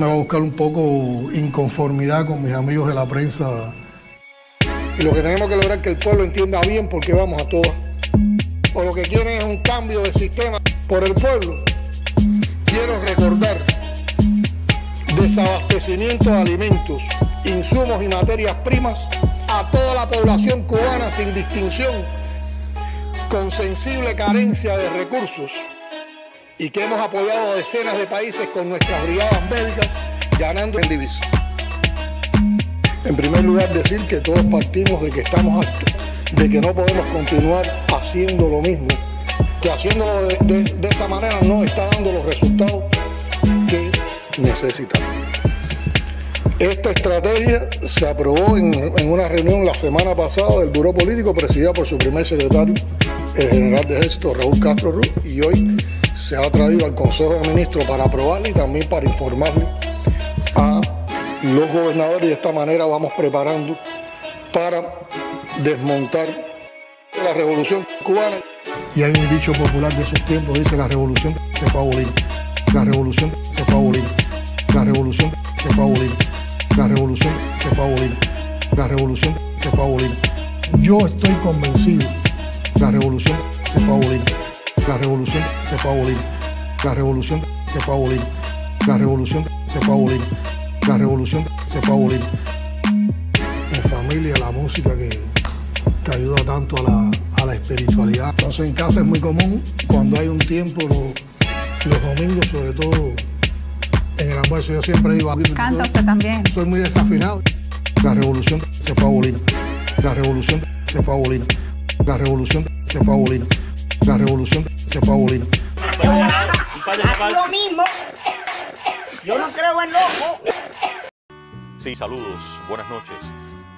me va a buscar un poco inconformidad con mis amigos de la prensa. Y lo que tenemos que lograr es que el pueblo entienda bien por qué vamos a todas. O lo que quieren es un cambio de sistema por el pueblo. Quiero recordar desabastecimiento de alimentos, insumos y materias primas a toda la población cubana sin distinción, con sensible carencia de recursos y que hemos apoyado a decenas de países con nuestras brigadas médicas ganando en divisa. En primer lugar, decir que todos partimos de que estamos hartos, de que no podemos continuar haciendo lo mismo, que haciéndolo de, esa manera no está dando los resultados que necesitamos. Esta estrategia se aprobó en, en, una reunión la semana pasada del Buró Político presidida por su primer secretario, el general de ejército Raúl Castro Ruz, y hoy se ha traído al Consejo de Ministros para aprobarla y también para informarle a los gobernadores y de esta manera vamos preparando para desmontar la revolución cubana. Y hay un dicho popular de esos tiempos, dice la revolución se fue a abolir, la revolución se fue a abolir, la revolución se fue a abolir, la revolución se fue a abolir, la revolución se fue a abolir. Yo estoy convencido, la revolución se fue a abolir, la revolución se fue a la revolución se fue a abolir, la revolución se fue a abolir, la revolución se fue a abolir. Mi familia, la música que, que ayuda tanto a la, a la espiritualidad. Entonces en casa es muy común cuando hay un tiempo, los, los domingos sobre todo en el almuerzo, yo siempre digo... Canta usted también. Soy muy desafinado. La revolución se fue a. La revolución se fue a. La revolución se fue a. La revolución se fue a abolir. Lo mismo. Yo no creo en loco. Sí, saludos, buenas noches.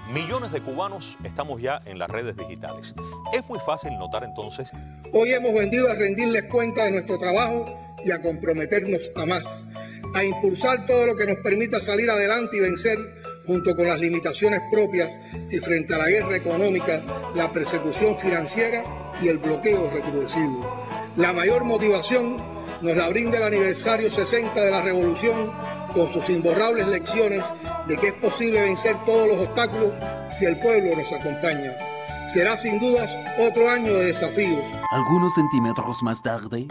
Millones de cubanos estamos ya en las redes digitales. Es muy fácil notar entonces. Hoy hemos vendido a rendirles cuenta de nuestro trabajo y a comprometernos a más, a impulsar todo lo que nos permita salir adelante y vencer junto con las limitaciones propias y frente a la guerra económica, la persecución financiera y el bloqueo recrudecido. La mayor motivación nos la brinda el aniversario 60 de la revolución con sus imborrables lecciones de que es posible vencer todos los obstáculos si el pueblo nos acompaña. Será sin dudas otro año de desafíos. Algunos centímetros más tarde.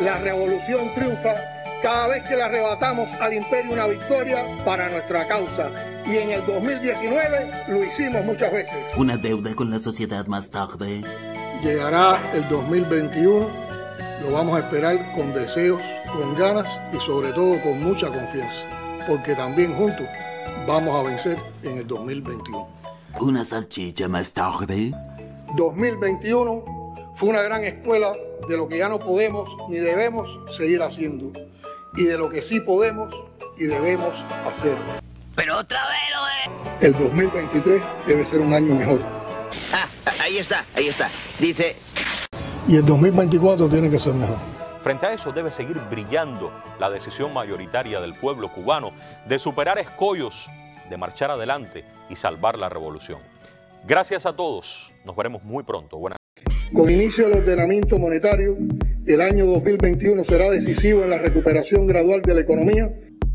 La revolución triunfa cada vez que le arrebatamos al imperio una victoria para nuestra causa. Y en el 2019 lo hicimos muchas veces. Una deuda con la sociedad más tarde. Llegará el 2021, lo vamos a esperar con deseos, con ganas y sobre todo con mucha confianza, porque también juntos vamos a vencer en el 2021. Una salchicha más tarde. 2021 fue una gran escuela de lo que ya no podemos ni debemos seguir haciendo y de lo que sí podemos y debemos hacer. Pero otra vez lo es. El 2023 debe ser un año mejor. Ah, ahí está, ahí está. Dice. Y el 2024 tiene que ser mejor. Frente a eso debe seguir brillando la decisión mayoritaria del pueblo cubano de superar escollos, de marchar adelante y salvar la revolución. Gracias a todos. Nos veremos muy pronto. Buenas Con inicio del ordenamiento monetario, el año 2021 será decisivo en la recuperación gradual de la economía.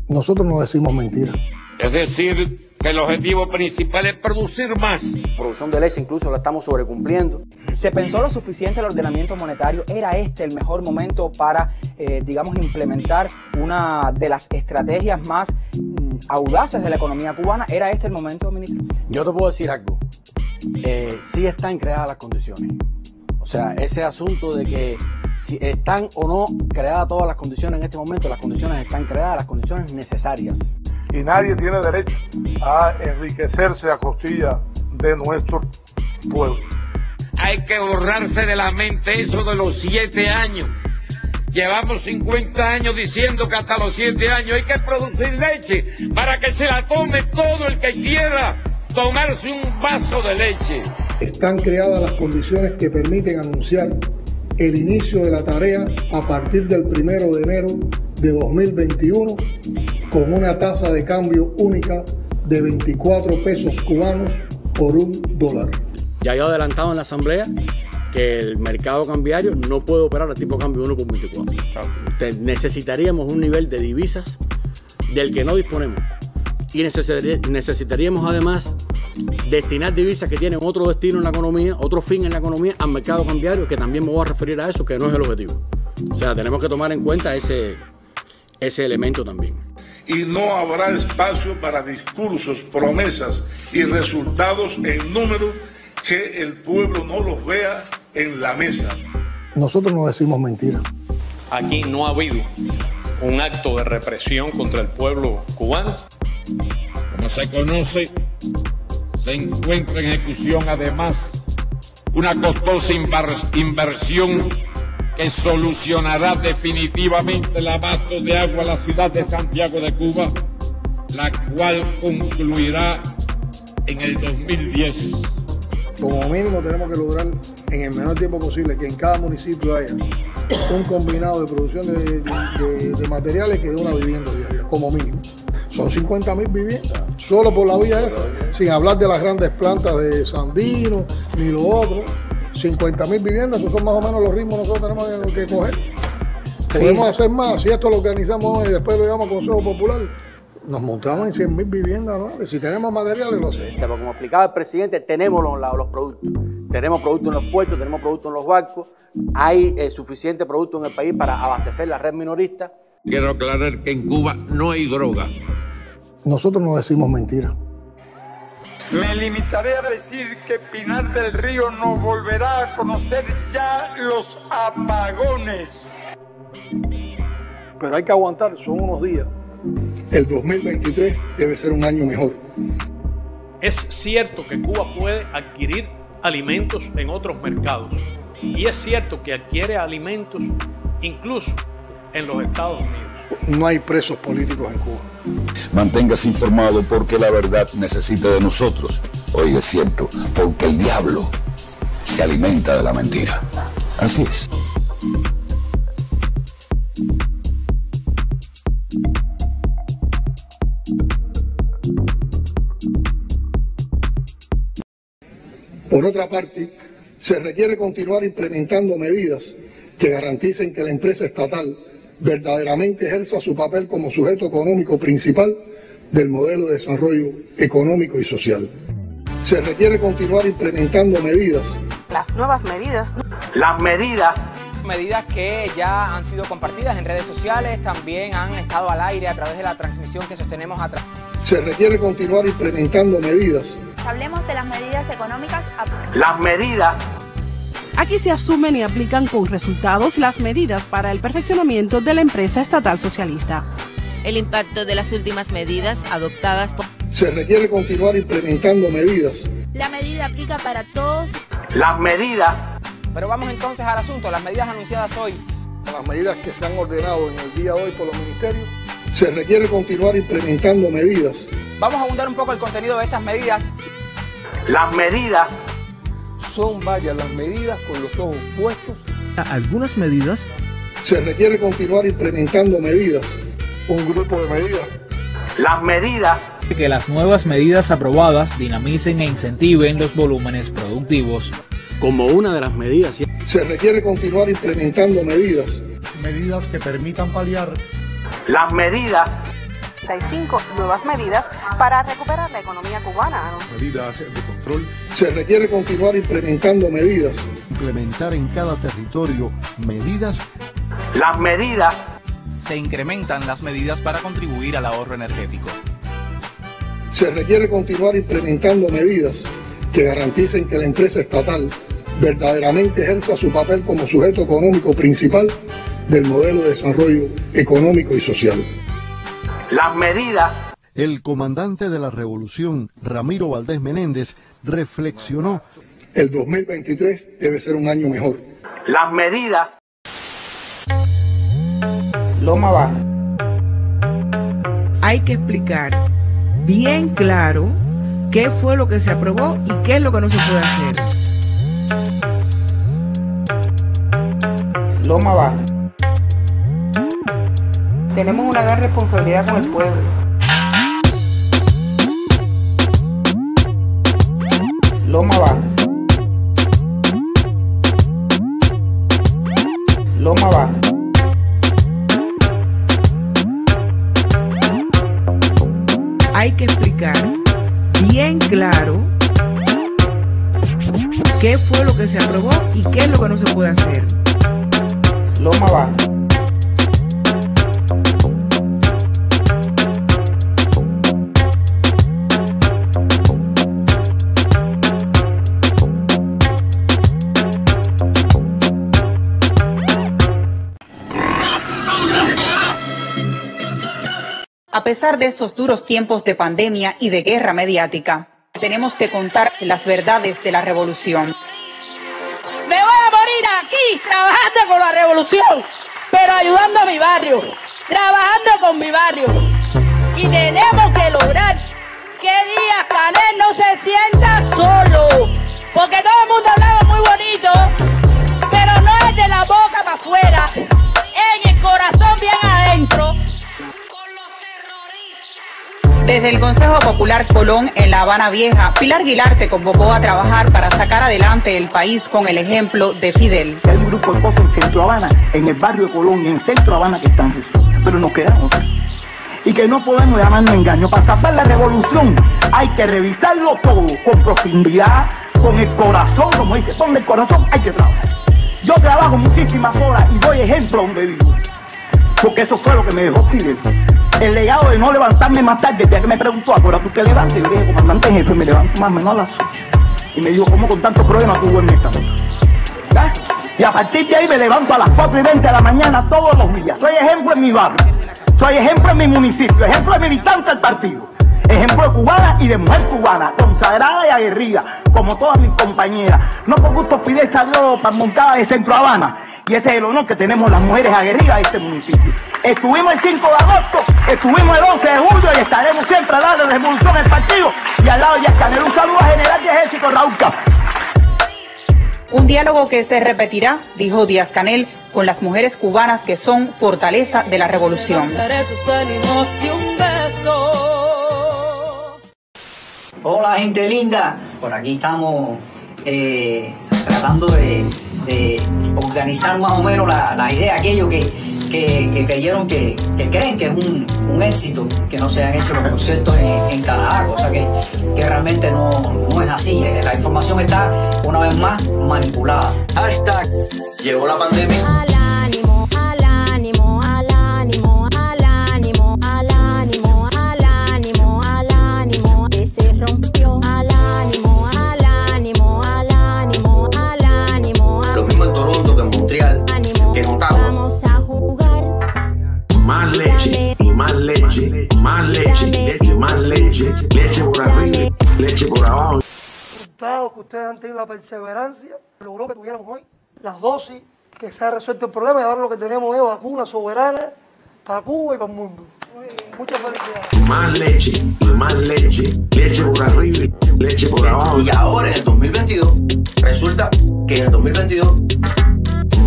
Nosotros no decimos mentiras. Es decir, que el objetivo principal es producir más. Producción de leche incluso la estamos sobrecumpliendo. Se pensó lo suficiente el ordenamiento monetario. ¿Era este el mejor momento para, eh, digamos, implementar una de las estrategias más mm, audaces de la economía cubana? ¿Era este el momento, ministro? Yo te puedo decir algo. Eh, sí están creadas las condiciones. O sea, ese asunto de que si están o no creadas todas las condiciones en este momento, las condiciones están creadas, las condiciones necesarias. Y nadie tiene derecho a enriquecerse a costilla de nuestro pueblo. Hay que borrarse de la mente eso de los siete años. Llevamos 50 años diciendo que hasta los siete años hay que producir leche para que se la tome todo el que quiera tomarse un vaso de leche. Están creadas las condiciones que permiten anunciar el inicio de la tarea a partir del primero de enero de 2021 con una tasa de cambio única de 24 pesos cubanos por un dólar. Ya yo adelantado en la asamblea que el mercado cambiario no puede operar a tipo de cambio 1 por 24. necesitaríamos un nivel de divisas del que no disponemos. Y necesitaríamos además destinar divisas que tienen otro destino en la economía, otro fin en la economía, al mercado cambiario, que también me voy a referir a eso, que no es el objetivo. O sea, tenemos que tomar en cuenta ese, ese elemento también. Y no habrá espacio para discursos, promesas y resultados en número que el pueblo no los vea en la mesa. Nosotros no decimos mentiras. Aquí no ha habido un acto de represión contra el pueblo cubano. Como se conoce, se encuentra en ejecución además una costosa inversión que solucionará definitivamente el abasto de agua a la ciudad de Santiago de Cuba, la cual concluirá en el 2010 como mínimo tenemos que lograr en el menor tiempo posible que en cada municipio haya un combinado de producción de, materiales que dé una vivienda diaria, como mínimo. Son 50 mil viviendas, solo por la vía esa, sin hablar de las grandes plantas de Sandino ni lo otro. 50 mil viviendas, esos son más o menos los ritmos que nosotros tenemos que coger. Podemos hacer más, si esto lo organizamos hoy y después lo llevamos a Consejo Popular, nos montamos en 100 mil viviendas, ¿no? Si tenemos materiales, lo sé. Como explicaba el presidente, tenemos los, los productos. Tenemos productos en los puertos, tenemos productos en los barcos, hay eh, suficiente producto en el país para abastecer la red minorista. Quiero aclarar que en Cuba no hay droga. Nosotros no decimos mentiras. Me limitaré a decir que Pinar del Río no volverá a conocer ya los apagones. Pero hay que aguantar, son unos días el 2023 debe ser un año mejor. Es cierto que Cuba puede adquirir alimentos en otros mercados y es cierto que adquiere alimentos incluso en los Estados Unidos. No hay presos políticos en Cuba. Manténgase informado porque la verdad necesita de nosotros. Oiga, es cierto, porque el diablo se alimenta de la mentira. Así es. Por otra parte, se requiere continuar implementando medidas que garanticen que la empresa estatal verdaderamente ejerza su papel como sujeto económico principal del modelo de desarrollo económico y social. Se requiere continuar implementando medidas. Las nuevas medidas. Las medidas medidas que ya han sido compartidas en redes sociales, también han estado al aire a través de la transmisión que sostenemos atrás. Se requiere continuar implementando medidas. Hablemos de las medidas económicas. Las medidas Aquí se asumen y aplican con resultados las medidas para el perfeccionamiento de la empresa estatal socialista. El impacto de las últimas medidas adoptadas por... Se requiere continuar implementando medidas. La medida aplica para todos. Las medidas pero vamos entonces al asunto, las medidas anunciadas hoy. Las medidas que se han ordenado en el día de hoy por los ministerios. Se requiere continuar implementando medidas. Vamos a abundar un poco el contenido de estas medidas. Las medidas. Son varias las medidas con los ojos puestos. Algunas medidas. Se requiere continuar implementando medidas. Un grupo de medidas. Las medidas. Que las nuevas medidas aprobadas dinamicen e incentiven los volúmenes productivos como una de las medidas. Se requiere continuar implementando medidas. Medidas que permitan paliar. Las medidas. 65 nuevas medidas para recuperar la economía cubana. Medidas de control. Se requiere continuar implementando medidas. Implementar en cada territorio medidas. Las medidas. Se incrementan las medidas para contribuir al ahorro energético. Se requiere continuar implementando medidas que garanticen que la empresa estatal verdaderamente ejerza su papel como sujeto económico principal del modelo de desarrollo económico y social. Las medidas. El comandante de la revolución, Ramiro Valdés Menéndez, reflexionó. El 2023 debe ser un año mejor. Las medidas. Loma Baja. Hay que explicar bien claro qué fue lo que se aprobó y qué es lo que no se puede hacer. Loma Baja. Tenemos una gran responsabilidad con el pueblo. Loma Baja. Loma Baja. Hay que explicar bien claro qué fue lo que se aprobó y qué es lo que no se puede hacer. Loma Baja. Pesar de estos duros tiempos de pandemia y de guerra mediática, tenemos que contar las verdades de la revolución. Me voy a morir aquí trabajando con la revolución, pero ayudando a mi barrio, trabajando con mi barrio. Y tenemos que lograr que Díaz Canel no se sienta solo, porque todo el mundo hablaba muy bonito, pero no es de la boca para afuera, en el corazón bien adentro. Desde el Consejo Popular Colón en La Habana Vieja, Pilar Guilarte convocó a trabajar para sacar adelante el país con el ejemplo de Fidel. Hay un grupo de cosas en Centro Habana, en el barrio de Colón y en Centro Habana que están pero nos quedamos. Y que no podemos llamarnos engaño. Para salvar la revolución hay que revisarlo todo con profundidad, con el corazón, como dice, con el corazón hay que trabajar. Yo trabajo muchísimas horas y doy ejemplo donde vivo. Porque eso fue lo que me dejó Fidel. El legado de no levantarme más tarde, el que me preguntó, ahora tú te levantas, yo dije, comandante jefe, me levanto más o menos a las 8. Y me dijo, ¿cómo con tantos problemas tú duermes esta? ¿Ya? Y a partir de ahí me levanto a las 4 y 20 de la mañana todos los días. Soy ejemplo en mi barrio. Soy ejemplo en mi municipio. Ejemplo de militante del partido. Ejemplo de cubana y de mujer cubana, consagrada y aguerrida, como todas mis compañeras. No por gusto Fidel salió para montada de Centro Habana. Y ese es el honor que tenemos las mujeres aguerridas de este municipio. Estuvimos el 5 de agosto, estuvimos el 11 de julio y estaremos siempre al lado de la revolución del partido y al lado de Yascanel. Un saludo a General de Ejército Raúl. Un diálogo que se repetirá, dijo Díaz Canel, con las mujeres cubanas que son fortaleza de la revolución. Hola gente linda, por aquí estamos eh, tratando de, de organizar más o menos la, la idea, aquello que, que, que creyeron que, que creen que es un, un éxito, que no se han hecho los conciertos en, en Canadá, cosa que, que realmente no, no es así. Eh, La información está una vez más manipulada. Hashtag llegó la pandemia. Más leche, más leche, leche, más leche, leche por arriba, leche por abajo. resultados que ustedes han tenido la perseverancia, logró que tuviéramos hoy las dosis, que se ha resuelto el problema y ahora lo que tenemos es vacuna soberana para Cuba y para el mundo. Muchas felicidades. Más leche y más leche, leche por arriba, leche por abajo. Y ahora en el 2022, resulta que en el 2022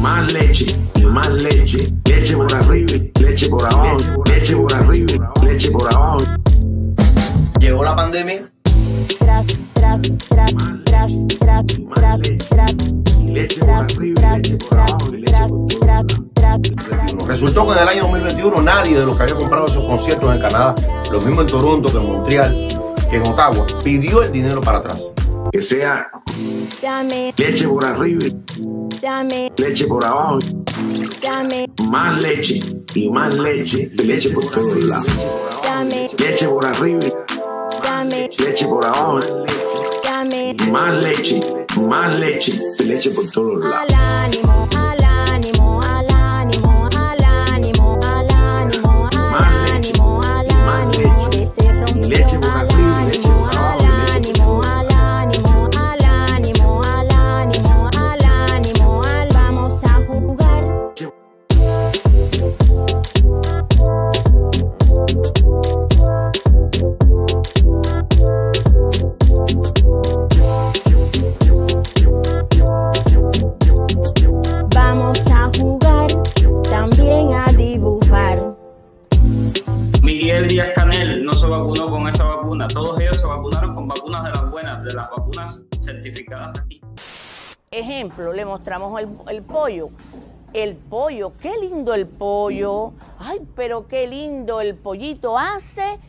Más leche más leche, leche por arriba, leche por abajo, leche por arriba, leche por abajo. llegó la pandemia. Resultó que en el año 2021 nadie de los que había comprado esos conciertos en Canadá, lo mismo en Toronto que en Montreal, que en Ottawa, pidió el dinero para atrás. Que sea leche por arriba, dame, leche por abajo, dame, más leche. Y más leche, de leche por todos lados. dame, Leche por arriba, dame, leche por abajo, dame, más leche, más leche, leche por todos lados. al ánimo, Le mostramos el, el pollo. el pollo, qué lindo el pollo. Ay, pero qué lindo el pollito hace.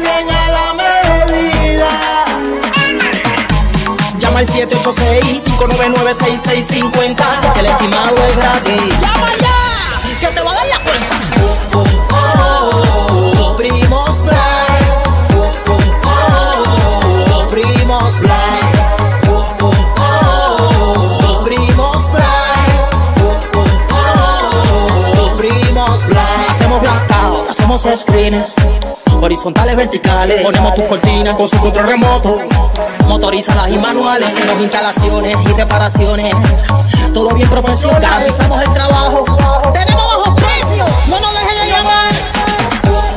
Bien a la medida. Llama al 786-599-6650, que el estimado es gratis. ¡Llama ya! ¡Que te va a dar la cuenta! Oh, oh, oh, Primos Blind. Oh, oh, oh, Primos Blind. Oh, oh, oh, Primos Blind. Oh, oh, oh, Primos Blind. Hacemos blackout, hacemos screens. Horizontales, verticales, ponemos tus cortinas con su control remoto. Motorizadas y manuales, hacemos instalaciones y reparaciones. Todo bien profesional, garantizamos el trabajo. Tenemos bajos precios, no nos dejen de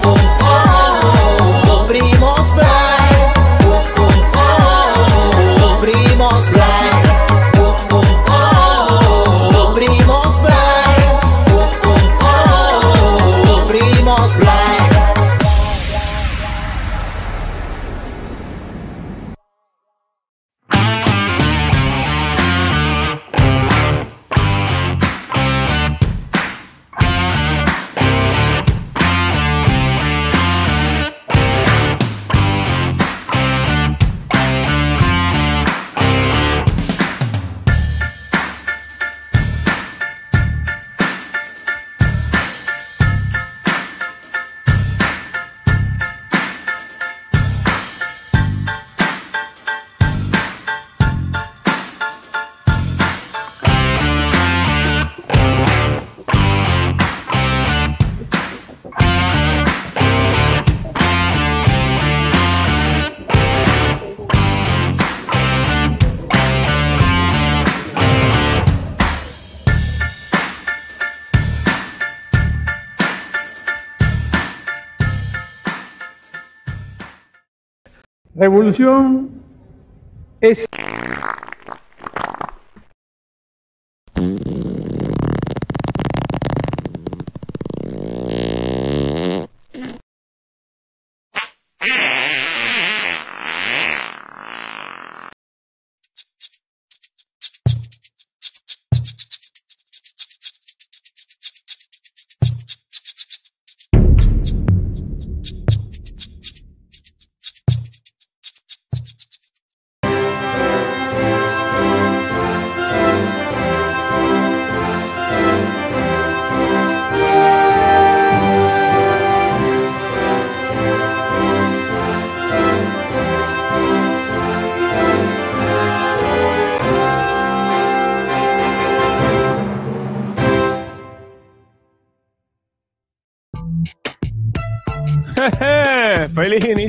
oh, oh, Primos Revolución es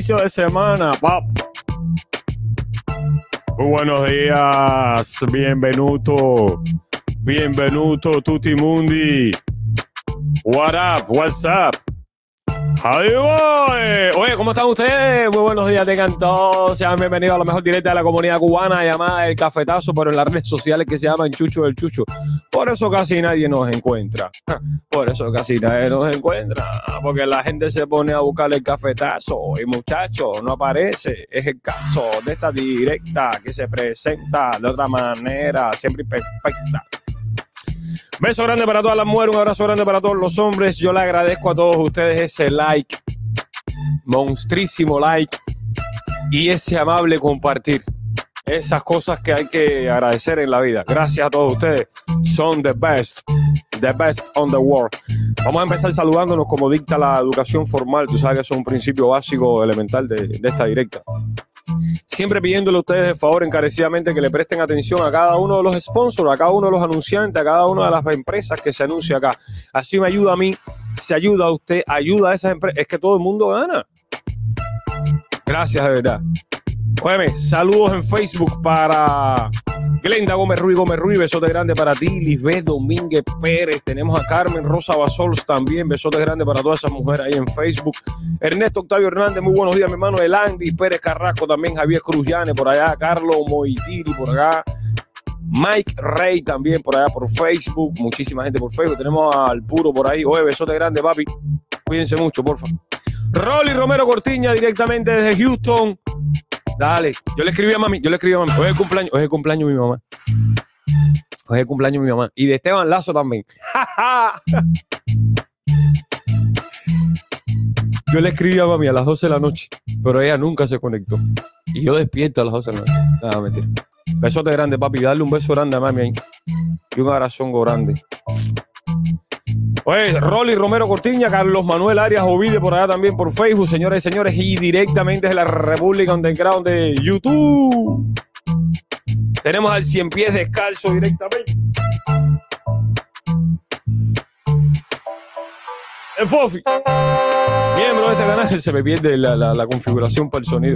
inicio de semana, pap. Muy buenos días, bienvenuto, bienvenuto tutti mundi. What up, what's up? You going? Oye, ¿cómo están ustedes? Muy buenos días, tengan todos. Sean bienvenidos a lo mejor directa de la comunidad cubana llamada El Cafetazo, pero en las redes sociales que se llaman Chucho del Chucho. Por eso casi nadie nos encuentra. Por eso casi nadie nos encuentra. Porque la gente se pone a buscar el cafetazo y muchacho, no aparece. Es el caso de esta directa que se presenta de otra manera, siempre perfecta. Beso grande para todas las mujeres, un abrazo grande para todos los hombres. Yo le agradezco a todos ustedes ese like, monstrísimo like y ese amable compartir. Esas cosas que hay que agradecer en la vida. Gracias a todos ustedes. Son the best. The best on the world. Vamos a empezar saludándonos como dicta la educación formal. Tú sabes que es un principio básico, elemental de esta directa. Siempre pidiéndole a ustedes de favor encarecidamente que le presten atención a cada uno de los sponsors, a cada uno de los anunciantes, a cada una de las empresas que se anuncia acá. Así me ayuda a mí, se ayuda a usted, ayuda a esas empresas. Es que todo el mundo gana. Gracias, de verdad. Óyeme, saludos en Facebook para Glenda Gómez Ruiz, Gómez Ruiz, besote grande para ti, Lisbeth Domínguez Pérez, tenemos a Carmen Rosa Basols también, besote grande para todas esas mujeres ahí en Facebook. Ernesto Octavio Hernández, muy buenos días, mi hermano, el Andy Pérez Carrasco también, Javier Cruz Llane por allá, Carlos Moitiri por acá, Mike Rey también por allá por Facebook, muchísima gente por Facebook, tenemos al Puro por ahí, oye, besote grande, papi, cuídense mucho, porfa. Rolly Romero Cortiña directamente desde Houston. Dale, yo le escribí a mami, yo le escribí a mami. Hoy es el cumpleaños, hoy es el cumpleaños de mi mamá. Hoy es el cumpleaños de mi mamá. Y de Esteban Lazo también. yo le escribí a mami a las 12 de la noche, pero ella nunca se conectó. Y yo despierto a las 12 de la noche. Nada, mentira. Besote grande, papi. Dale un beso grande a mami ahí. Y un abrazongo grande. Oye, Rolly Romero Cortiña, Carlos Manuel Arias Ovide por allá también por Facebook, señores y señores, y directamente desde la República Underground de YouTube. Tenemos al Cien Pies Descalzo directamente. El Fofi. miembro de este canal, se me pierde la, la- configuración para el sonido.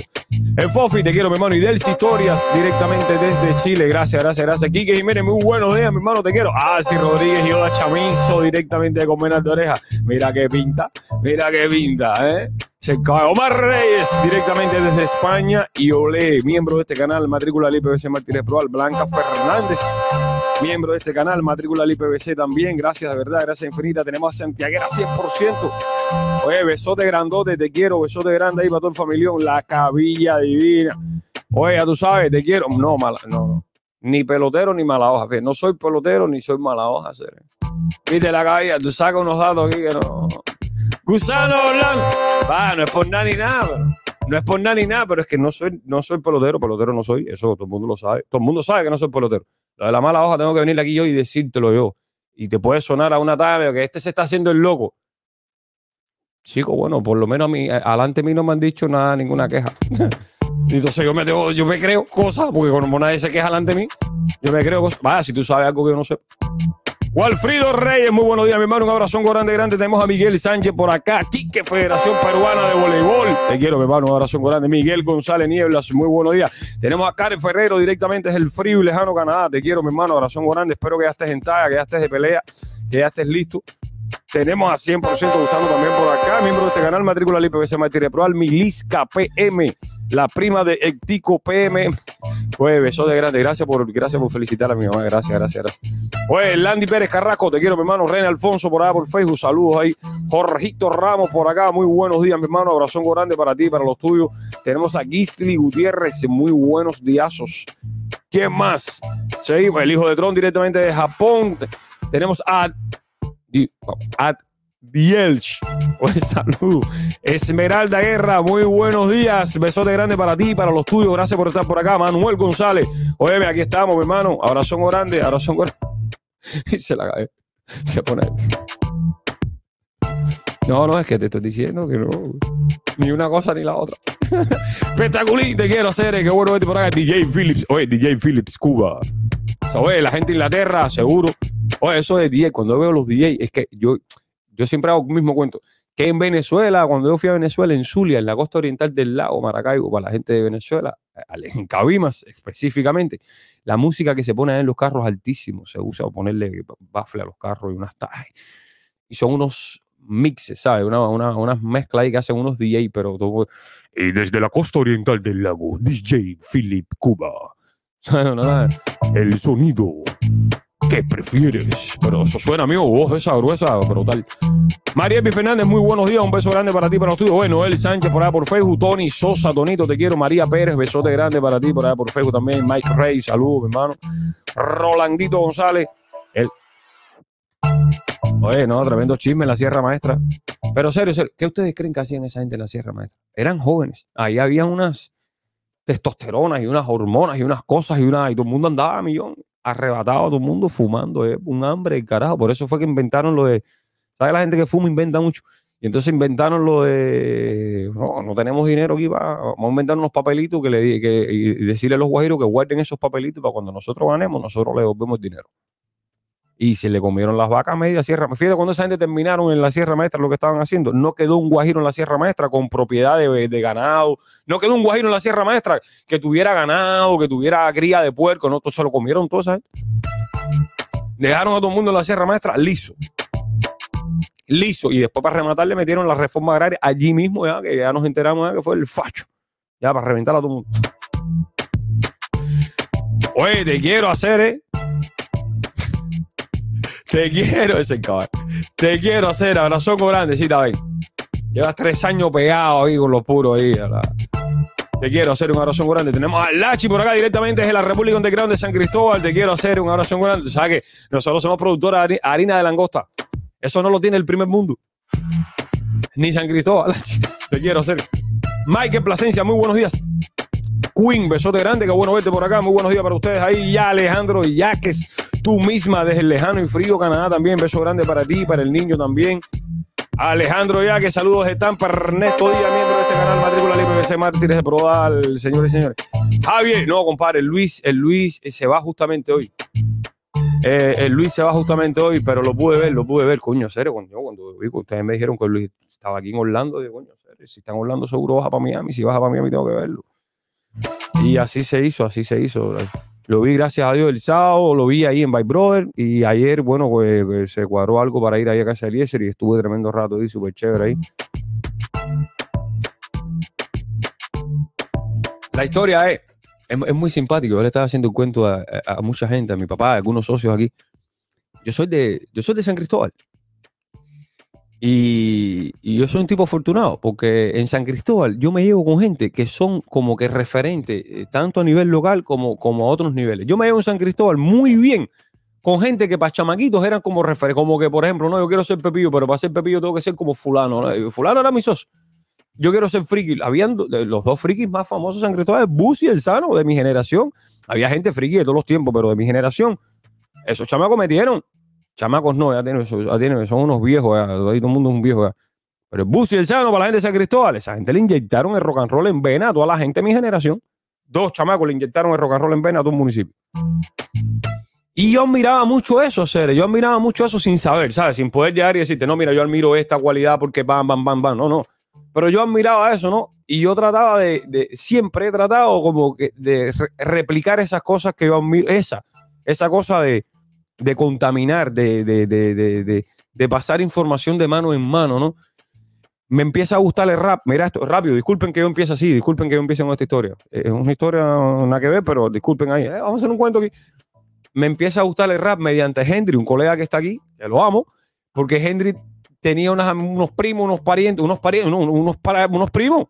El Fofi, te quiero, mi hermano. Y Delcy Historias, directamente desde Chile. Gracias, gracias, gracias. Quique Jiménez, muy buenos días, mi hermano, te quiero. Ah, sí, Rodríguez y Oda Chamizo, directamente de Comenar de Oreja. Mira qué pinta, mira qué pinta, ¿eh? Se cae Omar Reyes, directamente desde España. Y Olé, miembro de este canal, matrícula del IPVC Martínez Proal. Blanca Fernández, miembro de este canal, matrícula del IPVC también. Gracias, de verdad, gracias infinita. Tenemos a Santiaguera 100%. Oye, besote grandote, te quiero, besote grande ahí para todo el familión. La cabilla divina. Oye, ya tú sabes, te quiero. No, mala, no, no. Ni pelotero ni mala hoja. No soy pelotero ni soy mala hoja. serio. Viste la cabilla, tú sacas unos datos aquí que no. Gusano Blanco. Va, no es por nada ni nada, no es por nada ni nada, pero es que no soy, no soy pelotero, pelotero no soy, eso todo el mundo lo sabe. Todo el mundo sabe que no soy pelotero. Lo de la mala hoja tengo que venir aquí yo y decírtelo yo. Y te puede sonar a una tarde que este se está haciendo el loco. Chico, bueno, por lo menos a mí, adelante mí no me han dicho nada, ninguna queja. Entonces yo me, tengo- yo me creo cosas, porque como nadie se queja delante de mí, yo me creo cosas. Vaya, si tú sabes algo que yo no sé. Walfrido Reyes, muy buenos días, mi hermano. Un abrazo grande, grande. Tenemos a Miguel Sánchez por acá. Quique, Federación Peruana de Voleibol. Te quiero, mi hermano. Un abrazo grande. Miguel González Nieblas, muy buenos días. Tenemos a Karen Ferrero directamente desde el frío y lejano Canadá. Te quiero, mi hermano. Abrazo grande. Espero que ya estés en talla, que ya estés de pelea, que ya estés listo. Tenemos a 100% usando también por acá, miembro de este canal, matrícula IPVC Materia Proal, Milisca PM, la prima de Ectico PM. Pues beso de grande, gracias por, gracias por felicitar a mi mamá, gracias, gracias, gracias. Pues Landy Pérez Carrasco, te quiero, mi hermano, René Alfonso por acá por Facebook, saludos ahí. Jorgito Ramos por acá, muy buenos días, mi hermano, abrazón grande para ti, para los tuyos. Tenemos a Gistli Gutiérrez, muy buenos díazos. ¿Quién más? Seguimos, el hijo de Tron directamente de Japón. Tenemos a Ad Dielch. Un saludo. Esmeralda Guerra, muy buenos días. Besote grande para ti para los tuyos. Gracias por estar por acá. Manuel González. Oye, aquí estamos, mi hermano. Abrazo grande, abrazo grande. Y se la cae. Se pone. No, no, es que te estoy diciendo que no. Ni una cosa ni la otra. Espectaculín, te quiero hacer. Qué bueno verte por acá. DJ Phillips. Oye, DJ Phillips, Cuba. O sea, oye, la gente de Inglaterra, seguro. Oye, eso de DJ, cuando veo los DJ, es que yo, yo siempre hago el mismo cuento. Que en Venezuela, cuando yo fui a Venezuela, en Zulia, en la costa oriental del lago Maracaibo, para la gente de Venezuela, en Cabimas específicamente, la música que se pone en los carros es altísimo. Se usa ponerle bafle a los carros y unas. ta- ay, Y son unos mixes, ¿sabes? Una, una, unas mezclas ahí que hacen unos DJ, pero todo. Y desde la costa oriental del lago, DJ Philip Cuba. El sonido ¿Qué prefieres? Pero eso suena, amigo, voz esa gruesa, brutal. María Epi Fernández, muy buenos días. Un beso grande para ti, para los tuyos. Bueno, Noel Sánchez por allá por Facebook. Tony Sosa, Tonito, te quiero. María Pérez, besote grande para ti por allá por Facebook también. Mike Rey, saludos, mi hermano. Rolandito González. El... Oye, no, tremendo chisme en la Sierra Maestra. Pero serio, serio, ¿qué ustedes creen que hacían esa gente en la Sierra Maestra? Eran jóvenes. Ahí había unas testosteronas y unas hormonas y unas cosas y una y todo el mundo andaba a millón, arrebatado, todo el mundo fumando, un hambre, el carajo. Por eso fue que inventaron lo de, ¿sabes? La gente que fuma inventa mucho. Y entonces inventaron lo de, no, no tenemos dinero aquí, para, vamos a inventar unos papelitos que le que, y decirle a los guajiros que guarden esos papelitos para cuando nosotros ganemos, nosotros le devolvemos dinero. Y se le comieron las vacas media sierra. Fíjate cuando esa gente terminaron en la Sierra Maestra lo que estaban haciendo. No quedó un guajiro en la Sierra Maestra con propiedad de, ganado. No quedó un guajiro en la Sierra Maestra que tuviera ganado, que tuviera cría de puerco. No, todo se lo comieron toda esa gente. Dejaron a todo el mundo en la Sierra Maestra liso. Liso. Y después para rematar le metieron la reforma agraria allí mismo, ya que ya nos enteramos ya que fue el facho. Ya para reventar a todo el mundo. Oye, te quiero hacer, ¿eh? Te quiero ese cabrón. Te quiero hacer abrazo grande, sí, ven. Llevas tres años pegado ahí con los puros ahí. Te quiero hacer un abrazo grande. Tenemos a Lachi por acá directamente desde la República Underground de San Cristóbal. Te quiero hacer un abrazo grande. ¿Sabes que nosotros somos productores de hari- harina de langosta? Eso no lo tiene el primer mundo. Ni San Cristóbal, Lachi. Te quiero hacer. Michael Plasencia, muy buenos días. Queen, besote grande, qué bueno verte por acá. Muy buenos días para ustedes ahí. Ya Alejandro Yaques, tú misma desde el lejano y frío Canadá también. Beso grande para ti, para el niño también. Alejandro Yaques, saludos de Tampa. Ernesto Díaz, miembro de este canal, matrícula libre BC Mártires de Prodal, señores y señores. Javier, no, compadre, el Luis, el Luis eh, se va justamente hoy. Eh, eh, Luis se va justamente hoy, pero lo pude ver, lo pude ver, coño, serio, cuando, cuando que ustedes me dijeron que Luis estaba aquí en Orlando, digo, coño, serio, si está en Orlando seguro baja para Miami, si baja para Miami tengo que verlo. Y así se hizo, así se hizo. Lo vi, gracias a Dios, el sábado, lo vi ahí en By Brother, y ayer, bueno, pues, pues, se cuadró algo para ir ahí a casa de Eliezer y estuve tremendo rato ahí, súper chévere ahí. La historia es, es, es muy simpático. Yo le estaba haciendo un cuento a, a- a mucha gente, a mi papá, a algunos socios aquí. Yo soy de, yo soy de San Cristóbal. Y, yo soy un tipo afortunado, porque en San Cristóbal yo me llevo con gente que son como que referentes, eh, tanto a nivel local como, como a otros niveles. Yo me llevo en San Cristóbal muy bien con gente que para chamaquitos eran como referentes, como que, por ejemplo, no, yo quiero ser Pepillo, pero para ser Pepillo tengo que ser como fulano. ¿no? Y Fulano era mi socio. Yo quiero ser friki. Habían los dos frikis más famosos de San Cristóbal, Bus y el Sano, de mi generación. Había gente friki de todos los tiempos, pero de mi generación. Esos chamacos metieron. Chamacos no, ya tienen, ya tienen- son unos viejos, ya, todo el mundo es un viejo. Pero el Bus y el Sano para la gente de San Cristóbal, esa gente le inyectaron el rock and roll en vena a toda la gente de mi generación. Dos chamacos le inyectaron el rock and roll en vena a todo un municipio. Y yo admiraba mucho eso, Cere. Yo admiraba mucho eso sin saber, ¿sabes? Sin poder llegar y decirte, no, mira, yo admiro esta cualidad porque bam, bam, bam, bam. No, no. Pero yo admiraba eso, ¿no? Y yo trataba de, de- siempre he tratado como que de re- replicar esas cosas que yo admiro, esa, esa cosa de, de contaminar, de, de, de, de, pasar información de mano en mano, ¿no? Me empieza a gustar el rap. Mira esto, rápido, disculpen que yo empiece así, disculpen que yo empiece con esta historia. Es una historia nada que ver, pero disculpen ahí. Eh, vamos a hacer un cuento aquí me empieza a gustar el rap mediante Hendry, un colega que está aquí, lo amo, porque Hendry tenía unas- unos primos, unos parientes, unos unos, unos primos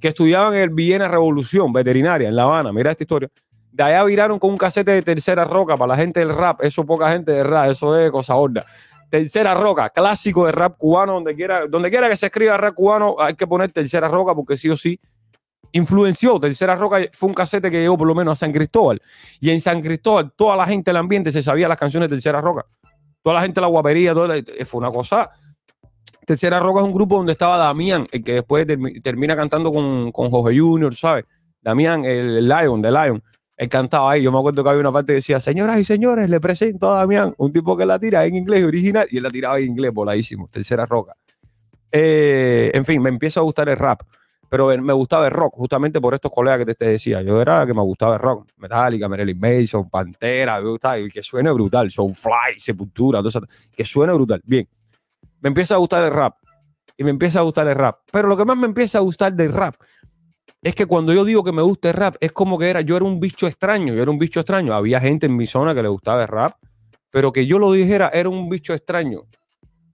que estudiaban en el Viena Revolución Veterinaria en La Habana. Mira esta historia. De allá viraron con un casete de tercera roca para la gente del rap. Eso poca gente de rap, eso es cosa horda. Tercera roca, clásico de rap cubano, donde quiera, donde quiera que se escriba rap cubano, hay que poner tercera roca porque sí o sí influenció. Tercera Roca fue un casete que llegó por lo menos a San Cristóbal. Y en San Cristóbal, toda la gente del ambiente se sabía las canciones de Tercera Roca. Toda la gente la guapería, toda la- eh, fue una cosa. Tercera Roca es un grupo donde estaba Damián, el que después termi- termina cantando con, con Jorge Junior, ¿sabes? Damián, el, el Lion, de Lion. Él cantaba ahí. Yo me acuerdo que había una parte que decía, señoras y señores, le presento a Damián, un tipo que la tira en inglés original, y él la tiraba en inglés, voladísimo. Tercera Roca. Eh, en fin, me empieza a gustar el rap pero me gustaba el rock, justamente por estos colegas que te, decía. Yo era que me gustaba el rock. Metallica, Marilyn Mason, Pantera, y que suene brutal. Soulfly, Sepultura, todo eso, que suene brutal. Bien. Me empieza a gustar el rap. Y me empieza a gustar el rap. Pero lo que más me empieza a gustar del rap es que cuando yo digo que me gusta el rap, es como que era, yo era un bicho extraño, yo era un bicho extraño. Había gente en mi zona que le gustaba el rap, pero que yo lo dijera, era un bicho extraño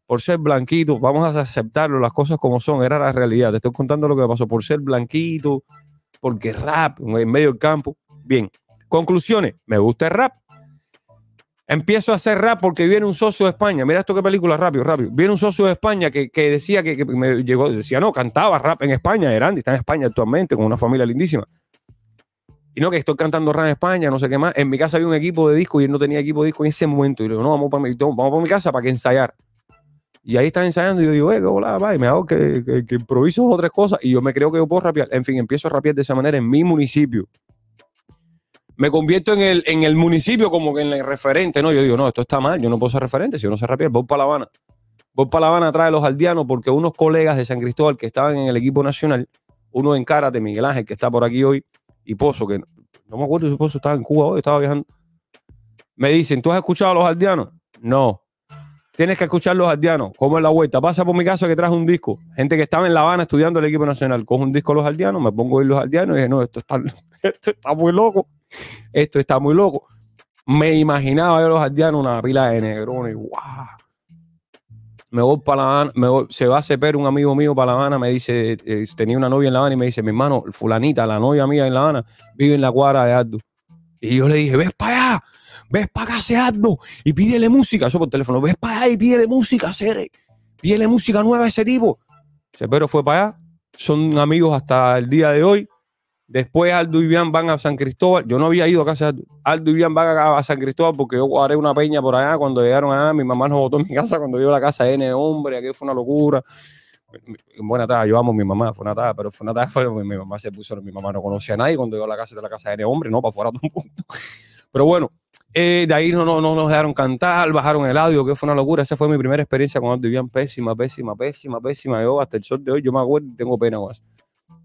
por ser blanquito, vamos a aceptarlo, las cosas como son, era la realidad. Te estoy contando lo que me pasó por ser blanquito, porque rap, en medio del campo. Bien, conclusiones, me gusta el rap. Empiezo a hacer rap porque viene un socio de España. Mira esto qué película, rápido, rápido. Viene un socio de España que, que decía que, que me llegó, decía, no, cantaba rap en España, Erandi, está en España actualmente con una familia lindísima. Y no, que estoy cantando rap en España, no sé qué más. En mi casa había un equipo de disco y él no tenía equipo de disco en ese momento. Y digo, no, vamos para mi, vamos para mi casa para que ensayar. Y ahí están ensayando y yo digo, eh, qué volada, va, y me hago que, que, que improviso otras cosas y yo me creo que yo puedo rapear. En fin, empiezo a rapear de esa manera en mi municipio. Me convierto en el, en el municipio como que en el referente, ¿no? Yo digo, no, esto está mal, yo no puedo ser referente, si yo no sé rapear, voy para La Habana. Voy para La Habana atrás de los aldeanos porque unos colegas de San Cristóbal que estaban en el equipo nacional, uno en Karate, Miguel Ángel, que está por aquí hoy, y Pozo, que no me acuerdo si Pozo estaba en Cuba hoy, estaba viajando. Me dicen, ¿tú has escuchado a los aldeanos? No. Tienes que escuchar los aldeanos. ¿Cómo es la vuelta? Pasa por mi casa que traje un disco. Gente que estaba en La Habana estudiando el equipo nacional. Cojo un disco a los aldeanos, me pongo a oír los aldeanos y dije, no, esto está, esto está muy loco. Esto está muy loco. Me imaginaba yo los aldeanos una pila de negrones. ¡Wow! Me voy para La Habana, me se va a Cepero, un amigo mío para La Habana, me dice, eh, tenía una novia en La Habana y me dice, mi hermano, fulanita, la novia mía en La Habana, vive en la cuadra de Aldo. Y yo le dije, ves para allá, ves para acá ese Aldo y pídele música, eso por teléfono, ves para allá y pídele música, Cere, pídele música nueva a ese tipo. Cepero fue para allá, son amigos hasta el día de hoy. Después Aldo y Bian van a San Cristóbal. Yo no había ido a casa de Aldo. Aldo y Bian van a, San Cristóbal porque yo guardé una peña por allá. Cuando llegaron allá, mi mamá nos botó en mi casa cuando vio la casa de N hombre. Aquello fue una locura. En buena tarde, yo amo a mi mamá, fue una tarde, pero fue una tarde, fue, mi mamá se puso, mi mamá no conocía a nadie cuando llegó a la casa de la casa de N hombre, no, para fuera todo un punto. Pero bueno, Eh, de ahí no, no, no nos dejaron cantar, bajaron el audio, que fue una locura. Esa fue mi primera experiencia con Aldo Vivian. Pésima, pésima, pésima, pésima. Yo hasta el sol de hoy, yo me acuerdo y tengo pena con eso.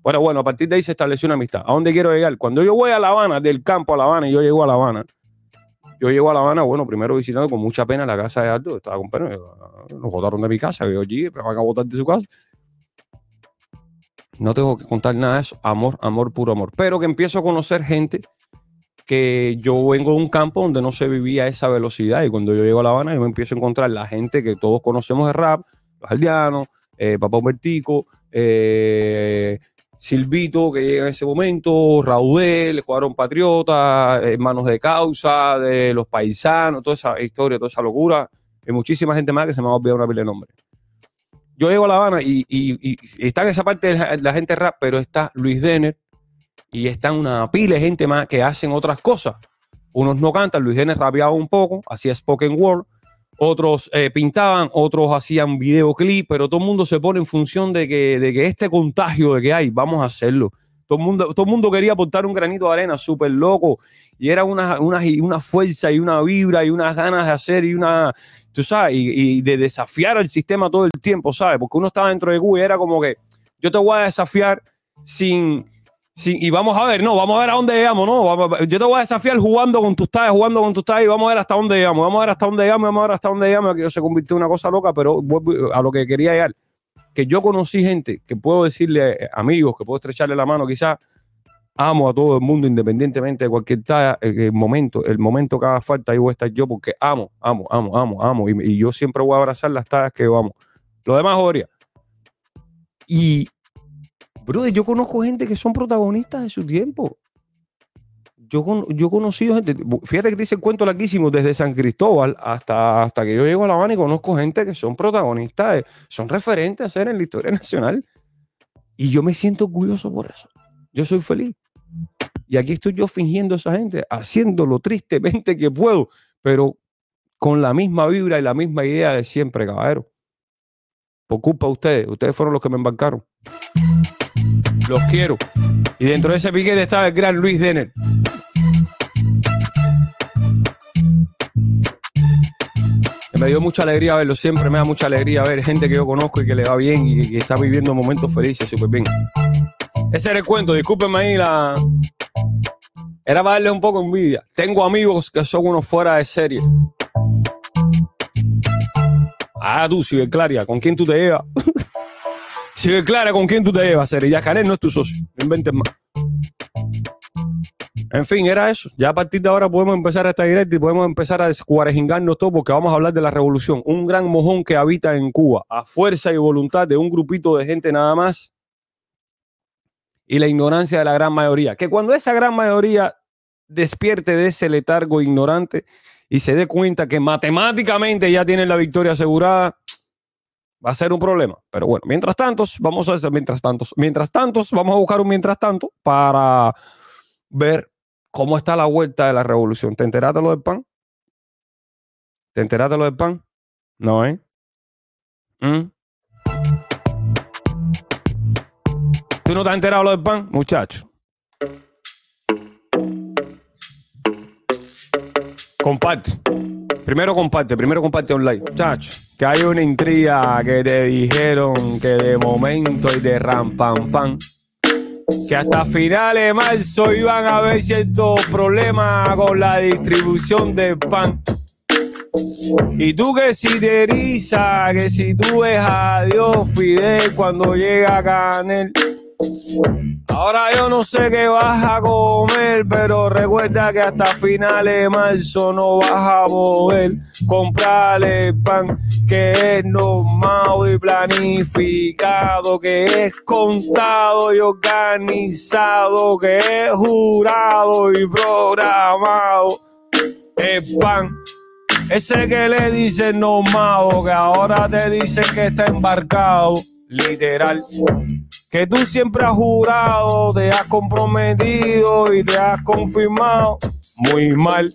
Bueno, bueno, a partir de ahí se estableció una amistad. ¿A dónde quiero llegar? Cuando yo voy a La Habana, del campo a La Habana, y yo llego a La Habana, yo llego a La Habana, bueno, primero visitando con mucha pena la casa de Aldo. Estaba con pena, nos botaron de mi casa, yo allí, me van a botar de su casa. No tengo que contar nada de eso. Amor, amor, puro amor. Pero que empiezo a conocer gente que yo vengo de un campo donde no se vivía esa velocidad. Y cuando yo llego a La Habana, yo me empiezo a encontrar la gente que todos conocemos de rap, los aldeanos, eh, Papá Humbertico, eh, Silvito, que llega en ese momento, Raudel, jugaron Patriota, Hermanos de Causa, de los paisanos, toda esa historia, toda esa locura. Y muchísima gente más que se me va a olvidar una pila de nombres yo llego a La Habana y, está en esa parte de la, la, gente rap, pero está Luis Denner y está una pila de gente más que hacen otras cosas. Unos no cantan, Luis Denner rapeaba un poco, hacía spoken word, otros eh, pintaban, otros hacían videoclip, pero todo el mundo se pone en función de que, de que este contagio de que hay, vamos a hacerlo. Todo el mundo, todo mundo quería aportar un granito de arena súper loco y era una, una, una fuerza y una vibra y unas ganas de hacer y una, tú sabes, y, y, de desafiar al sistema todo el tiempo, ¿sabes? Porque uno estaba dentro de Cuba y era como que yo te voy a desafiar sin, y vamos a ver, no, vamos a ver a dónde llegamos, no, yo te voy a desafiar jugando con tus tallas, jugando con tus tallas y vamos a ver hasta dónde llegamos, vamos a ver hasta dónde llegamos, vamos a ver hasta dónde llegamos, que yo se convirtió en una cosa loca, pero a lo que quería llegar, que yo conocí gente que puedo decirle amigos, que puedo estrecharle la mano quizás, amo a todo el mundo independientemente de cualquier talla, el, momento, el momento que haga falta, ahí voy a estar yo porque amo, amo, amo, amo, amo. Y, yo siempre voy a abrazar las tallas que yo amo. Lo demás, Joria. Y, brother, yo conozco gente que son protagonistas de su tiempo. Yo, con, yo he conocido gente, fíjate que dice el cuento larguísimo desde San Cristóbal hasta, hasta que yo llego a La Habana y conozco gente que son protagonistas, son referentes a ser en la historia nacional. Y yo me siento orgulloso por eso. Yo soy feliz. Y aquí estoy yo fingiendo a esa gente, haciéndolo tristemente que puedo, pero con la misma vibra y la misma idea de siempre, caballero. Por culpa de ustedes, ustedes fueron los que me embarcaron. Los quiero. Y dentro de ese piquete estaba el gran Luis Denner. Me dio mucha alegría verlo, siempre me da mucha alegría ver gente que yo conozco y que le va bien y que está viviendo momentos felices, súper bien. Ese era el cuento, discúlpenme ahí la. Era para darle un poco envidia. Tengo amigos que son unos fuera de serie. Ah, tú, sigue Claria, ¿con quién tú te llevas? sigue Clara, ¿con quién tú te llevas? Sería Canel no es tu socio. No inventes más. En fin, era eso. Ya a partir de ahora podemos empezar esta directa y podemos empezar a descuarejingarnos todo porque vamos a hablar de la revolución. Un gran mojón que habita en Cuba, a fuerza y voluntad de un grupito de gente nada más y la ignorancia de la gran mayoría. Que cuando esa gran mayoría despierte de ese letargo ignorante y se dé cuenta que matemáticamente ya tienen la victoria asegurada, va a ser un problema. Pero bueno, mientras tanto, vamos a hacer mientras tanto, mientras tanto, vamos a buscar un mientras tanto para ver cómo está la vuelta de la revolución. ¿Te enteraste lo del pan? ¿Te enteraste lo del pan? No, ¿eh? ¿Mm? ¿Tú no te has enterado lo del pan, muchacho? Comparte. Primero comparte, primero comparte online. Muchacho, que hay una intriga que te dijeron que de momento y de ram pam. Que hasta finales de marzo iban a haber ciertos problemas con la distribución del pan. Y tú que si te que si tú ves a Dios Fidel cuando llega Canel. Ahora yo no sé qué vas a comer, pero recuerda que hasta finales de marzo no vas a poder comprarle pan que es normal y planificado, que es contado y organizado, que es jurado y programado. Es pan ese que le dicen nomado, que ahora te dicen que está embarcado, literal. Que tú siempre has jurado, te has comprometido y te has confirmado. Muy mal.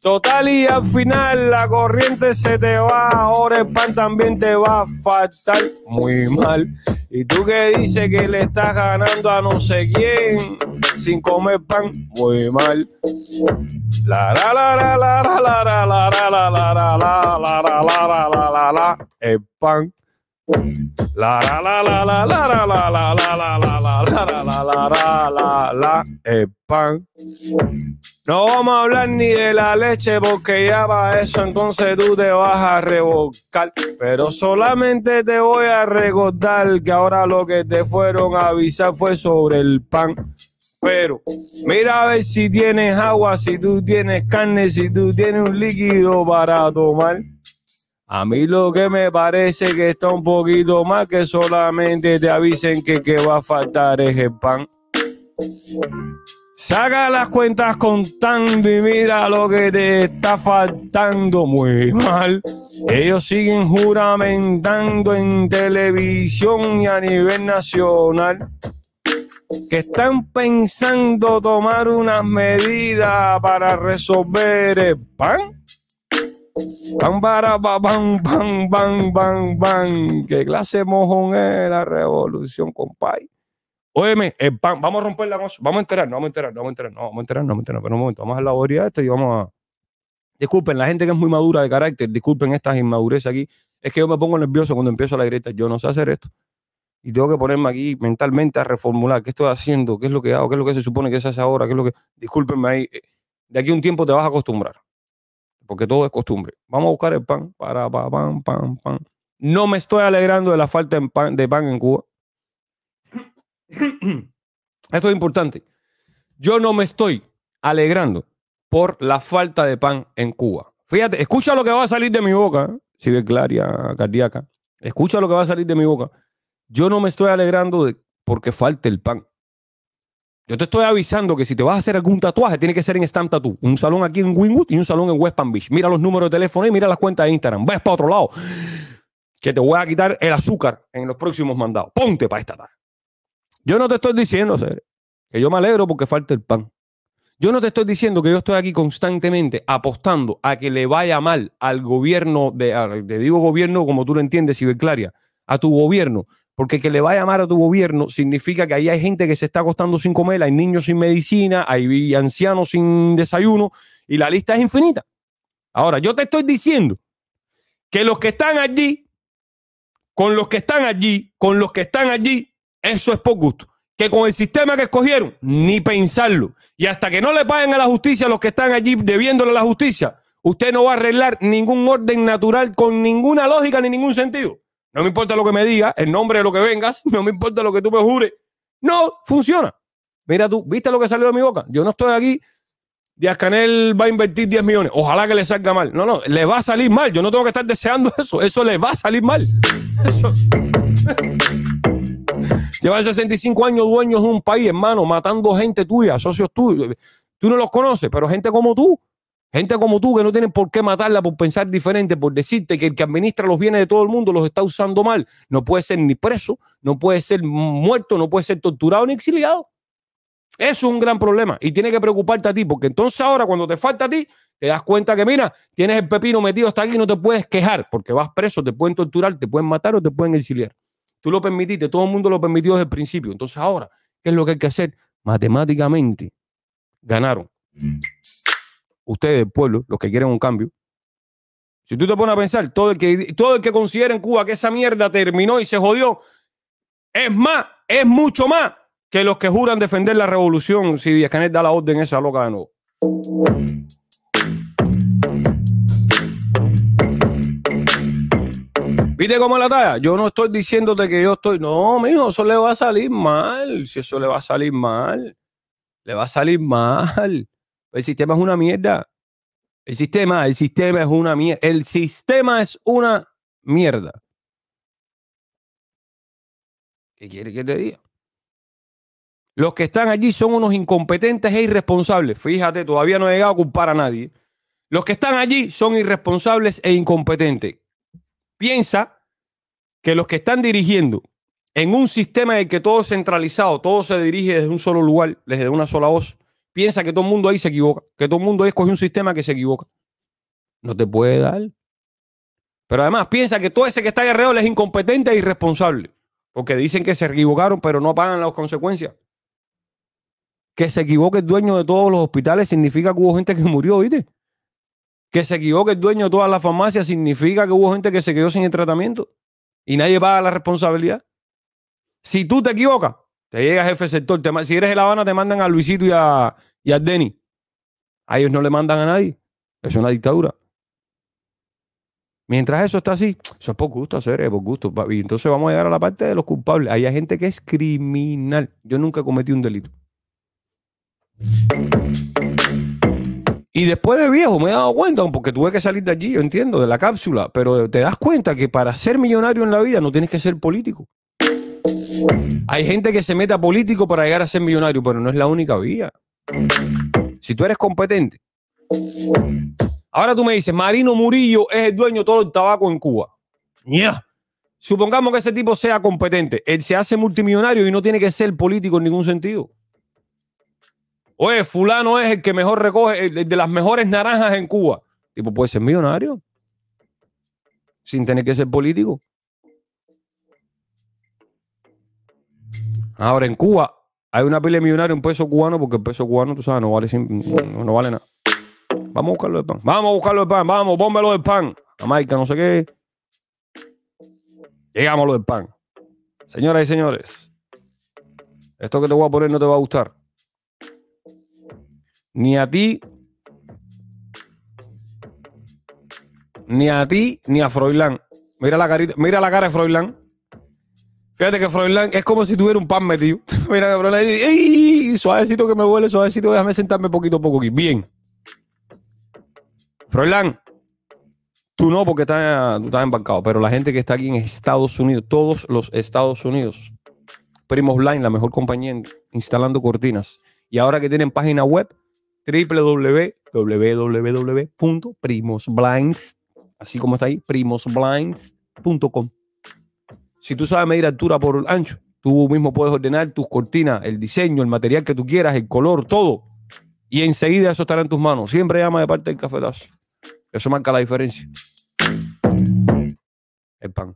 Total y al final la corriente se te va, ahora el pan también te va a faltar muy mal. Y tú que dices que le estás ganando a no sé quién sin comer pan, muy mal. La la la la la la la la la la la la la la la la la la el pan. La la la la la la la la la la la la la la la la la la el pan. No vamos a hablar ni de la leche porque ya va eso, entonces tú te vas a revolcar. Pero solamente te voy a recordar que ahora lo que te fueron a avisar fue sobre el pan. Pero mira a ver si tienes agua, si tú tienes carne, si tú tienes un líquido para tomar. A mí lo que me parece que está un poquito más que solamente te avisen que, que va a faltar es el pan. Saca las cuentas contando y mira lo que te está faltando muy mal. Ellos siguen juramentando en televisión y a nivel nacional que están pensando tomar unas medidas para resolver el pan. Pam, para, pa, pam, pam, pam, pam, pam. ¿Qué clase mojón es la revolución, compay? Óyeme, el pan, vamos a romper la cosa. Vamos a enterar, no vamos a enterar, no vamos a enterar, no vamos a enterar, no vamos a enterar. Pero un momento, vamos a la de esto y vamos a. Disculpen, la gente que es muy madura de carácter, disculpen estas inmadureces aquí. Es que yo me pongo nervioso cuando empiezo la directa. Yo no sé hacer esto. Y tengo que ponerme aquí mentalmente a reformular qué estoy haciendo, qué es lo que hago, qué es lo que se supone que se hace ahora, qué es lo que. Discúlpenme ahí. De aquí a un tiempo te vas a acostumbrar. Porque todo es costumbre. Vamos a buscar el pan. Para, pa, pam, pam, pam. No me estoy alegrando de la falta de pan, de pan en Cuba. Esto es importante. Yo no me estoy alegrando por la falta de pan en Cuba. Fíjate, escucha lo que va a salir de mi boca, ¿eh? ciberclaria cardíaca. Escucha lo que va a salir de mi boca. Yo no me estoy alegrando de porque falte el pan. Yo te estoy avisando que si te vas a hacer algún tatuaje, tiene que ser en Stamp Tattoo. Un salón aquí en Wynwood y un salón en West Palm Beach. Mira los números de teléfono y mira las cuentas de Instagram. Ves para otro lado. Que te voy a quitar el azúcar en los próximos mandados. Ponte para esta tarde. Yo no te estoy diciendo, Cere, que yo me alegro porque falta el pan. Yo no te estoy diciendo que yo estoy aquí constantemente apostando a que le vaya mal al gobierno, de, te digo gobierno como tú lo entiendes, Ciberclaria, a tu gobierno, porque que le vaya mal a tu gobierno significa que ahí hay gente que se está acostando sin comer, hay niños sin medicina, hay ancianos sin desayuno y la lista es infinita. Ahora, yo te estoy diciendo que los que están allí, con los que están allí, con los que están allí, eso es por gusto. Que con el sistema que escogieron, ni pensarlo. Y hasta que no le paguen a la justicia a los que están allí debiéndole a la justicia, usted no va a arreglar ningún orden natural con ninguna lógica ni ningún sentido. No me importa lo que me digas, en nombre de lo que vengas, no me importa lo que tú me jures. No funciona. Mira tú, ¿viste lo que salió de mi boca? Yo no estoy aquí. Díaz Canel va a invertir 10 millones. Ojalá que le salga mal. No, no, le va a salir mal. Yo no tengo que estar deseando eso. Eso le va a salir mal. Eso. Lleva 65 años dueños de un país, hermano, matando gente tuya, socios tuyos. Tú no los conoces, pero gente como tú. Gente como tú que no tienen por qué matarla por pensar diferente, por decirte que el que administra los bienes de todo el mundo los está usando mal. No puede ser ni preso, no puede ser muerto, no puede ser torturado ni exiliado. Eso es un gran problema y tiene que preocuparte a ti, porque entonces ahora cuando te falta a ti, te das cuenta que, mira, tienes el pepino metido hasta aquí no te puedes quejar, porque vas preso, te pueden torturar, te pueden matar o te pueden exiliar. Tú lo permitiste, todo el mundo lo permitió desde el principio. Entonces ahora, ¿qué es lo que hay que hacer? Matemáticamente, ganaron. Ustedes, el pueblo, los que quieren un cambio. Si tú te pones a pensar, todo el que, todo el que considera en Cuba que esa mierda terminó y se jodió, es más, es mucho más que los que juran defender la revolución si Díaz Canel da la orden esa loca de nuevo. ¿Viste cómo la talla? Yo no estoy diciéndote que yo estoy. No, mijo, eso le va a salir mal. Si eso le va a salir mal, le va a salir mal. El sistema es una mierda. El sistema, el sistema es una mierda. El sistema es una mierda. ¿Qué quiere que te diga? Los que están allí son unos incompetentes e irresponsables. Fíjate, todavía no he llegado a culpar a nadie. Los que están allí son irresponsables e incompetentes. Piensa que los que están dirigiendo en un sistema en el que todo es centralizado, todo se dirige desde un solo lugar, desde una sola voz, piensa que todo el mundo ahí se equivoca, que todo el mundo ahí escoge un sistema que se equivoca. No te puede dar. Pero además piensa que todo ese que está ahí alrededor es incompetente e irresponsable. Porque dicen que se equivocaron, pero no pagan las consecuencias. Que se equivoque el dueño de todos los hospitales significa que hubo gente que murió, ¿viste? Que se equivoque el dueño de todas las farmacias significa que hubo gente que se quedó sin el tratamiento y nadie paga la responsabilidad. Si tú te equivocas, te llega jefe sector. si eres de La Habana, te mandan a Luisito y a, y a Denny. A ellos no le mandan a nadie. Es una dictadura. Mientras eso está así, eso es por gusto hacer, es por gusto. Y entonces vamos a llegar a la parte de los culpables. Hay gente que es criminal. Yo nunca cometí un delito. Y después de viejo me he dado cuenta, porque tuve que salir de allí, yo entiendo, de la cápsula, pero te das cuenta que para ser millonario en la vida no tienes que ser político. Hay gente que se mete a político para llegar a ser millonario, pero no es la única vía. Si tú eres competente. Ahora tú me dices, Marino Murillo es el dueño de todo el tabaco en Cuba. Supongamos que ese tipo sea competente. Él se hace multimillonario y no tiene que ser político en ningún sentido. Oye, fulano es el que mejor recoge, el de las mejores naranjas en Cuba. Tipo, puede ser millonario. Sin tener que ser político. Ahora, en Cuba hay una pila de millonarios en peso cubano porque el peso cubano, tú sabes, no vale, no, no vale nada. Vamos a buscarlo de pan. Vamos a buscarlo de pan. Vamos, pónmelo del pan. Jamaica, no sé qué. Llegamos a lo del pan. Señoras y señores, esto que te voy a poner no te va a gustar. Ni a ti, ni a ti, ni a Froilán. Mira la, carita, mira la cara de Froilán. Fíjate que Froilán es como si tuviera un pan metido. mira que dice, ¡Ey! Suavecito que me huele, suavecito, déjame sentarme poquito a poco aquí. Bien. Froilán, tú no porque estás, tú estás embarcado, pero la gente que está aquí en Estados Unidos, todos los Estados Unidos, Primos Blind, la mejor compañía instalando cortinas. Y ahora que tienen página web, www.primosblinds, así como está ahí, primosblinds.com. Si tú sabes medir altura por ancho, tú mismo puedes ordenar tus cortinas, el diseño, el material que tú quieras, el color, todo. Y enseguida eso estará en tus manos. Siempre llama de parte del cafetazo. Eso marca la diferencia. El pan.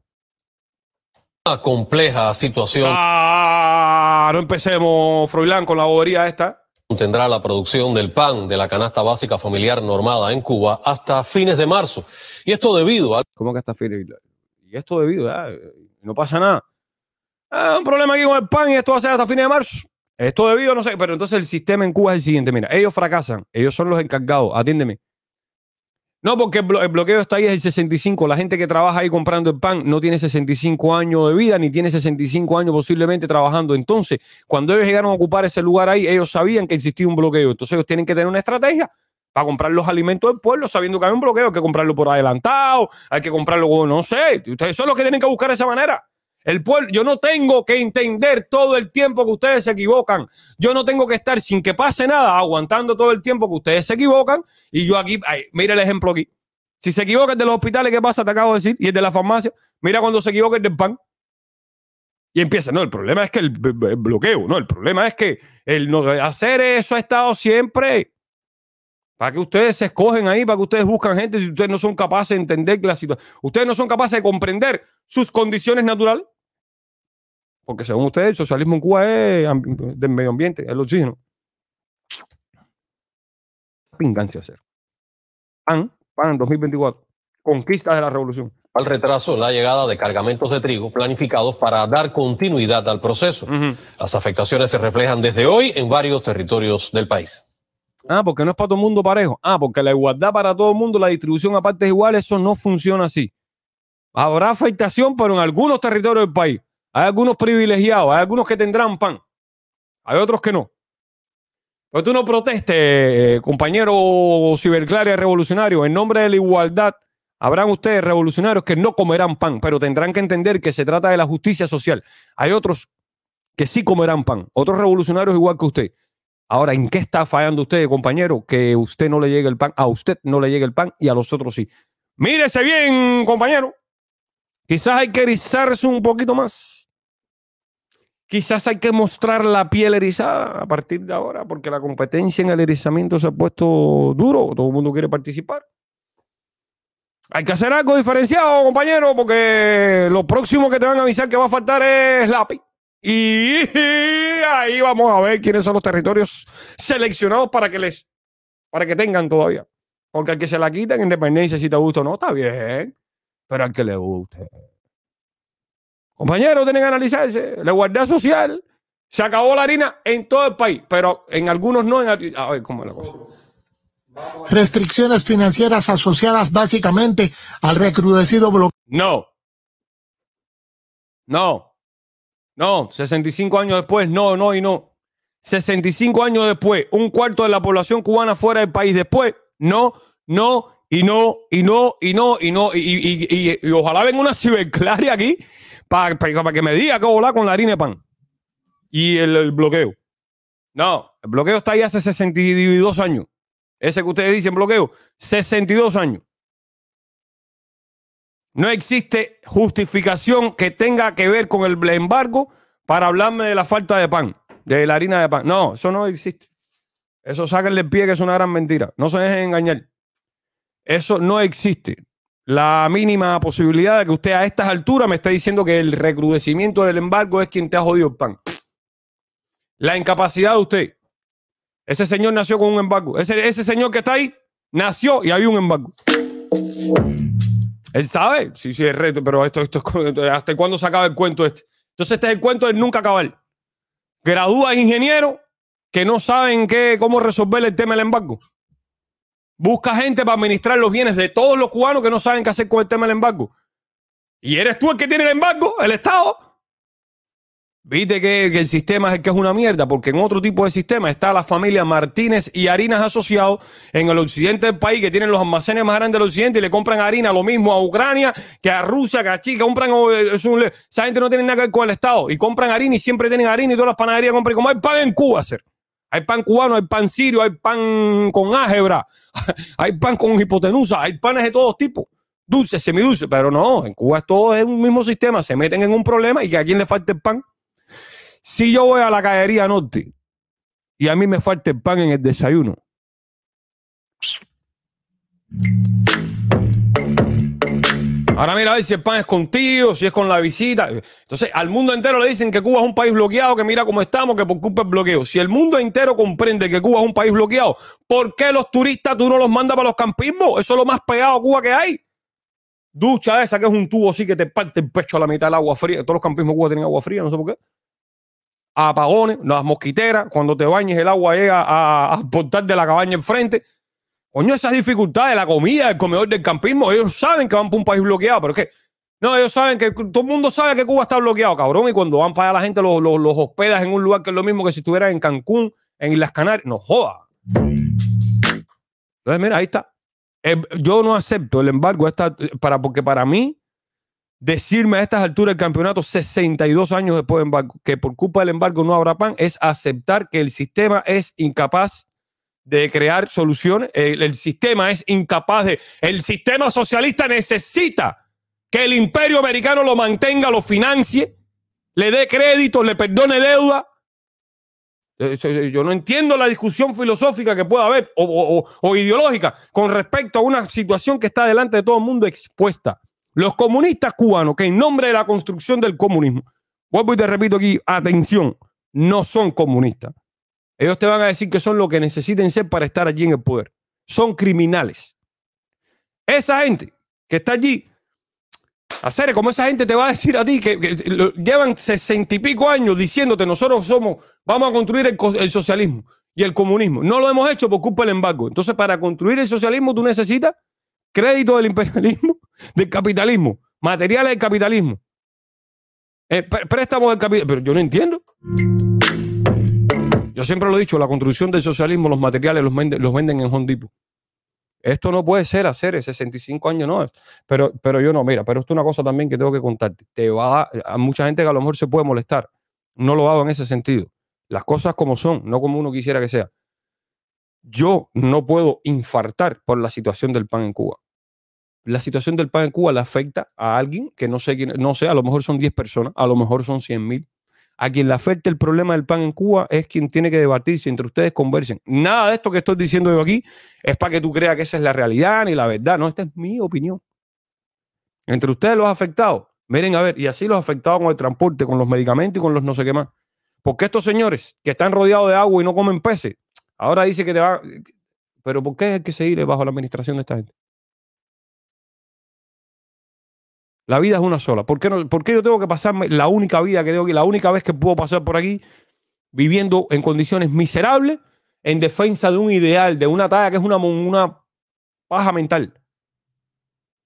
Una compleja situación Ah, no empecemos, Froilán, con la bobería esta. tendrá la producción del pan de la canasta básica familiar normada en Cuba hasta fines de marzo. Y esto debido a ¿Cómo que hasta fines? Y esto debido, ah, no pasa nada. Ah, un problema aquí con el pan y esto va a ser hasta fines de marzo. Esto debido, no sé, pero entonces el sistema en Cuba es el siguiente. Mira, ellos fracasan, ellos son los encargados, atiéndeme. No, porque el, blo- el bloqueo está ahí es el 65. La gente que trabaja ahí comprando el pan no tiene 65 años de vida, ni tiene 65 años posiblemente trabajando. Entonces, cuando ellos llegaron a ocupar ese lugar ahí, ellos sabían que existía un bloqueo. Entonces, ellos tienen que tener una estrategia para comprar los alimentos del pueblo, sabiendo que hay un bloqueo, hay que comprarlo por adelantado, hay que comprarlo, no sé. Ustedes son los que tienen que buscar esa manera. El pueblo, yo no tengo que entender todo el tiempo que ustedes se equivocan. Yo no tengo que estar sin que pase nada, aguantando todo el tiempo que ustedes se equivocan. Y yo aquí, ay, mira el ejemplo aquí. Si se equivoca el de los hospitales, ¿qué pasa? Te acabo de decir. Y el de la farmacia, mira cuando se equivoca el del pan. Y empieza, no, el problema es que el, bloqueo, no, el problema es que el hacer eso ha estado siempre. Para que ustedes se escogen ahí, para que ustedes buscan gente, si ustedes no son capaces de entender la situación. Ustedes no son capaces de comprender sus condiciones naturales. Porque según ustedes, el socialismo en Cuba es del medio ambiente, el oxígeno. Pingancio hacer. PAN, PAN 2024. Conquistas de la revolución. al retraso la llegada de cargamentos de trigo planificados para dar continuidad al proceso. Las afectaciones se reflejan desde hoy en varios territorios del país. Ah, porque no es para todo el mundo parejo. Ah, porque la igualdad para todo el mundo, la distribución a partes iguales, eso no funciona así. Habrá afectación, pero en algunos territorios del país. Hay algunos privilegiados, hay algunos que tendrán pan. Hay otros que no. Pero tú no protestes, eh, compañero ciberclaria revolucionario, en nombre de la igualdad. Habrán ustedes revolucionarios que no comerán pan, pero tendrán que entender que se trata de la justicia social. Hay otros que sí comerán pan, otros revolucionarios igual que usted. Ahora, ¿en qué está fallando usted, compañero? Que usted no le llegue el pan, a usted no le llegue el pan y a los otros sí. Mírese bien, compañero. Quizás hay que erizarse un poquito más. Quizás hay que mostrar la piel erizada a partir de ahora, porque la competencia en el erizamiento se ha puesto duro, todo el mundo quiere participar. Hay que hacer algo diferenciado, compañero, porque lo próximo que te van a avisar que va a faltar es lápiz. Y ahí vamos a ver quiénes son los territorios seleccionados para que les, para que tengan todavía. Porque al que se la quitan, independencia, si te gusta o no, está bien. Pero al que le guste. Compañeros, tienen que analizarse. La guardia social se acabó la harina en todo el país, pero en algunos no. En, a ver cómo es la cosa. Restricciones financieras asociadas básicamente al recrudecido bloqueo. No. No. No. 65 años después, no, no y no. 65 años después, un cuarto de la población cubana fuera del país después, no, no, y no, y no, y no, y no, y, y, y, ojalá venga una ciberclaria aquí para, para que me diga que volar con la harina de pan. Y el, el bloqueo. No, el bloqueo está ahí hace 62 años. Ese que ustedes dicen bloqueo, 62 años. No existe justificación que tenga que ver con el embargo para hablarme de la falta de pan, de la harina de pan. No, eso no existe. Eso sáquenle el pie que es una gran mentira. No se dejen engañar. Eso no existe. La mínima posibilidad de que usted a estas alturas me esté diciendo que el recrudecimiento del embargo es quien te ha jodido el pan. La incapacidad de usted. Ese señor nació con un embargo. Ese, ese señor que está ahí nació y había un embargo. Él sabe, sí, sí, es reto, pero esto, esto es hasta cuándo se acaba el cuento este. Entonces, este es el cuento de nunca acabar. Gradúa ingenieros que no saben qué, cómo resolver el tema del embargo. Busca gente para administrar los bienes de todos los cubanos que no saben qué hacer con el tema del embargo. Y eres tú el que tiene el embargo, el Estado. Viste que, el sistema es que es una mierda, porque en otro tipo de sistema está la familia Martínez y Harinas Asociados en el occidente del país, que tienen los almacenes más grandes del occidente y le compran harina lo mismo a Ucrania que a Rusia, que a Chica, compran, un, esa gente no tiene nada que ver con el Estado y compran harina y siempre tienen harina y todas las panaderías compran, como hay pan en Cuba, hacer. Hay pan cubano, hay pan sirio, hay pan con álgebra, hay pan con hipotenusa, hay panes de todos tipos, dulces, semidulces, pero no, en Cuba todo es un mismo sistema, se meten en un problema y que a quien le falta el pan. Si yo voy a la caería norte y a mí me falta el pan en el desayuno, Ahora mira a ver si el pan es contigo, si es con la visita. Entonces, al mundo entero le dicen que Cuba es un país bloqueado, que mira cómo estamos, que por culpa del bloqueo. Si el mundo entero comprende que Cuba es un país bloqueado, ¿por qué los turistas tú no los mandas para los campismos? Eso es lo más pegado a Cuba que hay. Ducha esa que es un tubo así que te parte el pecho a la mitad del agua fría. Todos los campismos de Cuba tienen agua fría, no sé por qué. Apagones, las mosquiteras, cuando te bañes el agua llega a, a de la cabaña enfrente. Coño, esas dificultades, la comida, el comedor del campismo, ellos saben que van para un país bloqueado, pero es que, no, ellos saben que todo el mundo sabe que Cuba está bloqueado, cabrón, y cuando van para allá la gente los, los, los hospedas en un lugar que es lo mismo que si estuvieran en Cancún, en Islas Canarias, no joda. Entonces, mira, ahí está. Eh, yo no acepto el embargo esta, para, porque para mí, decirme a estas alturas del campeonato, 62 años después del embargo, que por culpa del embargo no habrá pan, es aceptar que el sistema es incapaz de crear soluciones. El, sistema es incapaz de... El sistema socialista necesita que el imperio americano lo mantenga, lo financie, le dé crédito, le perdone deuda. Yo no entiendo la discusión filosófica que pueda haber o, ideológica con respecto a una situación que está delante de todo el mundo expuesta. Los comunistas cubanos, que en nombre de la construcción del comunismo, vuelvo y te repito aquí, atención, no son comunistas. Ellos te van a decir que son lo que necesiten ser para estar allí en el poder. Son criminales. Esa gente que está allí, hacer como esa gente te va a decir a ti que, llevan sesenta y pico años diciéndote nosotros somos, vamos a construir el, el, socialismo y el comunismo. No lo hemos hecho por culpa del embargo. Entonces, para construir el socialismo, tú necesitas crédito del imperialismo, del capitalismo, materiales del capitalismo, eh, préstamos del capitalismo. Pero yo no entiendo. Yo siempre lo he dicho, la construcción del socialismo, los materiales los venden, en Home Depot. Esto no puede ser hacer 65 años, no. Pero, pero yo no, mira, pero esto es una cosa también que tengo que contarte. Te va a, a mucha gente que a lo mejor se puede molestar. No lo hago en ese sentido. Las cosas como son, no como uno quisiera que sea. Yo no puedo infartar por la situación del pan en Cuba. La situación del pan en Cuba le afecta a alguien que no sé quién, no sé, a lo mejor son 10 personas, a lo mejor son 100 mil, a quien le afecte el problema del pan en Cuba es quien tiene que debatirse, entre ustedes conversen. Nada de esto que estoy diciendo yo aquí es para que tú creas que esa es la realidad ni la verdad. No, esta es mi opinión. Entre ustedes los afectados, miren a ver, y así los afectados con el transporte, con los medicamentos y con los no sé qué más. Porque estos señores que están rodeados de agua y no comen peces, ahora dice que te va... Pero ¿por qué hay que seguir bajo la administración de esta gente? La vida es una sola. ¿Por qué, no, por qué yo tengo que pasarme la única vida que tengo aquí, la única vez que puedo pasar por aquí, viviendo en condiciones miserables, en defensa de un ideal, de una talla que es una, una paja mental?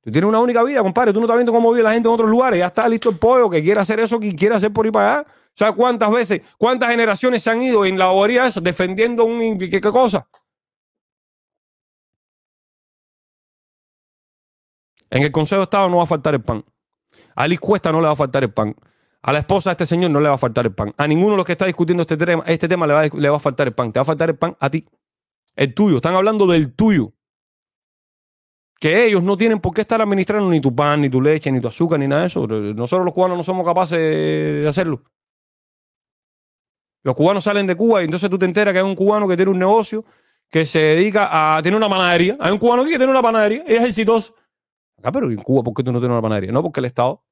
Tú tienes una única vida, compadre. Tú no estás viendo cómo vive la gente en otros lugares. Ya está listo el pollo que quiere hacer eso, que quiere hacer por ahí para allá. O sea, ¿cuántas veces, cuántas generaciones se han ido en la bobería eso, defendiendo un... ¿Qué, qué cosa? En el Consejo de Estado no va a faltar el pan. A Alice Cuesta no le va a faltar el pan. A la esposa de este señor no le va a faltar el pan. A ninguno de los que está discutiendo este tema, este tema le, va, le va a faltar el pan. Te va a faltar el pan a ti. El tuyo. Están hablando del tuyo. Que ellos no tienen por qué estar administrando ni tu pan, ni tu leche, ni tu azúcar, ni nada de eso. Nosotros los cubanos no somos capaces de hacerlo. Los cubanos salen de Cuba y entonces tú te enteras que hay un cubano que tiene un negocio que se dedica a tener una panadería. Hay un cubano aquí que tiene una panadería y es exitoso. Acá, pero en Cuba, ¿por qué tú no tienes una panadería? No, porque el Estado.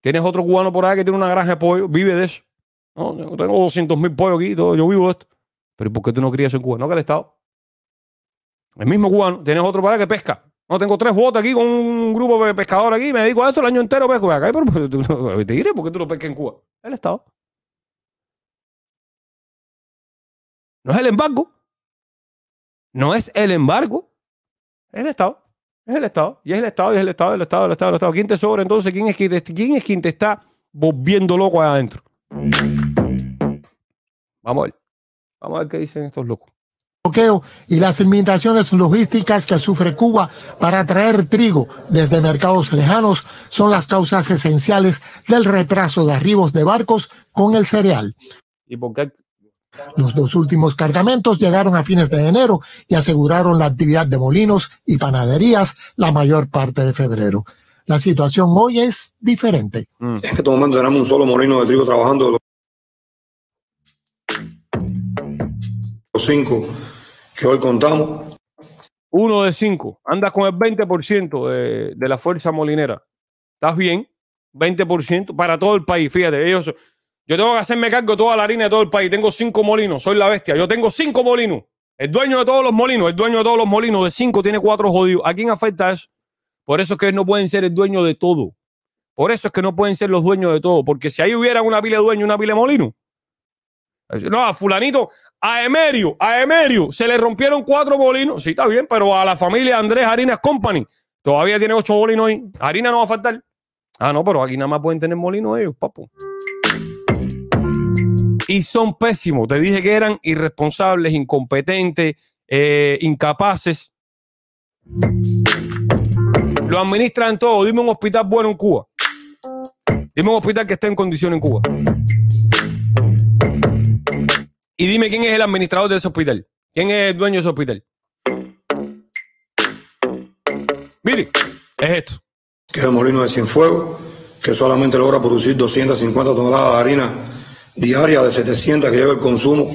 Tienes otro cubano por ahí que tiene una granja de pollo, vive de eso. Tengo 200 mil pollos aquí, todo, yo vivo de esto. Pero ¿por qué tú no crías en Cuba? No, que el Estado. El mismo cubano, tienes otro para que pesca. No, tengo tres botas aquí con un grupo de pescadores aquí, me dedico a esto el año entero, pesco acá, pero te diré, ¿por qué tú lo pescas en Cuba? El Estado. No es el embargo. No es el embargo. El Estado. Es el Estado. Y es el Estado, y es el Estado, el Estado, el Estado, el Estado. ¿Quién te sobra entonces? ¿Quién es quien te, quién es quien te está volviendo loco allá adentro? Vamos a ver. Vamos a ver qué dicen estos locos. bloqueo y las limitaciones logísticas que sufre Cuba para traer trigo desde mercados lejanos son las causas esenciales del retraso de arribos de barcos con el cereal. ¿Y por qué? Los dos últimos cargamentos llegaron a fines de enero y aseguraron la actividad de molinos y panaderías la mayor parte de febrero. La situación hoy es diferente. En este momento tenemos un solo molino de trigo trabajando. Los cinco que hoy contamos. Uno de cinco. Andas con el 20% de, de la fuerza molinera. ¿Estás bien? 20% para todo el país. Fíjate, ellos. Yo tengo que hacerme cargo de toda la harina de todo el país. Tengo cinco molinos. Soy la bestia. Yo tengo cinco molinos. El dueño de todos los molinos, el dueño de todos los molinos de cinco tiene cuatro jodidos. ¿A quién afecta eso? Por eso es que no pueden ser el dueño de todo. Por eso es que no pueden ser los dueños de todo. Porque si ahí hubiera una pila de dueño una pila de molino. No, a fulanito, a Emerio, a Emerio se le rompieron cuatro molinos. Sí, está bien, pero a la familia Andrés Harinas Company todavía tiene ocho molinos ahí. Harina no va a faltar. Ah, no, pero aquí nada más pueden tener molinos ellos, papu. Y son pésimos. Te dije que eran irresponsables, incompetentes, eh, incapaces. Lo administran todo. Dime un hospital bueno en Cuba. Dime un hospital que esté en condición en Cuba. Y dime quién es el administrador de ese hospital. ¿Quién es el dueño de ese hospital? Mire, es esto. Que es el molino de Cienfuegos, que solamente logra producir 250 toneladas de harina diaria de 700 que lleva el consumo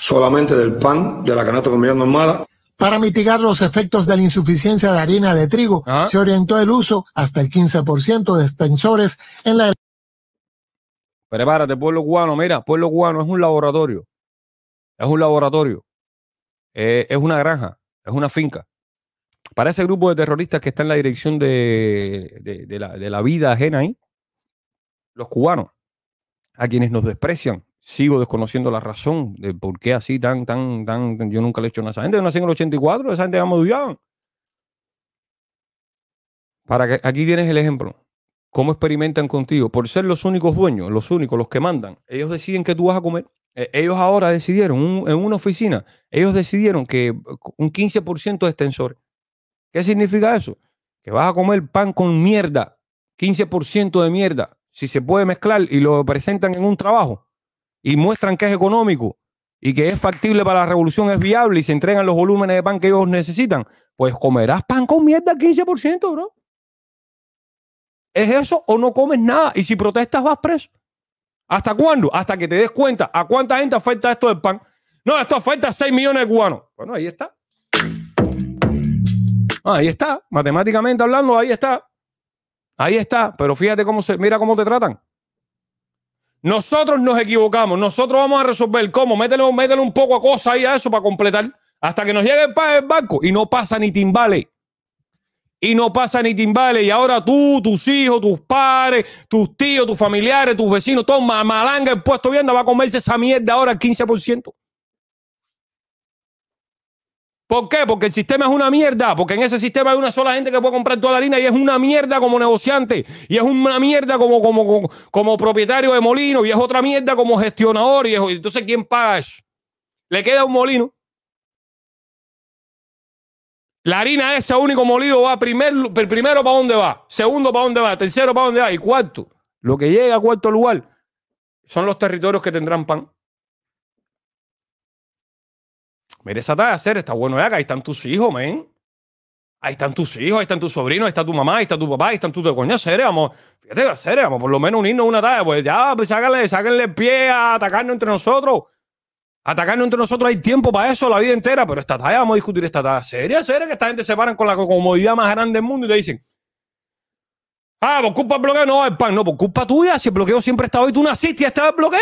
solamente del pan de la canasta familiar normada. Para mitigar los efectos de la insuficiencia de harina de trigo, se orientó el uso hasta el 15% de extensores en la Prepárate, pueblo cubano. Mira, pueblo cubano es un laboratorio. Es un laboratorio. Eh, es una granja. Es una finca. Para ese grupo de terroristas que está en la dirección de, de- de la, de la vida ajena ahí, los cubanos, a quienes nos desprecian, sigo desconociendo la razón de por qué así tan, tan, tan. Yo nunca le he hecho nada a esa gente. Yo nací en el 84, esa gente ya me odiaban. Para que aquí tienes el ejemplo. ¿Cómo experimentan contigo? Por ser los únicos dueños, los únicos, los que mandan. Ellos deciden que tú vas a comer. Eh, ellos ahora decidieron, en una oficina, ellos decidieron que un 15% de extensores. ¿Qué significa eso? Que vas a comer pan con mierda. 15% de mierda. Si se puede mezclar y lo presentan en un trabajo y muestran que es económico y que es factible para la revolución, es viable y se entregan los volúmenes de pan que ellos necesitan, pues comerás pan con mierda 15%, bro. ¿Es eso o no comes nada? Y si protestas vas preso. ¿Hasta cuándo? Hasta que te des cuenta a cuánta gente afecta esto del pan. No, esto afecta a 6 millones de cubanos. Bueno, ahí está. Ah, ahí está. Matemáticamente hablando, ahí está. Ahí está. Pero fíjate cómo se, mira cómo te tratan. Nosotros nos equivocamos. Nosotros vamos a resolver cómo. Métele, un poco a cosas ahí a eso para completar. Hasta que nos llegue el del banco. Y no pasa ni timbale. Y no pasa ni timbale. Y ahora tú, tus hijos, tus padres, tus tíos, tus familiares, tus vecinos, todo ma- malanga el puesto viendo va a comerse esa mierda ahora al 15%. ¿Por qué? Porque el sistema es una mierda. Porque en ese sistema hay una sola gente que puede comprar toda la harina y es una mierda como negociante. Y es una mierda como, como, como, como propietario de molino. Y es otra mierda como gestionador. Y es- entonces, ¿quién paga eso? Le queda un molino. La harina ese único molido va primer, primero para dónde va, segundo para dónde va, tercero para dónde va y cuarto. Lo que llega a cuarto lugar son los territorios que tendrán pan. Mira esa de hacer, está bueno que ahí están tus hijos, men. Ahí están tus hijos, ahí están tus sobrinos, ahí está tu mamá, ahí está tu papá, ahí están tus coño, serio, vamos. Fíjate, serio, vamos, por lo menos unirnos una tarea, pues ya, pues sáquenle, sáquenle el pie a atacarnos entre nosotros. Atacarnos entre nosotros hay tiempo para eso la vida entera, pero esta talla vamos a discutir esta talla seria, seria, que esta gente se paran con la comodidad más grande del mundo y te dicen, ah, por culpa del bloqueo no el pan, no, por culpa tuya, si el bloqueo siempre estado ahí, tú naciste y estaba el bloqueo,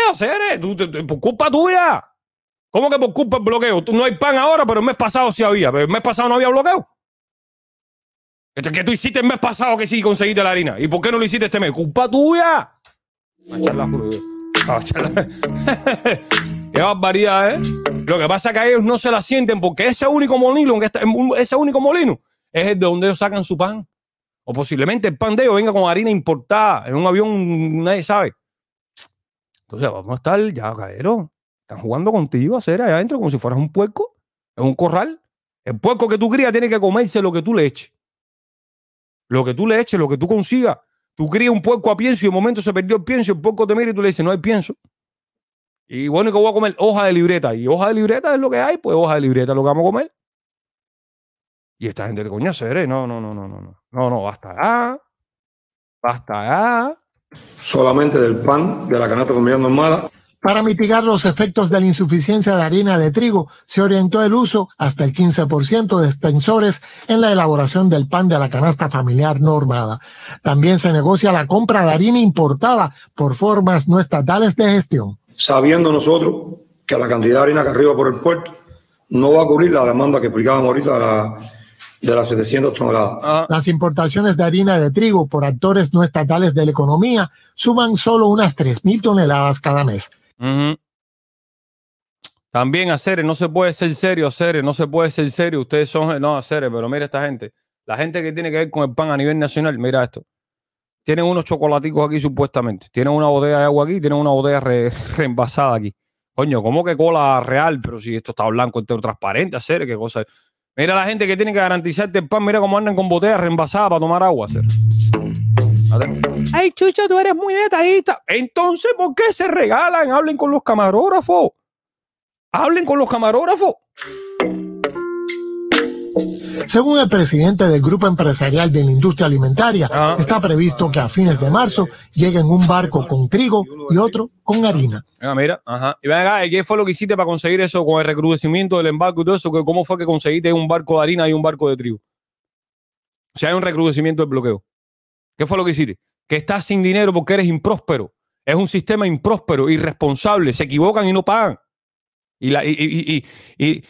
tú- por culpa tuya. ¿Cómo que por culpa del bloqueo? Tú, no hay pan ahora, pero el mes pasado sí había, pero el mes pasado no había bloqueo. ¿Qué tú hiciste el mes pasado que sí conseguiste la harina? ¿Y por qué no lo hiciste este mes? ¡Culpa tuya! Qué barbaridad, ¿eh? Lo que pasa es que ellos no se la sienten porque ese único molino, ese único molino, es el de donde ellos sacan su pan. O posiblemente el pan de ellos venga con harina importada en un avión, nadie sabe. Entonces vamos a estar ya, caero. Están jugando contigo a hacer allá adentro como si fueras un puerco en un corral. El puerco que tú crías tiene que comerse lo que tú le eches. Lo que tú le eches, lo que tú consigas. Tú crías un puerco a pienso y de momento se perdió el pienso el puerco te mira y tú le dices, no hay pienso. Y bueno, que voy a comer hoja de libreta. Y hoja de libreta es lo que hay, pues hoja de libreta es lo que vamos a comer. Y esta gente de coña seres, no, no, no, no, no, no. No, no, basta ya. Basta ya. solamente del pan, de la canasta familiar normada, Para mitigar los efectos de la insuficiencia de harina de trigo, se orientó el uso hasta el 15% de extensores en la elaboración del pan de la canasta familiar normada. También se negocia la compra de harina importada por formas no estatales de gestión. sabiendo nosotros que la cantidad de harina que arriba por el puerto no va a cubrir la demanda que explicábamos ahorita de, la- de las 700 toneladas. Las importaciones de harina de trigo por actores no estatales de la economía suman solo unas 3.000 toneladas cada mes. Ujú. También hacer, no se puede ser serio, hacer, no se puede ser serio. Ustedes son, no, hacer, pero mira esta gente. La gente que tiene que ver con el pan a nivel nacional, mira esto. Tienen unos chocolaticos aquí supuestamente. Tienen una botella de agua aquí, tienen una re- reenvasada aquí. Coño, ¿cómo que cola real? Pero si esto está blanco, entero transparente, hacer, qué cosa. Mira la gente que tiene que garantizarte el pan, mira cómo andan con botellas reenvasadas para tomar agua, hacer. Ay, Chucho, tú eres muy detallista. Entonces, ¿por qué se regalan? Hablen con los camarógrafos. Hablen con los camarógrafos. Según el presidente del Grupo Empresarial de la Industria Alimentaria, está previsto que a fines de marzo lleguen un barco con trigo y otro con harina. Venga, mira, ajá. Y venga, ¿y ¿qué fue lo que hiciste para conseguir eso con el recrudecimiento del embarco y todo eso? ¿Qué- ¿Cómo fue que conseguiste un barco de harina y un barco de trigo? O sea, hay un recrudecimiento del bloqueo. ¿Qué fue lo que hiciste? Que estás sin dinero porque eres impróspero. Es un sistema impróspero, irresponsable. Se equivocan y no pagan. Y, la, y, y- y- y-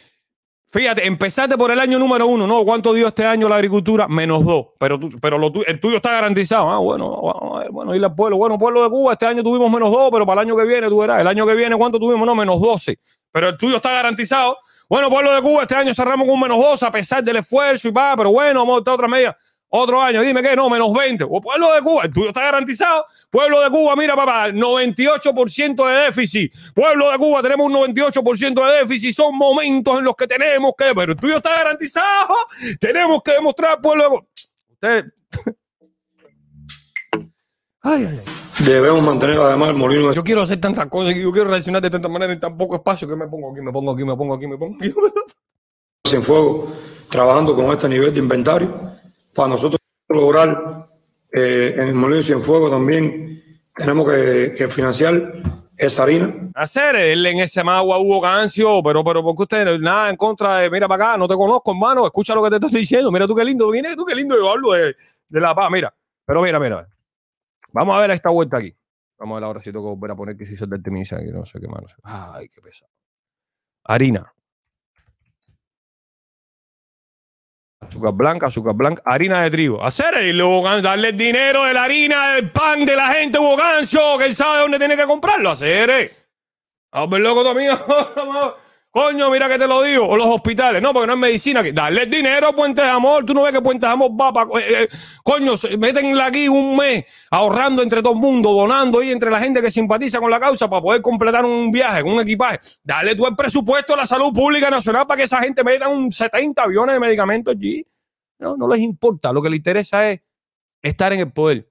fíjate, empezaste por el año número uno, ¿no? ¿Cuánto dio este año la agricultura? Menos dos. Pero, tú- pero el tuyo está garantizado. Ah, bueno, vamos a bueno, ir al pueblo. Bueno, pueblo de Cuba, este año tuvimos menos dos, pero para el año que viene, tú verás, el año que viene, ¿cuánto tuvimos? No, menos 12. Pero el tuyo está garantizado. Bueno, pueblo de Cuba, este año cerramos con menos 2 a pesar del esfuerzo y va, pero bueno, vamos a otra media. Otro año, dime qué, no, menos 20. O pueblo de Cuba, el tuyo está garantizado. Pueblo de Cuba, mira, papá, 98% de déficit. Pueblo de Cuba, tenemos un 98% de déficit. Son momentos en los que tenemos que, pero el tuyo está garantizado. Tenemos que demostrar, pueblo de Cuba. Usted. Ay, ay, ay. Debemos mantener además el molino Yo quiero hacer tantas cosas, yo quiero reaccionar de tanta manera en tan poco espacio que me pongo aquí, me pongo aquí, me pongo aquí, me pongo aquí. sin fuego, trabajando con este nivel de inventario para nosotros lograr Eh, en el molino de Cienfuegos también tenemos que, financiar esa harina. Hacer él en ese magua Hugo Cancio, pero, pero porque usted nada en contra de, mira para acá, no te conozco, hermano, escucha lo que te estoy diciendo, mira tú qué lindo, mira tú qué lindo, yo hablo de, la paz, mira, pero mira, mira, vamos a ver esta vuelta aquí. Vamos a ver ahora si tengo que volver a poner que se hizo del temisa, que no sé qué más. Ay, qué pesado. Harina. Azúcar blanca, azúcar blanca, harina de trigo. Hacer gan- darle el dinero de la harina, del pan de la gente, Hugo que sabe dónde tiene que comprarlo. Hacer, eh. A ver, loco también. Coño, mira que te lo digo. O los hospitales. No, porque no es medicina. que Darle el dinero a Puentes de Amor. Tú no ves que Puentes de Amor va para. coño, se- métenla aquí un mes ahorrando entre todo el mundo, donando ahí entre la gente que simpatiza con la causa para poder completar un viaje, un equipaje. Dale tú el presupuesto a la salud pública nacional para que esa gente meta un 70 aviones de medicamentos allí. No, no les importa. Lo que les interesa es estar en el poder.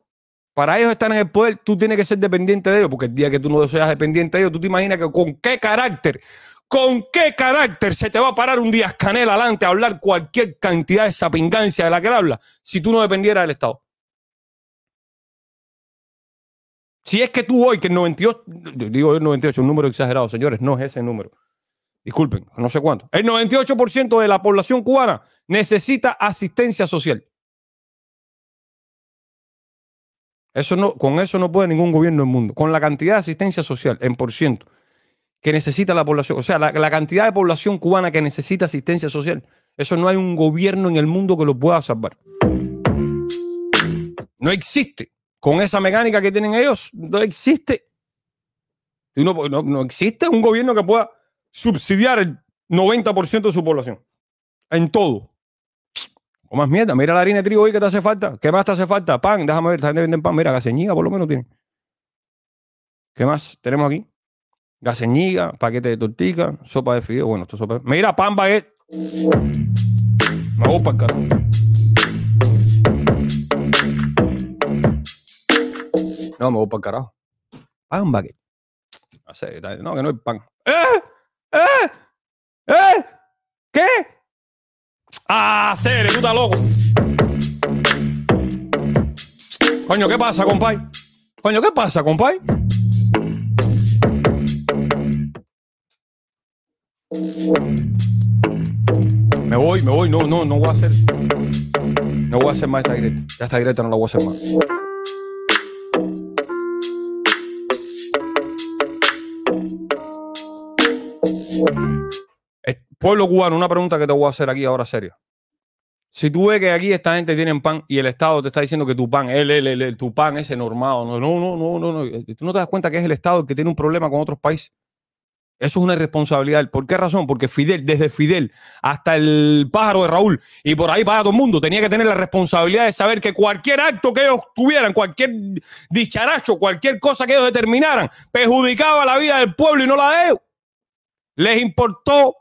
Para ellos estar en el poder, tú tienes que ser dependiente de ellos, porque el día que tú no seas dependiente de ellos, tú te imaginas que con qué carácter, con qué carácter se te va a parar un día Canel adelante a hablar cualquier cantidad de sapingancia de la que habla, si tú no dependieras del Estado. Si es que tú hoy, que el 98, yo digo el 98, un número exagerado, señores, no es ese número. Disculpen, no sé cuánto. El 98% de la población cubana necesita asistencia social. Eso no, con eso no puede ningún gobierno del mundo. Con la cantidad de asistencia social en por ciento que necesita la población, o sea, la, cantidad de población cubana que necesita asistencia social, eso no hay un gobierno en el mundo que lo pueda salvar. No existe. Con esa mecánica que tienen ellos, no existe. No, no- existe un gobierno que pueda subsidiar el 90% de su población. En todo. O más mierda, mira la harina de trigo hoy que te hace falta. ¿Qué más te hace falta? Pan, déjame ver, esta gente vende pan. Mira, gaseñiga por lo menos tiene. ¿Qué más tenemos aquí? Gaseñiga, paquete de tortica, sopa de fideo. Bueno, esto es sopa. Mira, pan baguette. Me voy para carajo. No, me voy para el carajo. Pan baguette. No sé, no, que no hay pan. ¡Eh! ¡Eh! ¡Eh! ¿Qué? ¡Ah, Cere, tú estás loco! Coño, ¿qué pasa, compay? Coño, ¿qué pasa, compay? Me voy, me voy, no, no, no voy a hacer. No voy a hacer más esta directa. Ya esta directa no la voy a hacer más. Eh, Pueblo cubano, una pregunta que te voy a hacer aquí ahora seria. Si tú ves que aquí esta gente tiene pan y el Estado te está diciendo que tu pan, el, el, el, tu pan es normado, no, no, no, no, no, no. eh, Tú no te das cuenta que es el Estado el que tiene un problema con otros países. Eso es una irresponsabilidad. ¿Por qué razón? Porque Fidel, desde Fidel hasta el pájaro de Raúl y por ahí para todo el mundo, tenía que tener la responsabilidad de saber que cualquier acto que ellos tuvieran, cualquier dicharacho, cualquier cosa que ellos determinaran, perjudicaba la vida del pueblo y no la de ellos. Les importó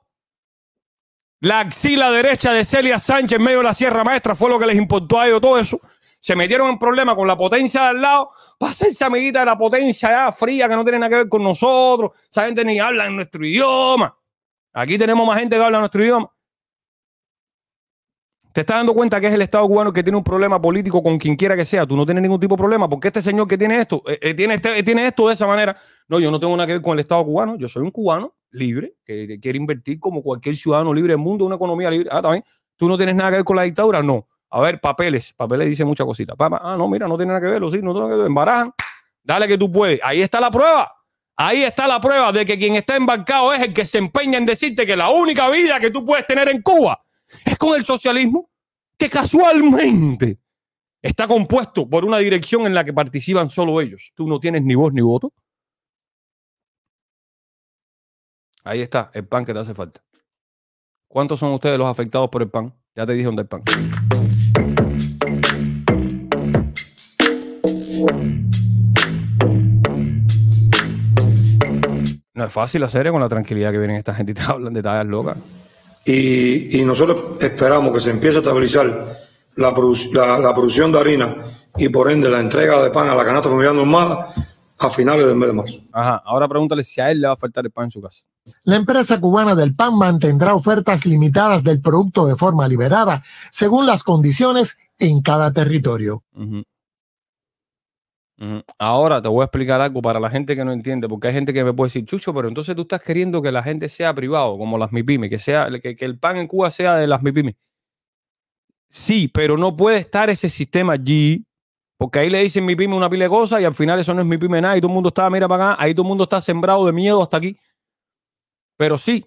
la axila derecha de Celia Sánchez en medio de la Sierra Maestra, fue lo que les importó a ellos todo eso. Se metieron en problemas con la potencia de al lado para hacerse amiguita de la potencia fría que no tiene nada que ver con nosotros. Esa gente ni habla en nuestro idioma. Aquí tenemos más gente que habla nuestro idioma. ¿Te estás dando cuenta que es el Estado cubano que tiene un problema político con quien quiera que sea? Tú no tienes ningún tipo de problema porque este señor que tiene esto, eh, eh, tiene, este- tiene esto de esa manera. No, yo no tengo nada que ver con el Estado cubano. Yo soy un cubano libre que que quiere invertir como cualquier ciudadano libre del mundo, una economía libre. Ah, también. ¿Tú no tienes nada que ver con la dictadura? No. A ver, papeles. Papeles dice. Pa- pa- Ah, no, mira, no tiene nada que verlo. Sí, no tiene nada que ver. Embarajan. Dale que tú puedes. Ahí está la prueba. Ahí está la prueba de que quien está embarcado es el que se empeña en decirte que la única vida que tú puedes tener en Cuba es con el socialismo, que casualmente está compuesto por una dirección en la que participan solo ellos. Tú no tienes ni voz ni voto. Ahí está, el pan que te hace falta. ¿Cuántos son ustedes los afectados por el pan? Ya te dije dónde hay pan. No es fácil hacer con la tranquilidad que vienen esta gente y te hablan de tallas locas. Y, nosotros esperamos que se empiece a estabilizar la- la producción de harina y por ende la entrega de pan a la canasta familiar normada a finales del mes de marzo. Ajá, ahora pregúntale si a él le va a faltar el pan en su casa. La empresa cubana del pan mantendrá ofertas limitadas del producto de forma liberada según las condiciones en cada territorio. Ahora te voy a explicar algo para la gente que no entiende, porque hay gente que me puede decir, Chucho, pero entonces tú estás queriendo que la gente sea privado, como las MIPIMES, que, sea, que, que el pan en Cuba sea de las MIPIMES. Sí, pero no puede estar ese sistema allí, porque ahí le dicen MIPYME una pila de cosas y al final eso no es MIPYME nada y todo el mundo está, mira para acá, ahí todo el mundo está sembrado de miedo hasta aquí. Pero sí,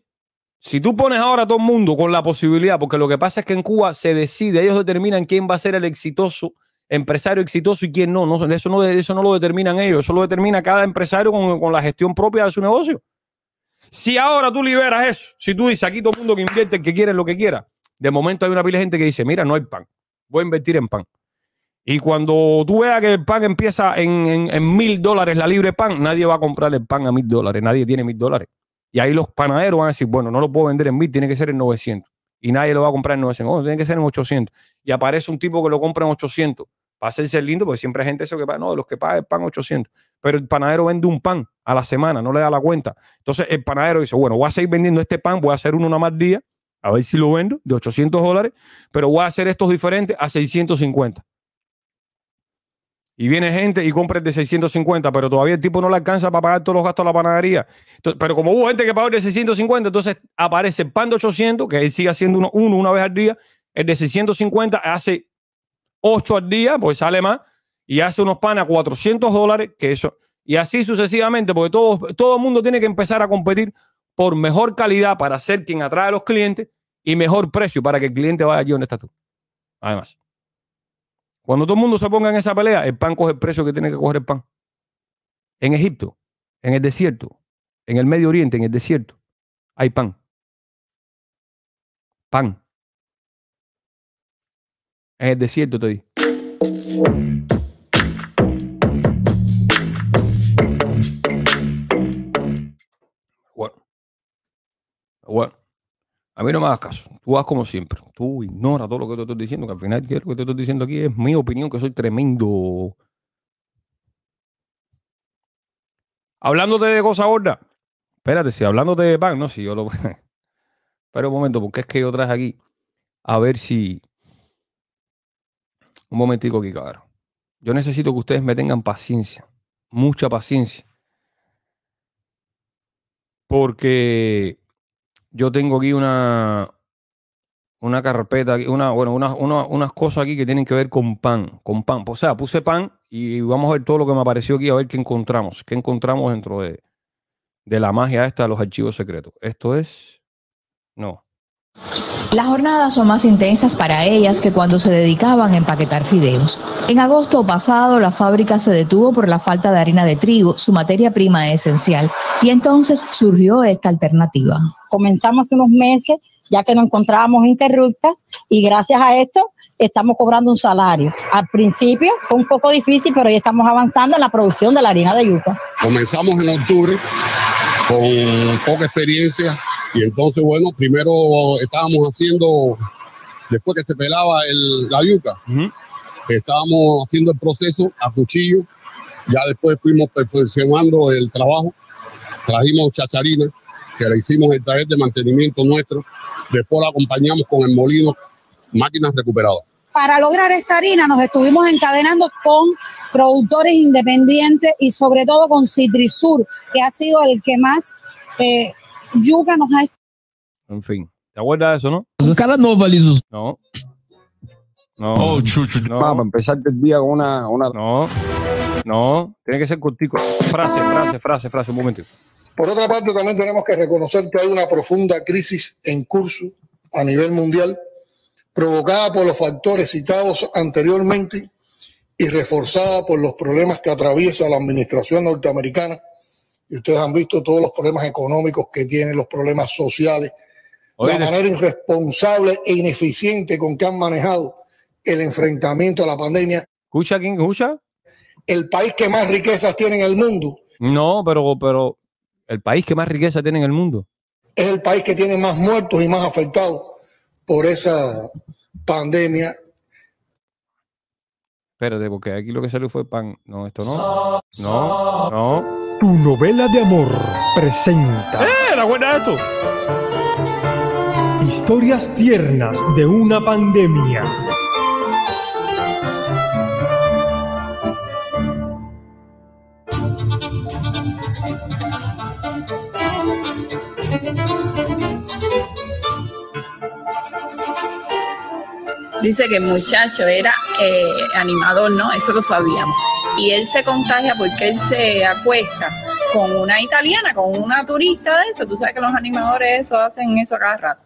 si tú pones ahora a todo el mundo con la posibilidad, porque lo que pasa es que en Cuba se decide, ellos determinan quién va a ser el exitoso empresario exitoso y quién no. no eso, no eso no lo determinan ellos, eso lo determina cada empresario con, con la gestión propia de su negocio. Si ahora tú liberas eso, si tú dices aquí todo el mundo que invierte, el que quiere lo que quiera, de momento hay una pila de gente que dice, mira, no hay pan, voy a invertir en pan. Y cuando tú veas que el pan empieza en, mil dólares la libre pan, nadie va a comprar el pan a mil dólares, nadie tiene mil dólares. Y ahí los panaderos van a decir, bueno, no lo puedo vender en mil, tiene que ser en 900. Y nadie lo va a comprar en 900, oh, tiene que ser en 800. Y aparece un tipo que lo compra en 800 para hacerse lindo, porque siempre hay gente eso que paga, no, de los que pagan el pan 800. Pero el panadero vende un pan a la semana, no le da la cuenta. Entonces el panadero dice, bueno, voy a seguir vendiendo este pan, voy a hacer uno nada más día, a ver si lo vendo, de 800 dólares, pero voy a hacer estos diferentes a 650. Y viene gente y compra el de 650, pero todavía el tipo no le alcanza para pagar todos los gastos de la panadería. Pero como hubo gente que pagó el de 650, entonces aparece el pan de 800, que él sigue haciendo uno, uno una vez al día. El de 650 hace 8 al día, pues sale más, y hace unos pan a 400 dólares, que eso. Y así sucesivamente, porque todo, todo el mundo tiene que empezar a competir por mejor calidad para ser quien atrae a los clientes y mejor precio para que el cliente vaya allí donde estás tú. Además. Cuando todo el mundo se ponga en esa pelea, el pan coge el precio que tiene que coger el pan. En Egipto, en el desierto, en el Medio Oriente, en el desierto, hay pan. Pan. En el desierto te di. Bueno. Bueno. A mí no me hagas caso. Tú vas como siempre. Tú ignora todo lo que te estoy diciendo, que al final ¿qué es lo que te estoy diciendo aquí es mi opinión, que soy tremendo. Hablándote de cosas gordas. Espérate, si hablándote de pan, no, si yo lo. Espera un momento, porque es que yo traje aquí. A ver si. Un momentico aquí, cabrón. Yo necesito que ustedes me tengan paciencia. Mucha paciencia. Porque yo tengo aquí una, una carpeta, una, bueno, una, una- unas cosas aquí que tienen que ver con pan, con pan. O sea, puse pan y vamos a ver todo lo que me apareció aquí, a ver qué encontramos, qué encontramos dentro de, de la magia esta de los archivos secretos. Esto es, no, Las jornadas son más intensas para ellas que cuando se dedicaban a empaquetar fideos. En agosto pasado, la fábrica se detuvo por la falta de harina de trigo, su materia prima esencial, y entonces surgió esta alternativa. Comenzamos hace unos meses, ya que nos encontrábamos interruptas, y gracias a esto estamos cobrando un salario. Al principio fue un poco difícil, pero ya estamos avanzando en la producción de la harina de yuca. Comenzamos en octubre con poca experiencia y entonces, bueno, primero estábamos haciendo, después que se pelaba el- la yuca, estábamos haciendo el proceso a cuchillo, ya después fuimos perfeccionando el trabajo, trajimos chacharina, que la hicimos en través de mantenimiento nuestro, después la acompañamos con el molino, máquinas recuperadas. Para lograr esta harina nos estuvimos encadenando con productores independientes y sobre todo con Citrisur, que ha sido el que más eh, yuca nos ha en fin. ¿Te acuerdas de eso, no? Os caras no valizos. No. No. Oh, chuchu. No. Para empezarte el día con una, una. No. No. Tiene que ser cortico. Frase, frase, frase, frase. Un momento. Por otra parte, también tenemos que reconocer que hay una profunda crisis en curso a nivel mundial, provocada por los factores citados anteriormente y reforzada por los problemas que atraviesa la administración norteamericana. Y ustedes han visto todos los problemas económicos que tiene, los problemas sociales, Oye, la manera irresponsable e ineficiente con que han manejado el enfrentamiento a la pandemia. ¿Escucha quién escucha? El país que más riquezas tiene en el mundo No, pero, pero el país que más riqueza tiene en el mundo. es el país que tiene más muertos y más afectados por esa pandemia. Espérate, porque aquí lo que salió fue pan. No, esto no. No, no. Tu novela de amor presenta. ¡Eh, ¡Era buena esto! Historias tiernas de una pandemia. Dice que el muchacho era eh, animador, ¿no? Eso lo sabíamos. Y él se contagia porque él se acuesta con una italiana, con una turista de eso. Tú sabes que los animadores eso hacen eso cada rato.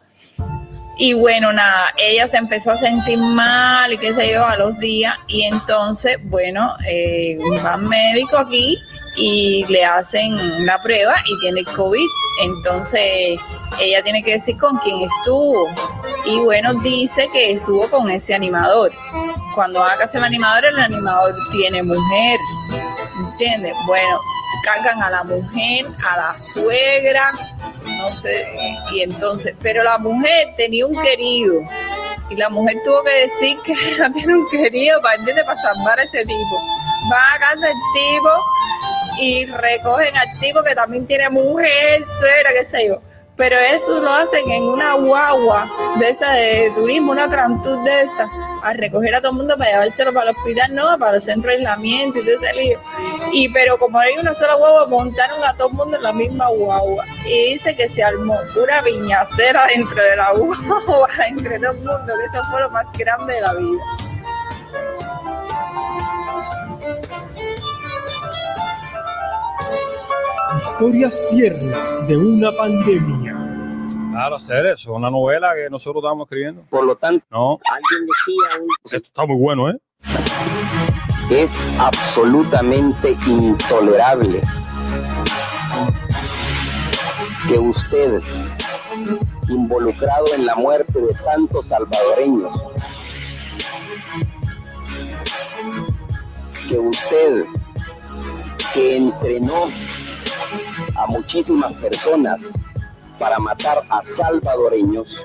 Y bueno, nada, ella se empezó a sentir mal y qué sé yo a los días. Y entonces, bueno, eh, va al médico aquí y le hacen la prueba y tiene COVID. Entonces, ella tiene que decir con quién estuvo. Y bueno, dice que estuvo con ese animador. Cuando haga ese animador, el animador tiene mujer. ¿Entiendes? Bueno, cargan a la mujer, a la suegra, no sé, y entonces, pero la mujer tenía un querido y la mujer tuvo que decir que tiene un querido para, ¿entiendes? para salvar a ese tipo. Va a casa el tipo y recogen al tipo que también tiene mujer, suegra, qué sé yo. Pero eso lo hacen en una guagua de esa de turismo, una trantur de esa, a recoger a todo el mundo para llevárselo para el hospital, no, para el centro de aislamiento y todo ese lío. Y pero como hay una sola guagua, montaron a todo el mundo en la misma guagua. Y dice que se armó una viñacera dentro de la guagua, entre todo el mundo, que eso fue lo más grande de la vida. Historias tiernas de una pandemia. Claro, hacer eso, una novela que nosotros estábamos escribiendo. Por lo tanto, No, alguien decía esto está muy bueno, ¿eh? es absolutamente intolerable que usted, involucrado en la muerte de tantos salvadoreños, que usted, que entrenó a muchísimas personas para matar a salvadoreños,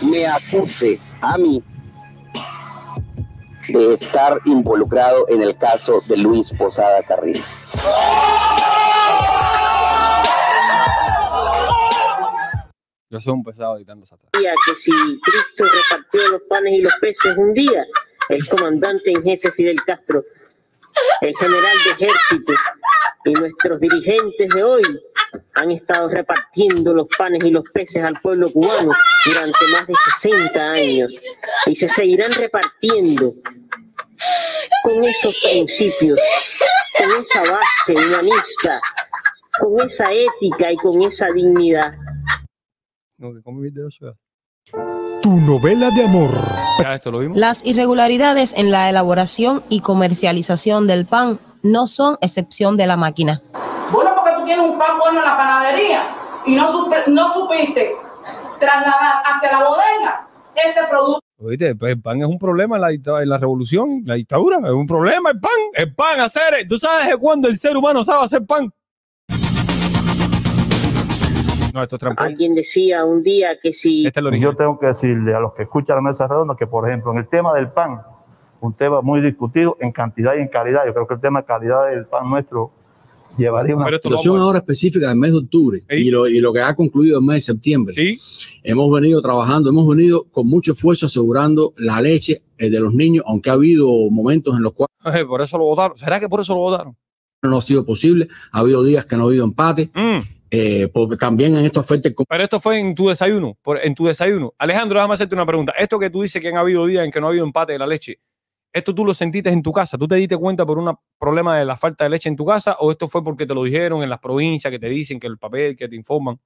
me acuse a mí de estar involucrado en el caso de Luis Posada Carril. Yo soy un pesado editando esa día que si Cristo repartió los panes y los peces un día, el comandante en jefe Fidel Castro, el general de ejército y nuestros dirigentes de hoy han estado repartiendo los panes y los peces al pueblo cubano durante más de 60 años y se seguirán repartiendo con esos principios, con esa base humanista, con esa ética y con esa dignidad. No, que. Tu novela de amor. Ya esto lo vimos. Las irregularidades en la elaboración y comercialización del pan no son excepción de la máquina. Bueno, porque tú tienes un pan bueno en la panadería y no, supe- no supiste trasladar hacia la bodega ese producto. Oíste, pues el pan es un problema en la, dicta- en la revolución, la dictadura, es un problema el pan, el pan, hacer, tú sabes cuándo el ser humano sabe hacer pan. No, esto es. Alguien decía un día que si Este Yo tengo que decirle a los que escuchan la mesa redonda que, por ejemplo, en el tema del pan, un tema muy discutido en cantidad y en calidad. Yo creo que el tema de calidad del pan nuestro llevaría una La situación ahora específica del mes de octubre y, lo, y lo que ha concluido el mes de septiembre. Hemos venido trabajando, hemos venido con mucho esfuerzo asegurando la leche eh, de los niños, aunque ha habido momentos en los cuales Por eso lo votaron. ¿Será que por eso lo votaron? no ha sido posible. Ha habido días que no ha habido empate. Eh, porque también en esto afecta el Pero esto fue en tu desayuno, por- en tu desayuno. Alejandro, déjame hacerte una pregunta. Esto que tú dices que han habido días en que no ha habido empate de la leche, ¿esto tú lo sentiste en tu casa? ¿Tú te diste cuenta por un problema de la falta de leche en tu casa o esto fue porque te lo dijeron en las provincias que te dicen que el papel, que te informan?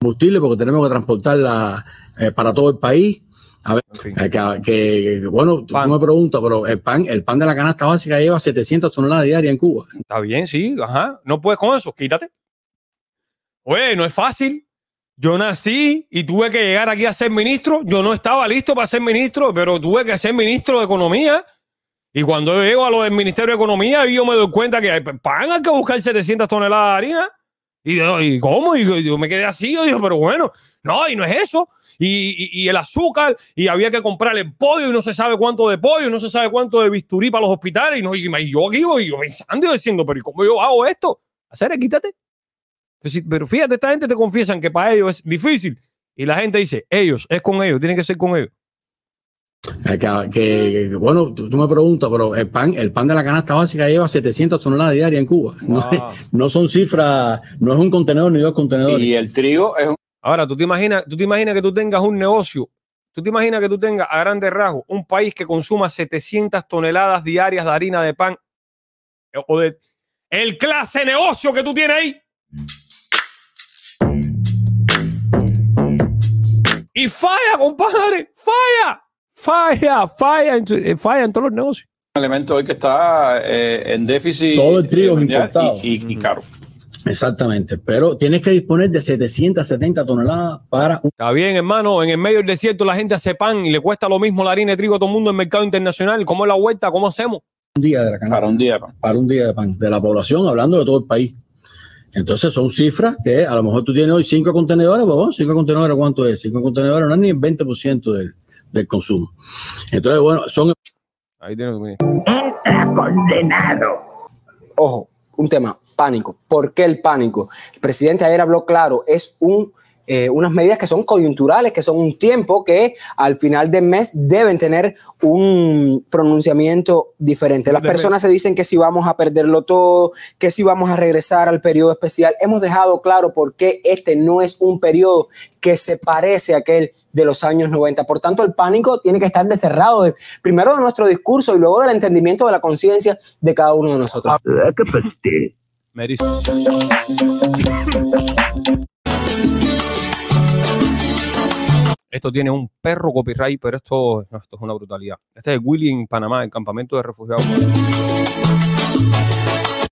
combustible porque tenemos que transportarla eh, para todo el país. A ver, eh, que, que- que, bueno, tú me preguntas, pero el pan, el pan de la canasta básica lleva 700 toneladas diarias en Cuba. Está bien, sí, ajá. No puedes con eso, quítate. Oye, no es fácil. Yo nací y tuve que llegar aquí a ser ministro. Yo no estaba listo para ser ministro, pero tuve que ser ministro de Economía. Y cuando llego a lo del Ministerio de Economía, yo me doy cuenta que pan hay que buscar 700 toneladas de harina. Y, yo, ¿y cómo? Y yo- me quedé así. Yo digo, pero bueno, no, y no es eso. Y el azúcar, y había que comprar el pollo, y no se sabe cuánto de pollo, y no se sabe cuánto de bisturí para los hospitales. Y, no, y yo aquí voy yo pensando y diciendo, pero ¿y cómo yo hago esto? Hacer, quítate. Pero fíjate, esta gente te confiesan que para ellos es difícil. Y la gente dice, ellos, es con ellos, tiene que ser con ellos. Que, que- que, bueno, tú, tú me preguntas, pero el pan, el pan de la canasta básica lleva 700 toneladas diarias en Cuba. No, es- no son cifras, no es un contenedor ni dos contenedores. Y el trigo es un Ahora, ¿tú te, imaginas, tú te imaginas que tú tengas un negocio, tú te imaginas que tú tengas a grandes rasgos un país que consuma 700 toneladas diarias de harina de pan eh, o de el clase negocio que tú tienes ahí. Y falla, compadre, falla, falla, falla, en, eh, falla en todos los negocios. elemento hoy que está eh, en déficit. Todo el trigo eh, importado. Y, y- y caro. Exactamente, pero tienes que disponer de 770 toneladas para un Está bien, hermano, en el medio del desierto la gente hace pan y le cuesta lo mismo la harina de trigo a todo el mundo en el mercado internacional. ¿Cómo es la vuelta? ¿Cómo hacemos? día de la canasta. Para un día de pan. Para un día de pan. De la población, hablando de todo el país. Entonces son cifras que a lo mejor tú tienes hoy cinco contenedores, pues bueno, cinco contenedores, ¿cuánto es? Cinco contenedores no es ni el 20% del, del consumo. Entonces, bueno, son Ahí tienes tu condenado. Ojo, un tema, pánico. ¿Por qué el pánico? El presidente ayer habló claro, es un, eh, unas medidas que son coyunturales, que son un tiempo que al final del mes deben tener un pronunciamiento diferente. Las personas se dicen que si vamos a perderlo todo, que si vamos a regresar al periodo especial. Hemos dejado claro por qué este no es un periodo que se parece a aquel de los años 90. Por tanto, el pánico tiene que estar desterrado de- primero de nuestro discurso y luego del entendimiento de la conciencia de cada uno de nosotros. Esto tiene un perro copyright, pero esto, esto es una brutalidad. Este es Willy en Panamá, el campamento de refugiados.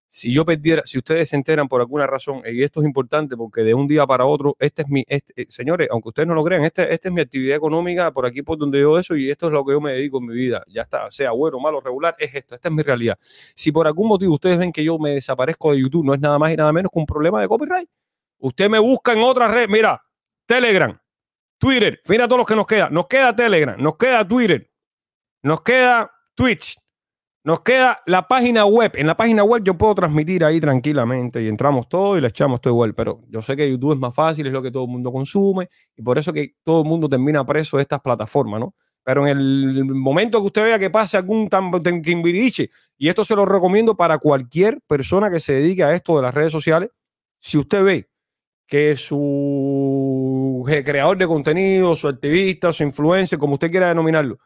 Si yo perdiera, si ustedes se enteran por alguna razón, y esto es importante porque de un día para otro, este es mi, este, eh, señores, aunque ustedes no lo crean, este, esta es mi actividad económica por aquí por donde yo eso y esto es lo que yo me dedico en mi vida. Ya está, sea bueno, malo, regular, es esto, esta es mi realidad. Si por algún motivo ustedes ven que yo me desaparezco de YouTube, no es nada más y nada menos que un problema de copyright. Usted me busca en otra red, mira, Telegram, Twitter, mira todos los que nos queda. Nos queda Telegram, nos queda Twitter, nos queda Twitch, nos queda la página web. En la página web yo puedo transmitir ahí tranquilamente y entramos todo y le echamos todo igual. Pero yo sé que YouTube es más fácil, es lo que todo el mundo consume y por eso que todo el mundo termina preso de estas plataformas, ¿no? Pero en el momento que usted vea que pase algún tambimbiriche, y esto se lo recomiendo para cualquier persona que se dedique a esto de las redes sociales, si usted ve que su creador de contenido, su activista, su influencer, como usted quiera denominarlo,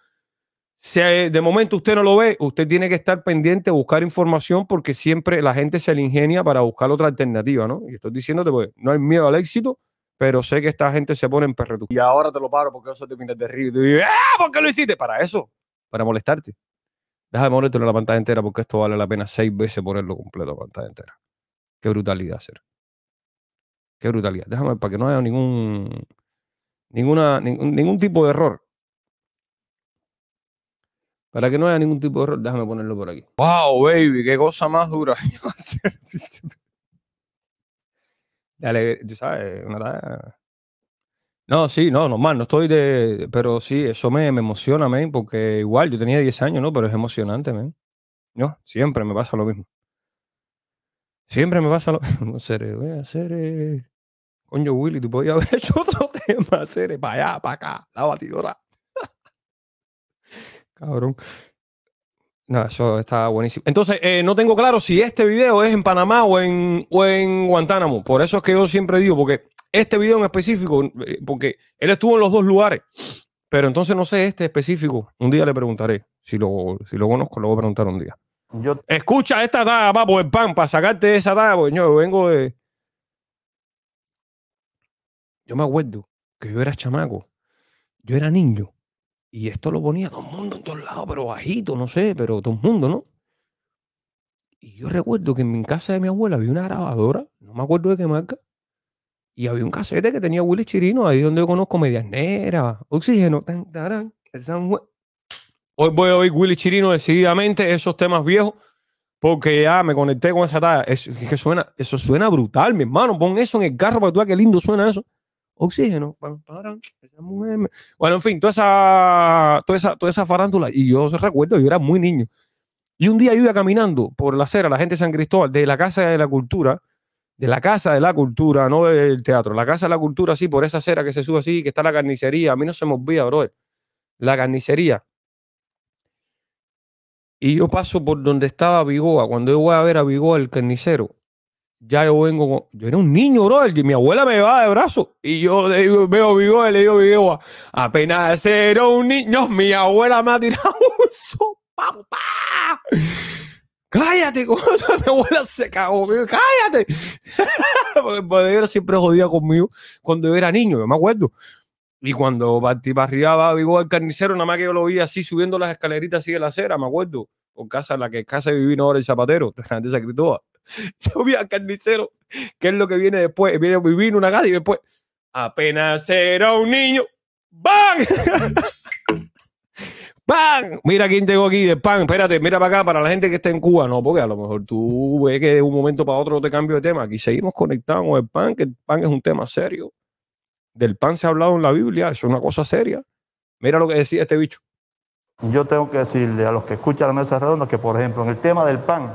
si de momento usted no lo ve, usted tiene que estar pendiente, buscar información, porque siempre la gente se le ingenia para buscar otra alternativa, ¿no? Y estoy diciéndote, pues, no hay miedo al éxito, pero sé que esta gente se pone en perretu. Y ahora te lo paro porque eso te pinta de río. Y tú dices, ¡ah! ¿Por qué lo hiciste? Para eso, para molestarte. Déjame ponértelo en la pantalla entera porque esto vale la pena seis veces ponerlo completo a pantalla entera. Qué brutalidad, ser. Qué brutalidad. Déjame para que no haya ningún, ningún, ningún tipo de error. Para que no haya ningún tipo de error, déjame ponerlo por aquí. ¡Wow, baby! ¡Qué cosa más dura! Dale, tú sabes, una No, sí, no, normal, no estoy de... Pero sí, eso me, me emociona, men, porque igual yo tenía 10 años, ¿no? Pero es emocionante, men. No, siempre me pasa lo mismo. Siempre me pasa lo mismo. Seré, voy a hacer... Coño, Willy, tú podías haber hecho otro tema, hacer para allá, para acá, la batidora. Cabrón. No, eso está buenísimo. Entonces, eh, no tengo claro si este video es en Panamá o en, o en Guantánamo. Por eso es que yo siempre digo, porque este video en específico, eh, porque él estuvo en los dos lugares, pero entonces no sé este específico. Un día le preguntaré. Si lo, si lo conozco, lo voy a preguntar un día. Escucha esta taga, papo, el pan, para sacarte de esa taga, porque yo vengo de. Yo me acuerdo que yo era chamaco, yo era niño, y esto lo ponía todo el mundo en todos lados, pero bajito, no sé, pero todo el mundo, ¿no? Y yo recuerdo que en mi casa de mi abuela había una grabadora, no me acuerdo de qué marca, y había un casete que tenía Willy Chirino, ahí donde yo conozco Medias Oxígeno, tan, tarán, esa mue- Hoy voy a oír Willy Chirino decididamente esos temas viejos porque ya me conecté con esa talla. Es, es que suena, eso suena brutal, mi hermano. Pon eso en el carro para que tú veas qué lindo suena eso. Oxígeno. Bueno, en fin, toda esa, toda esa, toda esa farándula. Y yo recuerdo, yo era muy niño. Y un día yo iba caminando por la acera, la gente de San Cristóbal, de la Casa de la Cultura, de la Casa de la Cultura, no del teatro, la Casa de la Cultura, sí, por esa acera que se sube así, que está la carnicería. A mí no se me olvida, brother. La carnicería y yo paso por donde estaba Vigoa, cuando yo voy a ver a Vigoa el carnicero, ya yo vengo, con- yo era un niño, bro, y mi abuela me va de brazo y yo le digo, veo Vigoa y le digo Vigoa, apenas era un niño, mi abuela me ha tirado un sopapo, ¡pa! Cállate, mi abuela se cagó, cállate. Porque porque ella siempre jodía conmigo cuando yo era niño, yo me acuerdo. Y cuando partí para arriba va Vigo el carnicero, nada más que yo lo vi así subiendo las escaleritas así de la acera, me acuerdo. Por casa, la que casa vivir ahora el zapatero, de Cristóbal. Yo vi al carnicero, que es lo que viene después. Viene vivir una casa y después, apenas era un niño, ¡bang! ¡Bang! Mira quién llegó aquí de pan. Espérate, mira para acá, para la gente que está en Cuba. No, porque a lo mejor tú ves que de un momento para otro te cambio de tema. Aquí seguimos conectados con el pan, que el pan es un tema serio. Del pan se ha hablado en la Biblia, es una cosa seria. Mira lo que decía este bicho. Yo tengo que decirle a los que escuchan la mesa redonda que, por ejemplo, en el tema del pan,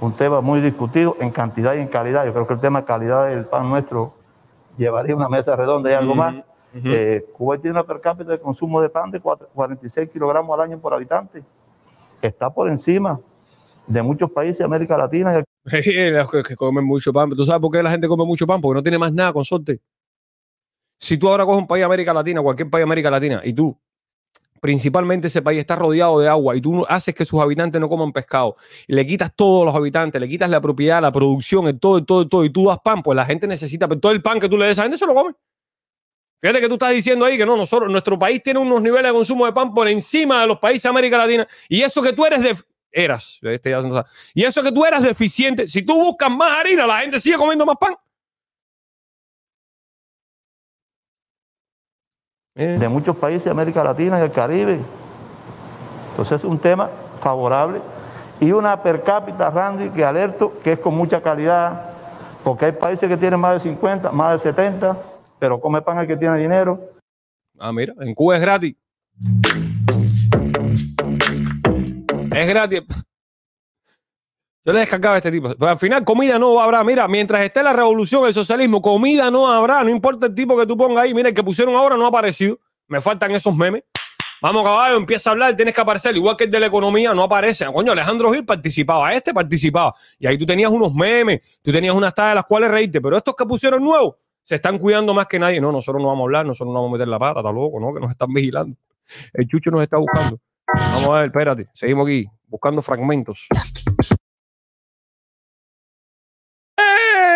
un tema muy discutido en cantidad y en calidad. Yo creo que el tema de calidad del pan nuestro llevaría una mesa redonda y algo más. Eh, Cuba tiene una per cápita de consumo de pan de cuatro- 46 kilogramos al año por habitante. Está por encima de muchos países de América Latina. y el- Los que, comen mucho pan. ¿Tú sabes por qué la gente come mucho pan? Porque no tiene más nada con sorte. Si tú ahora coges un país de América Latina, cualquier país de América Latina, y tú, principalmente ese país está rodeado de agua, y tú haces que sus habitantes no coman pescado, y le quitas todos los habitantes, le quitas la propiedad, la producción, el todo, el todo, el todo, y tú das pan, pues la gente necesita, pero todo el pan que tú le des a esa gente se lo come. Fíjate que tú estás diciendo ahí que no, nosotros, nuestro país tiene unos niveles de consumo de pan por encima de los países de América Latina, y eso que tú eres de eras, este y eso que tú eras deficiente, si tú buscas más harina, la gente sigue comiendo más pan. De muchos países de América Latina y el Caribe. Entonces es un tema favorable y una per cápita, Randy, que alerto que es con mucha calidad, porque hay países que tienen más de 50, más de 70, pero come pan el que tiene dinero. Ah, mira, en Cuba es gratis. Es gratis. Yo le descargaba a este tipo. Al final, comida no habrá. Mira, mientras esté la revolución, el socialismo, comida no habrá. No importa el tipo que tú pongas ahí. Mira, el que pusieron ahora no ha aparecido. Me faltan esos memes. Vamos, caballo, empieza a hablar, tienes que aparecer. Igual que el de la economía, no aparece. Coño, Alejandro Gil participaba. Este participaba. Y ahí tú tenías unos memes, tú tenías unas tablas de las cuales reírte. Pero estos que pusieron nuevos se están cuidando más que nadie. No, nosotros no vamos a hablar, nosotros no vamos a meter la pata, está loco, ¿no? Que nos están vigilando. El chucho nos está buscando. Vamos a ver, espérate. Seguimos aquí, buscando fragmentos.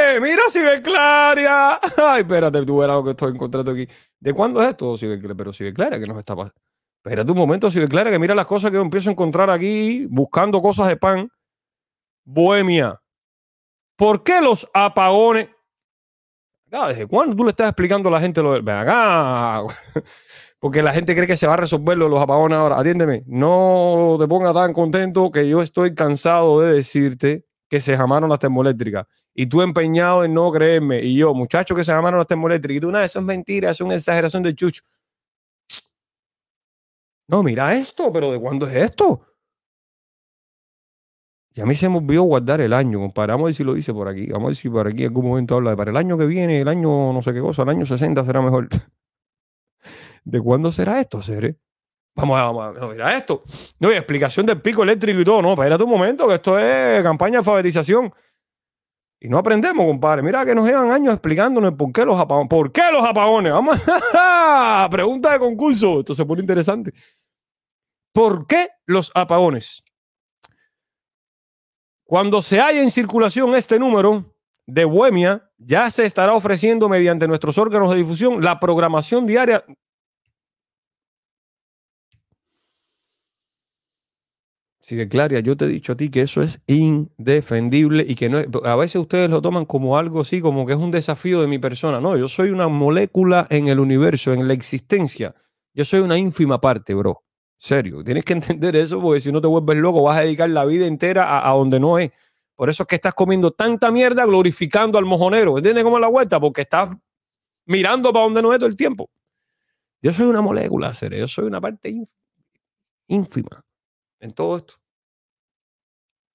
¡Eh! ¡Mira Ciberclaria! Ay, espérate, tú verás lo que estoy encontrando aquí. ¿De cuándo es esto, Ciberclaria? Pero Ciberclaria, ¿qué nos está pasando? Espérate un momento, Ciberclaria, que mira las cosas que yo empiezo a encontrar aquí, buscando cosas de pan. Bohemia. ¿Por qué los apagones? ¿Desde cuándo tú le estás explicando a la gente lo del... Ven acá. Porque la gente cree que se va a resolver los apagones ahora. Atiéndeme. No te pongas tan contento que yo estoy cansado de decirte que se llamaron las termoeléctricas. Y tú empeñado en no creerme. Y yo, muchachos que se llamaron las termoeléctricas. Y tú, nada, eso es mentira, eso es una exageración del chucho. No, mira esto, pero ¿de cuándo es esto? Y a mí se me olvidó guardar el año, compadre. Vamos a ver si lo dice por aquí. Vamos a ver si por aquí en algún momento habla de para el año que viene, el año no sé qué cosa, el año 60 será mejor. ¿De cuándo será esto, Cere? Vamos a, vamos a esto. No, y explicación del pico eléctrico y todo. No, espérate un momento, que esto es campaña de alfabetización. Y no aprendemos, compadre. Mira que nos llevan años explicándonos por qué los apagones. ¿Por qué los apagones? Vamos a pregunta de concurso. Esto se pone interesante. ¿Por qué los apagones? Cuando se haya en circulación este número de Bohemia, ya se estará ofreciendo mediante nuestros órganos de difusión la programación diaria. Sigue Claria, yo te he dicho a ti que eso es indefendible y que no es- a veces ustedes lo toman como algo así, como que es un desafío de mi persona. No, yo soy una molécula en el universo, en la existencia. Yo soy una ínfima parte, bro. Serio, tienes que entender eso porque si no te vuelves loco vas a dedicar la vida entera a, donde no es. Por eso es que estás comiendo tanta mierda glorificando al mojonero. ¿Entiendes cómo es la vuelta? Porque estás mirando para donde no es todo el tiempo. Yo soy una molécula, serio. Yo soy una parte ínf- ínfima en todo esto.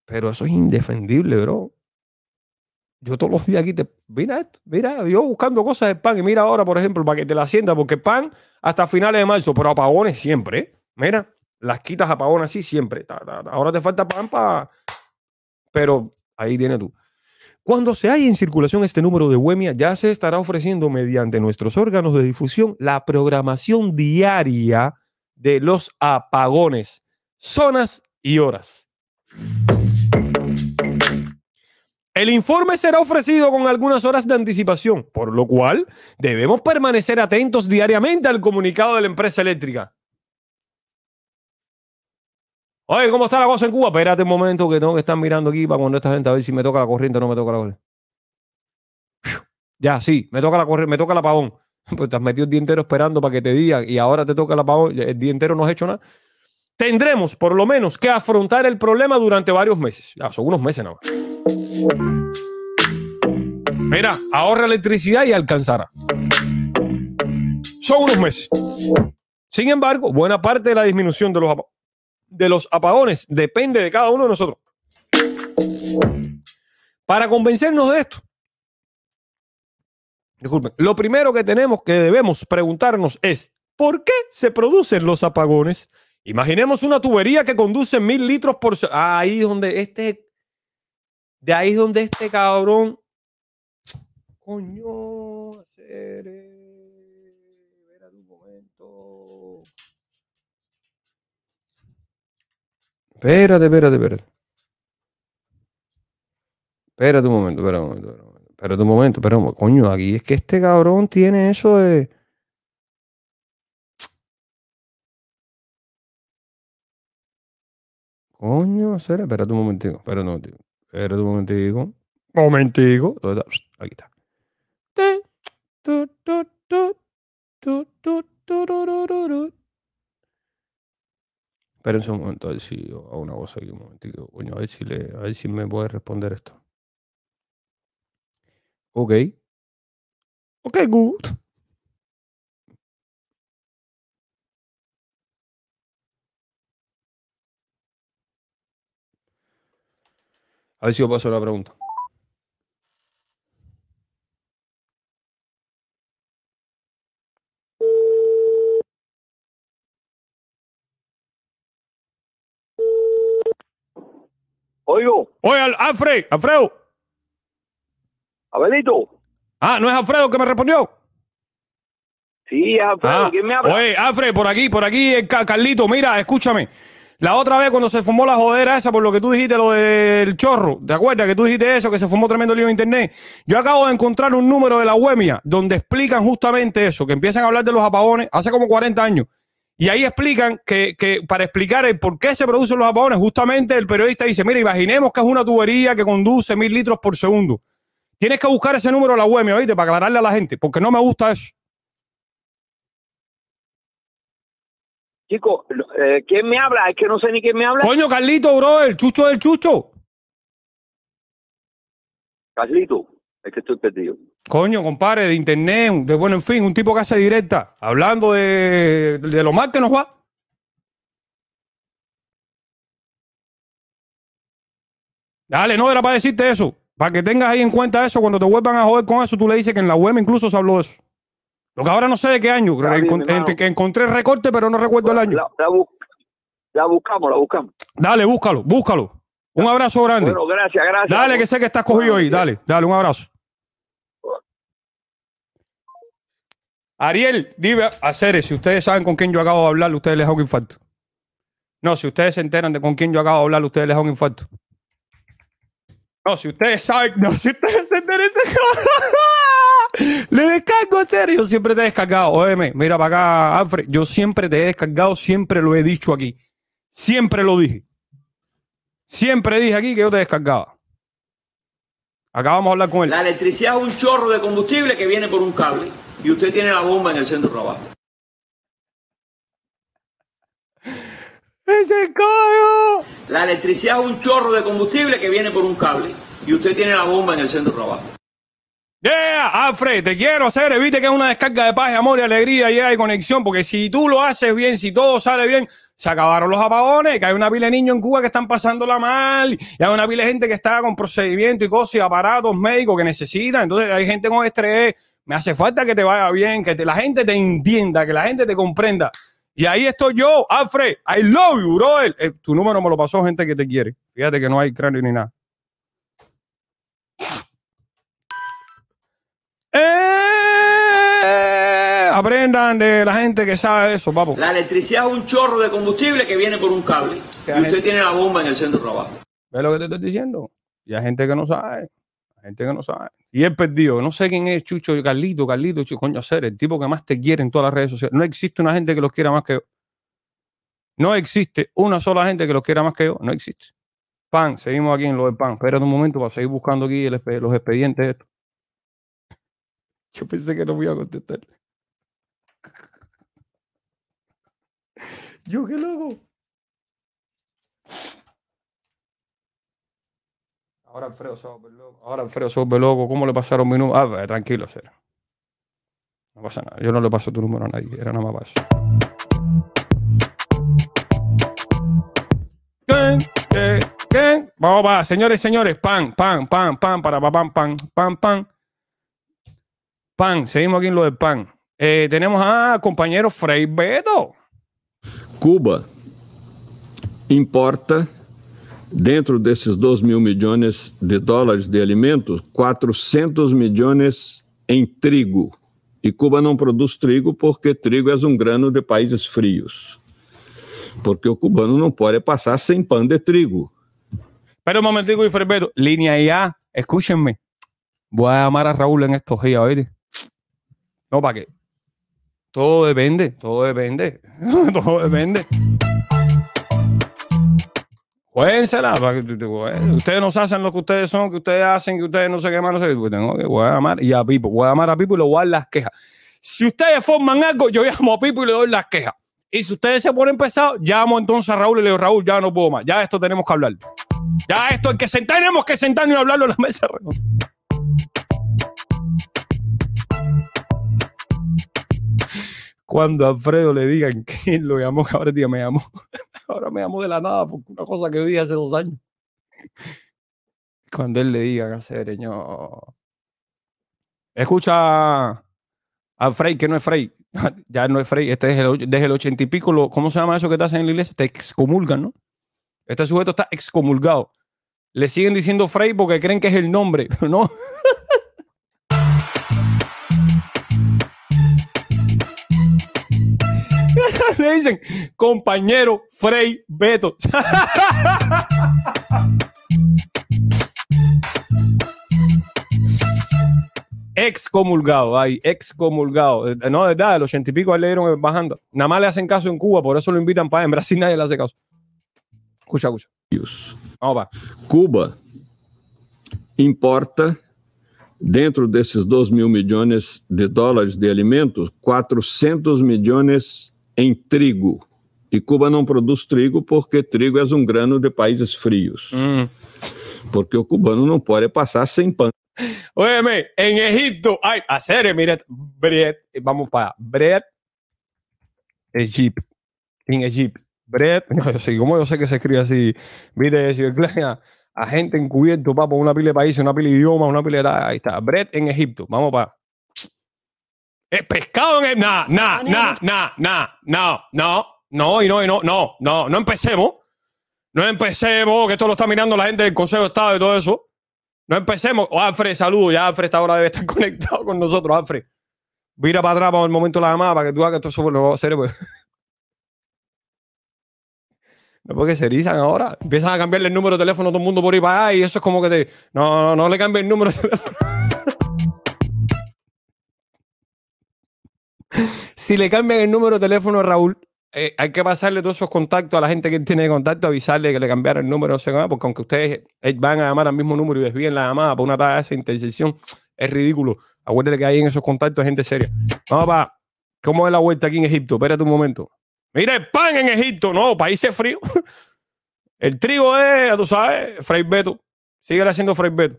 Pero eso es indefendible, bro. Yo todos los días aquí te. Mira esto, mira, yo buscando cosas de pan. Y mira ahora, por ejemplo, para que te la sienta, porque pan hasta finales de marzo, pero apagones siempre. ¿eh? Mira, las quitas apagones así siempre. Ahora te falta pan para. Pero ahí tienes tú. Cuando se haya en circulación este número de WEMIA, ya se estará ofreciendo mediante nuestros órganos de difusión la programación diaria de los apagones, zonas y horas. El informe será ofrecido con algunas horas de anticipación, por lo cual debemos permanecer atentos diariamente al comunicado de la empresa eléctrica. Oye, ¿cómo está la cosa en Cuba? Espérate un momento que tengo que estar mirando aquí para cuando esta gente a ver si me toca la corriente o no me toca la corriente. Ya, sí, me toca la corriente, me toca el apagón. Pues te has metido el día entero esperando para que te digan y ahora te toca el apagón, el día entero no has hecho nada. Tendremos por lo menos que afrontar el problema durante varios meses. Ya, son unos meses nada más. Mira, ahorra electricidad y alcanzará. Son unos meses. Sin embargo, buena parte de la disminución de los, de los apagones depende de cada uno de nosotros. Para convencernos de esto, lo primero que tenemos que debemos preguntarnos es, ¿por qué se producen los apagones? Imaginemos una tubería que conduce mil litros por... se- Ahí donde este... De ahí donde este cabrón... Coño, hacer... Espérate un momento. Espérate, espérate, espérate. Espérate un momento, espérate un momento. Espérate un momento, espérate un momento. Coño, aquí es que este cabrón tiene eso de... Coño, serio, espérate un momentico, espérate un momentico. Espérate un momentico. Momentico. ¿Dónde está? Aquí está. Espérense un momento, a ver si hago una cosa aquí un momentico. Coño, a ver si le, a ver si me puede responder esto. Ok. Ok, good. A ver si yo paso la pregunta. Oigo. Oye, Al- Alfred, Alfredo. Abelito. Ah, ¿no es Alfredo que me respondió? Sí, es Alfredo. Ah, ¿Quién me habla? Oye, Alfred, por aquí, por aquí, Ca- Carlito, mira, escúchame. La otra vez cuando se formó la jodera esa por lo que tú dijiste, lo del chorro, ¿te acuerdas que tú dijiste eso, que se formó tremendo lío en internet? Yo acabo de encontrar un número de la UEMIA donde explican justamente eso, que empiezan a hablar de los apagones hace como 40 años. Y ahí explican que, que para explicar el por qué se producen los apagones, justamente el periodista dice, mira, imaginemos que es una tubería que conduce mil litros por segundo. Tienes que buscar ese número de la UEMIA, ¿oíste? Para aclararle a la gente, porque no me gusta eso. Chico, eh, ¿quién me habla? Es que no sé ni quién me habla. Coño, Carlito, bro, el chucho del chucho. Carlito, es que estoy perdido. Coño, compadre, de internet, de bueno, en fin, un tipo que hace directa, hablando de, de lo mal que nos va. Dale, no era para decirte eso. Para que tengas ahí en cuenta eso, cuando te vuelvan a joder con eso, tú le dices que en la web incluso se habló de eso. Lo que ahora no sé de qué año. Bien, que encontré el recorte, pero no recuerdo el año. La, la bu- la buscamos, la buscamos. Dale, búscalo, búscalo. Un abrazo grande. Bueno, gracias, gracias. Dale, que sé que estás cogido ahí. Dale, dale, un abrazo. Ariel, dime, a Ceres, si ustedes saben con quién yo acabo de hablar, ustedes les da un infarto. No, si ustedes se enteran de con quién yo acabo de hablar, ustedes les da un infarto. No, si ustedes saben, no, si ustedes se enteran. Le descargo a serio, yo siempre te he descargado. Óyeme, mira para acá, Alfred, yo siempre te he descargado, siempre lo he dicho aquí. Siempre lo dije. Siempre dije aquí que yo te descargaba. Acá vamos a hablar con él. La electricidad es un chorro de combustible que viene por un cable y usted tiene la bomba en el centro de trabajo. ¡Ese coño! La electricidad es un chorro de combustible que viene por un cable y usted tiene la bomba en el centro de trabajo. Yeah, Alfred, te quiero hacer, evite que es una descarga de paz, y amor y alegría y hay conexión, porque si tú lo haces bien, si todo sale bien, se acabaron los apagones, que hay una pila de niños en Cuba que están pasándola mal, y hay una pila de gente que está con procedimientos y cosas y aparatos médicos que necesitan, entonces hay gente con estrés, me hace falta que te vaya bien, que la gente te entienda, que la gente te comprenda. Y ahí estoy yo, Alfred. I love you, brother. Eh, tu número me lo pasó gente que te quiere. Fíjate que no hay cráneo ni nada. Eh, aprendan de la gente que sabe eso, papo. La electricidad es un chorro de combustible que viene por un cable. Y usted tiene la bomba en el centro de trabajo. ¿Ves lo que te estoy diciendo? Y hay gente que no sabe. Hay gente que no sabe. Y él perdido. No sé quién es Chucho, Carlito, Carlito, Chucho, coño, hacer el tipo que más te quiere en todas las redes sociales. No existe una gente que los quiera más que yo. No existe una sola gente que los quiera más que yo. No existe. Pan, seguimos aquí en lo del pan. Espérate un momento para seguir buscando aquí el los expedientes estos. Yo pensé que no me iba a contestar. Yo, qué loco. Ahora Alfredo se loco. Ahora Alfredo se loco. ¿Cómo le pasaron mi número? Ah, eh, tranquilo, cero. No pasa nada. Yo no le paso tu número a nadie. Era nada más eso. ¿Qué? ¿Qué? ¿Qué? Vamos, va. Señores, señores. Pan, pan, pan, pan, para pa, pan, pan, pan, pan. Pan. Seguimos aquí en lo del pan. Eh, tenemos a compañero Frei Beto. Cuba importa, dentro desses 2 mil milhões de dólares de alimentos, 400 milhões em trigo. E Cuba não produz trigo porque trigo é um grano de países frios. Porque o cubano não pode passar sem pão de trigo. Pero un momentico Beto. Línea ya. Escúchenme. Voy a llamar a Raúl en estos días, ¿oíste? No, ¿para qué? Todo depende, todo depende. todo depende. Juéguensela. para que- Ustedes no hacen lo que ustedes son, que ustedes hacen, que ustedes no sé qué más, no sé qué. Tengo que, voy a llamar y a Pipo. Voy a llamar a Pipo y le voy a dar las quejas. Si ustedes forman algo, yo llamo a Pipo y le doy las quejas. Y si ustedes se ponen pesados, llamo entonces a Raúl y le digo, Raúl, ya no puedo más. Ya esto tenemos que hablar. Ya esto hay que sentar, tenemos que sentarnos y hablarlo en la mesa. Cuando Alfredo le digan que lo llamó, ahora día me llamó. Ahora me llamó de la nada porque una cosa que yo dije hace dos años. Cuando él le diga señor. Escucha a Frey, que no es Frey. ya no es Frey. Este es el, desde el ochenta y pico. ¿Cómo se llama eso que te hacen en la iglesia? Te excomulgan, ¿no? Este sujeto está excomulgado. Le siguen diciendo Frey porque creen que es el nombre, pero no. Le dicen compañero Frey Beto. excomulgado, ay, excomulgado. Eh, No, de verdad, de los ochenta y pico le dieron bajando. Nada más le hacen caso en Cuba, por eso lo invitan para en Brasil nadie le hace caso. Escucha, escucha. Vamos, va. Cuba importa, dentro desses 2 mil milhões de dólares de alimentos, 400 milhões em trigo. E Cuba não produz trigo porque trigo é um grano de países frios. Porque o cubano não pode passar sem pão. Óyeme, en Egipto hay hacer, mire, bread, vamos para bread, Egypt, en Egypt, bread, no, yo sé, ¿cómo yo sé que se escribe así? Viste, si a, a gente encubierto, papo, una pila de países, una pila de idiomas, una pila de, ahí está, bread en Egipto, vamos para. Eh, pescado en Nah, nah, nah, nah, nah, no, no, no, y no, y no, no, no, no empecemos. No empecemos, que esto lo está mirando la gente del Consejo de Estado y todo eso. No empecemos. Oh, Alfred, saludo. Ya Alfred esta hora debe estar conectado con nosotros, Alfred. Vira para atrás para el momento de la llamada para que tú hagas que esto eso no va a ser. Pues. No porque se erizan ahora. Empiezan a cambiarle el número de teléfono a todo el mundo por ahí para allá y eso es como que te. No, no, no le cambie el número de teléfono. si le cambian el número de teléfono a Raúl, eh, hay que pasarle todos esos contactos a la gente que tiene contacto, avisarle que le cambiaron el número, sé porque aunque ustedes eh, van a llamar al mismo número y desvíen la llamada por una talla de esa intersección, es ridículo. Acuérdate que hay en esos contactos gente seria. Vamos para. ¿Cómo es la vuelta aquí en Egipto? Espérate un momento. Mira el pan en Egipto. No, países fríos. El trigo es, tú sabes, Fray Beto. Sigue haciendo Fray Beto.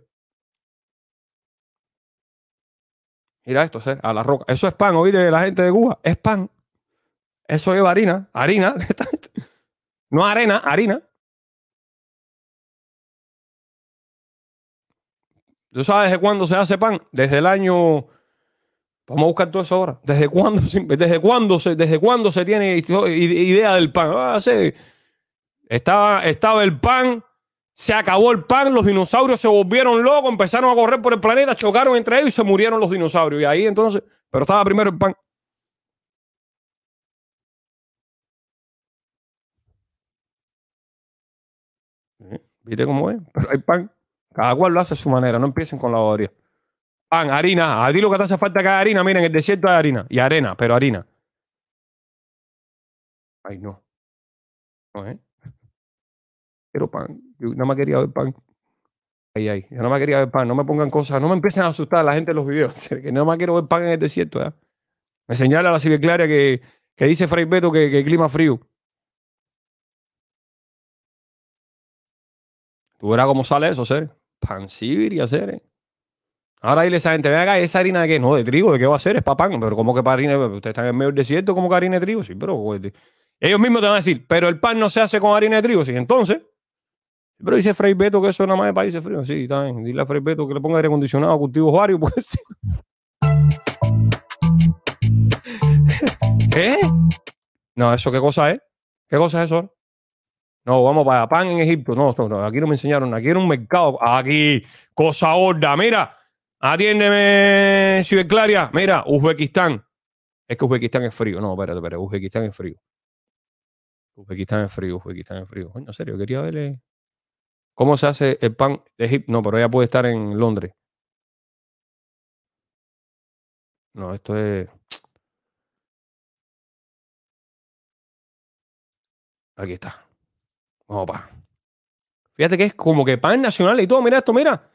Mira esto, a la roca. Eso es pan, oíste, la gente de Cuba. Es pan. Eso lleva harina. Harina. no arena, harina. ¿Tú sabes desde cuándo se hace pan? Desde el año Vamos a buscar todo eso ahora. ¿Desde cuándo, desde cuándo, se, desde cuándo se tiene ide- idea del pan? Ah. Estaba, estaba el pan, se acabó el pan, los dinosaurios se volvieron locos, empezaron a correr por el planeta, chocaron entre ellos y se murieron los dinosaurios. Y ahí entonces, pero estaba primero el pan. ¿Viste cómo es? Pero hay pan. Cada cual lo hace a su manera. No empiecen con la bobería. Pan, harina. A ti lo que te hace falta acá harina. Miren, en el desierto hay harina. Y arena, pero harina. Ay, no. No, ¿eh? Quiero pan. Yo nada más quería ver pan. Ay, ay. Yo nada más quería ver pan. No me pongan cosas. No me empiecen a asustar a la gente en los videos. Que nada más quiero ver pan en el desierto. ¿eh? Me señala la Clara que, que dice Fray Beto que, que el clima frío. Tú verás cómo sale eso, ser. Pan Siberia, ser. Ahora dile a esa gente, ven acá, ¿esa harina de qué? No, de trigo, ¿de qué va a ser? Es para pan. Pero ¿cómo que para harina? Ustedes están en medio del desierto, ¿cómo que harina de trigo? Sí, pero pues, ellos mismos te van a decir, pero el pan no se hace con harina de trigo. Sí, entonces. Pero dice Fray Beto que eso nada más es países fríos. Sí, bien. Dile a Fray Beto que le ponga aire acondicionado a cultivos varios. Pues. ¿Qué? No, ¿eso qué cosa es? ¿Qué cosa es eso? No, vamos para pan en Egipto. No, no, no, aquí no me enseñaron. Aquí era un mercado. Aquí, cosa horda. Mira, atiéndeme, Ciberclaria. Mira, Uzbekistán. Es que Uzbekistán es frío. No, espérate, espérate. Uzbekistán es frío. Uzbekistán es frío, Uzbekistán es frío. Coño, en serio, quería verle cómo se hace el pan de Egipto. No, pero ella puede estar en Londres. No, esto es. Aquí está. Vamos pa. Fíjate que es como que pan nacional y todo. Mira esto, mira.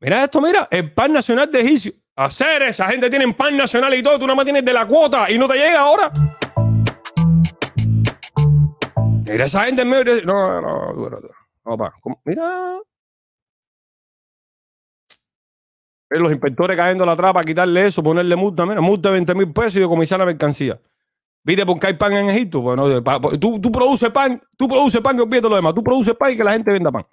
Mira esto, mira. El pan nacional de Egipcio. Hacer esa gente tiene pan nacional y todo. Tú nada más tienes de la cuota y no te llega ahora. Mira esa gente en medio. No, no, no. Mira. Ven Los inspectores cayendo la trapa, quitarle eso, ponerle multa. Mira, multa de 20 mil pesos y decomisar la mercancía. ¿Viste por qué hay pan en Egipto? Bueno, pa- pa- tú, tú produces pan, tú produces pan que olvídate lo demás. Tú produces pan y que la gente venda pan.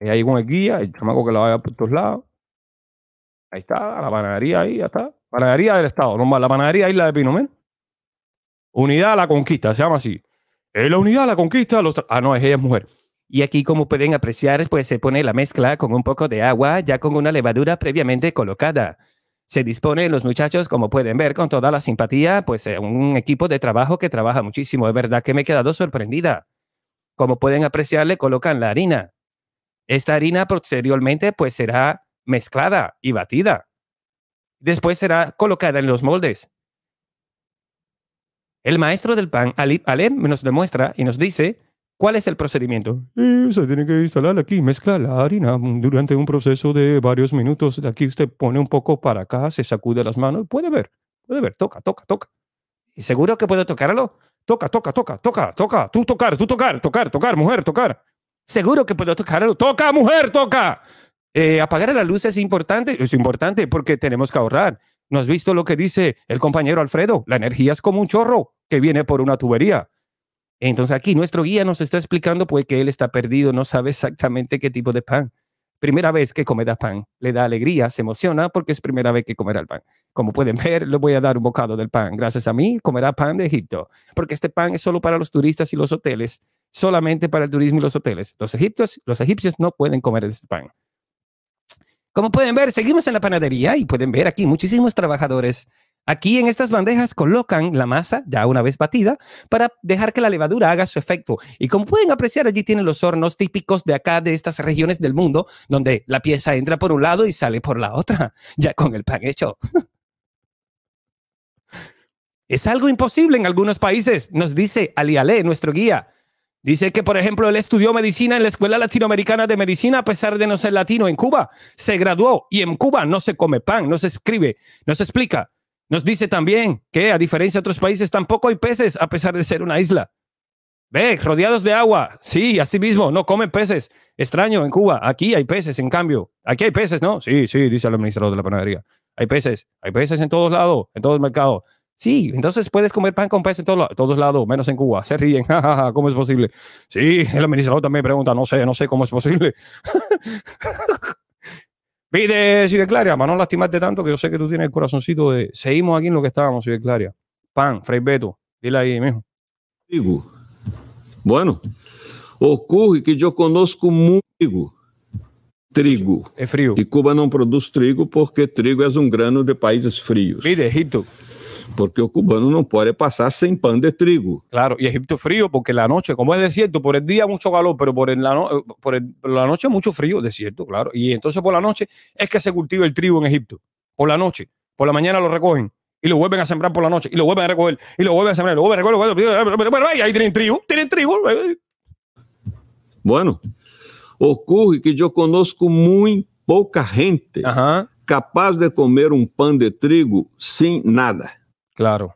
Y ahí con el guía, el chamaco que la vaya por todos lados. Ahí está, la panadería ahí, ya está. Panadería del Estado, normal. La panadería Isla de Pino. Unidad a la conquista, se llama así. Es la unidad la conquista. Los ah, no, es ella mujer. Y aquí, como pueden apreciar, pues se pone la mezcla con un poco de agua, ya con una levadura previamente colocada. Se disponen los muchachos, como pueden ver, con toda la simpatía, pues eh, un equipo de trabajo que trabaja muchísimo. Es verdad que me he quedado sorprendida. Como pueden apreciar, le colocan la harina. Esta harina posteriormente pues será mezclada y batida. Después será colocada en los moldes. El maestro del pan, Alem, nos demuestra y nos dice cuál es el procedimiento. Eh, se tiene que instalar aquí, mezcla la harina durante un proceso de varios minutos. Aquí usted pone un poco para acá, se sacude las manos. Puede ver, puede ver, toca, toca, toca. ¿Y seguro que puede tocarlo? Toca, toca, toca, toca, toca. Tú tocar, tú tocar, tocar, tocar, mujer, tocar. Seguro que puedo tocarlo. Toca, mujer, toca. Eh, apagar la luz es importante. Es importante porque tenemos que ahorrar. ¿No has visto lo que dice el compañero Alfredo? La energía es como un chorro que viene por una tubería. Entonces aquí nuestro guía nos está explicando pues que él está perdido, no sabe exactamente qué tipo de pan. Primera vez que comerá pan, le da alegría, se emociona porque es primera vez que comerá el pan. Como pueden ver, le voy a dar un bocado del pan. Gracias a mí, comerá pan de Egipto, porque este pan es solo para los turistas y los hoteles, solamente para el turismo y los hoteles. Los egipcios, los egipcios no pueden comer este pan. Como pueden ver, seguimos en la panadería y pueden ver aquí muchísimos trabajadores. Aquí en estas bandejas colocan la masa ya una vez batida para dejar que la levadura haga su efecto. Y como pueden apreciar, allí tienen los hornos típicos de acá, de estas regiones del mundo, donde la pieza entra por un lado y sale por la otra, ya con el pan hecho. es algo imposible en algunos países, nos dice Ali Ale, nuestro guía. Dice que, por ejemplo, él estudió medicina en la Escuela Latinoamericana de Medicina a pesar de no ser latino en Cuba. Se graduó y en Cuba no se come pan, no se escribe, no se explica. Nos dice también que, a diferencia de otros países, tampoco hay peces a pesar de ser una isla. Ve, rodeados de agua. Sí, así mismo, no comen peces. Extraño, en Cuba, aquí hay peces, en cambio. Aquí hay peces, ¿no? Sí, sí, dice el administrador de la panadería. Hay peces, hay peces en todos lados, en todo el mercado. Sí, entonces puedes comer pan con pez en todos, todos lados, menos en Cuba. Se ríen. ¿Cómo es posible? Sí, el administrador también pregunta, no sé, no sé cómo es posible. Ciudad Claria, para no lastimarte tanto, que yo sé que tú tienes el corazoncito de. Seguimos aquí en lo que estábamos, Claria. Pan, Frei Beto, dile aí, mijo. Trigo. Bueno, ocorre que eu conosco muito trigo. Trigo. É frio. E Cuba não produz trigo porque trigo é um grano de países frios. Viste, Egipto. Porque o cubano não pode passar sem pão de trigo. Claro, y Egipto frío porque la noche, como es desierto, por el día mucho calor, pero por, el- la, no- por, el- por la noche mucho frío, desierto, claro. Y entonces por la noche es que se cultiva el trigo en Egipto. Por la noche. Por la mañana lo recogen y lo vuelven a sembrar por la noche y lo vuelven a recoger y lo vuelven a sembrar, y lo vuelven a recoger. lo vuelven a recoger, bueno, ahí tienen trigo, tienen trigo. Bueno, ocorre que eu conosco muito pouca gente capaz de comer um pão de trigo sem nada. Claro.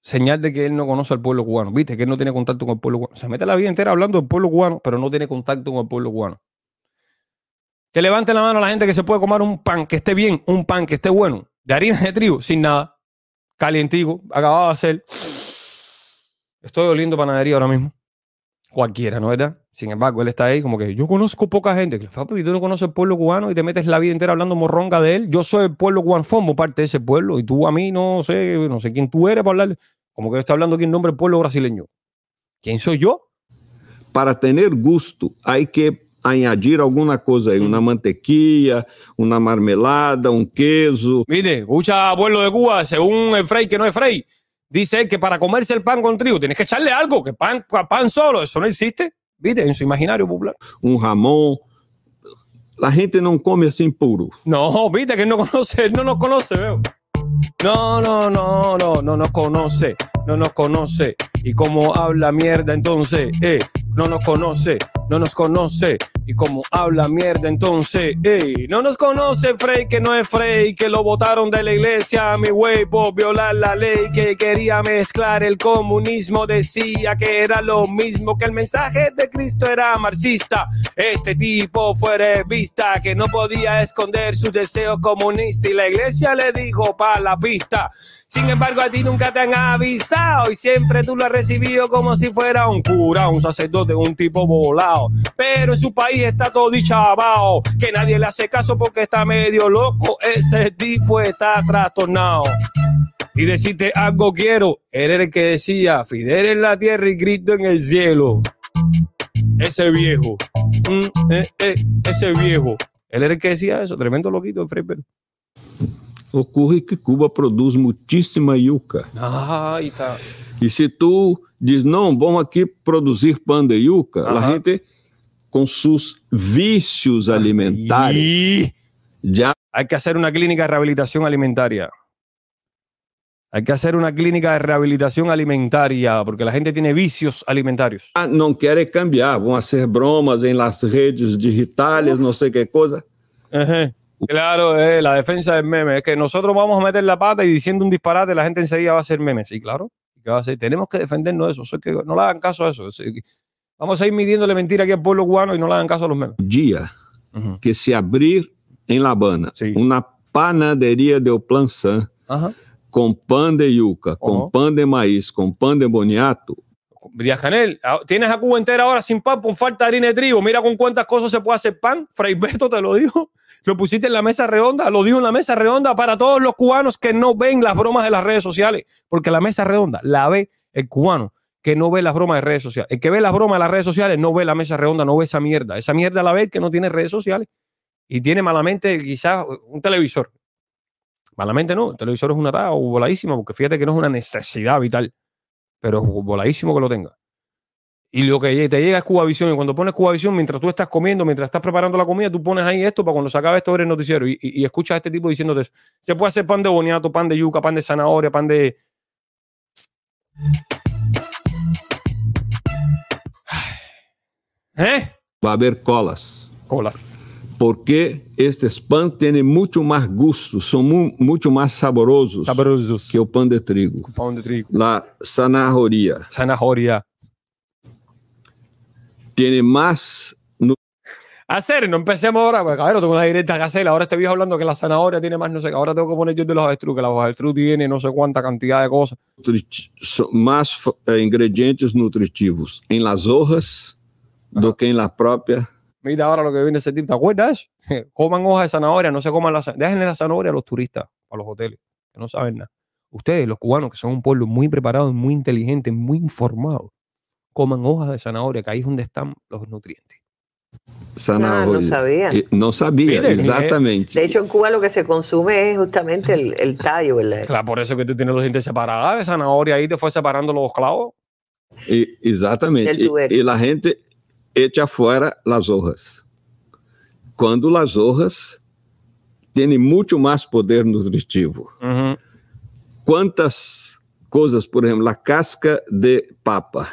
Señal de que él no conoce al pueblo cubano. Viste que él no tiene contacto con el pueblo cubano. Se mete la vida entera hablando del pueblo cubano, pero no tiene contacto con el pueblo cubano. Que levante la mano la gente que se puede comer un pan que esté bien, un pan que esté bueno, de harina de trigo, sin nada, calientico, acabado de hacer. Estoy oliendo panadería ahora mismo. Cualquiera, ¿no verdad? Sin embargo, él está ahí como que yo conozco poca gente. Papi, tú no conoces el pueblo cubano y te metes la vida entera hablando morronga de él. Yo soy el pueblo cubano, formo parte de ese pueblo y tú a mí no sé, no sé quién tú eres para hablar. Como que está hablando aquí en nombre del pueblo brasileño. ¿Quién soy yo? Para ter gusto, hay que añadir alguma coisa aí, uma mantequilla, uma marmelada, um queso. Mire, escucha, pueblo de Cuba, según el Frey, que no es Frey, dice él que para comerse el pan con trigo tienes que echarle algo, que pan, pan solo, eso no existe. ¿Viste? En su imaginario popular. um ramon. A gente não come assim puro. No, viste que él no conoce, él no nos conoce, veo. No, no, no, no, no nos conoce, no nos conoce. Y como habla mierda entonces, eh, no nos conoce, no nos conoce. Y como habla mierda entonces, eh, no nos conoce Frey, que no es Frey, que lo votaron de la iglesia, mi güey, por violar la ley, que quería mezclar el comunismo, decía que era lo mismo, que el mensaje de Cristo era marxista. Este tipo fue revista, que no podía esconder sus deseos comunistas y la iglesia le dijo pa' la pista. Sin embargo, a ti nunca te han avisado y siempre tú lo has recibido como si fuera un cura, un sacerdote, un tipo volado. Pero en su país está todo dichabao, que nadie le hace caso porque está medio loco. Ese tipo está trastornado. Y decirte algo quiero, eres el que decía, Fidel en la tierra y Cristo en el cielo. Ese viejo, Mm, eh, eh, ese viejo. Él era el que decía eso, tremendo loquito de Frei Beto. Ocorre que Cuba produz muitíssima yuca. Ah, ahí está. E se tu diz, não, vamos aqui produzir de yuca, a gente, com seus vícios alimentares, já Hay que hacer una clínica de rehabilitación alimentaria. Hay que hacer una clínica de rehabilitación alimentaria porque la gente tiene vicios alimentarios. não querem cambiar, vão fazer bromas em las redes digitais, não sei que coisa. Ajá. Claro, eh, la defensa del meme. Es que nosotros vamos a meter la pata y diciendo un disparate, la gente enseguida va a hacer memes. Sí, claro. ¿Qué va a hacer? Tenemos que defendernos de eso. Eso es que no le hagan caso a eso. Es que Vamos a ir midiéndole mentira aquí al pueblo cubano y no le hagan caso a los memes. dia que se abrir em La Habana uma panaderia de Oplançã Ajá. com pão de yuca, com pão de maíz, com pão de boniato, Díaz Canel, tienes a Cuba entera ahora sin pan por falta de harina de trigo. Mira con cuántas cosas se puede hacer pan. Fray Beto te lo dijo. Lo pusiste en la mesa redonda, lo dijo en la mesa redonda para todos los cubanos que no ven las bromas de las redes sociales. Porque la mesa redonda la ve el cubano que no ve las bromas de redes sociales. El que ve las bromas de las redes sociales no ve la mesa redonda, no ve esa mierda. Esa mierda la ve el que no tiene redes sociales y tiene malamente quizás un televisor. Malamente no, el televisor es una o voladísima porque fíjate que no es una necesidad vital, pero es voladísimo que lo tenga. Y lo que te llega es Cubavisión. Y cuando pones Cubavisión, mientras tú estás comiendo, mientras estás preparando la comida, tú pones ahí esto para cuando se acabe esto el noticiero. Y, y- y escuchas a este tipo diciéndote eso. Se puede hacer pan de boniato, pan de yuca, pan de zanahoria, pan de. ¿Eh? vai haver colas. Colas. Porque estes pães têm muito mais gosto, são mu muito mais saborosos, saborosos que o pão de trigo. Pão de trigo. La zanahoria Zanahoria. Mais nu- Hacer, no empecemos ahora, porque cabrón, tengo una directa que hacer. Ahora este viejo hablando que la zanahoria tiene más, no sé, ahora tengo que poner yo de los avestruz, que la avestruz tiene no sé cuánta cantidad de cosas. mais eh, ingredientes nutritivos em las hojas do que em la própria Mira ahora lo que viene ese tipo. ¿Te acuerdas? Coman hojas de zanahoria, no se coman la zanahoria. Déjenle la zanahoria a los turistas, a los hoteles, que no saben nada. Ustedes, los cubanos, que son un pueblo muy preparado, muy inteligente, muy informado, coman hojas de zanahoria, que ahí es donde están los nutrientes. Zanahoria. Ah, no sabía. Eh, no sabía, Miren, eh, exactamente. De hecho, en Cuba lo que se consume es justamente el, el tallo. el- Claro, por eso que tú tienes los dientes separados Ah, de zanahoria ahí te fue separando los clavos. E- exatamente. Del tubérculo. E, e a gente echa fora as hojas. Quando as hojas têm muito mais poder nutritivo. Quantas coisas, por exemplo, a casca de papa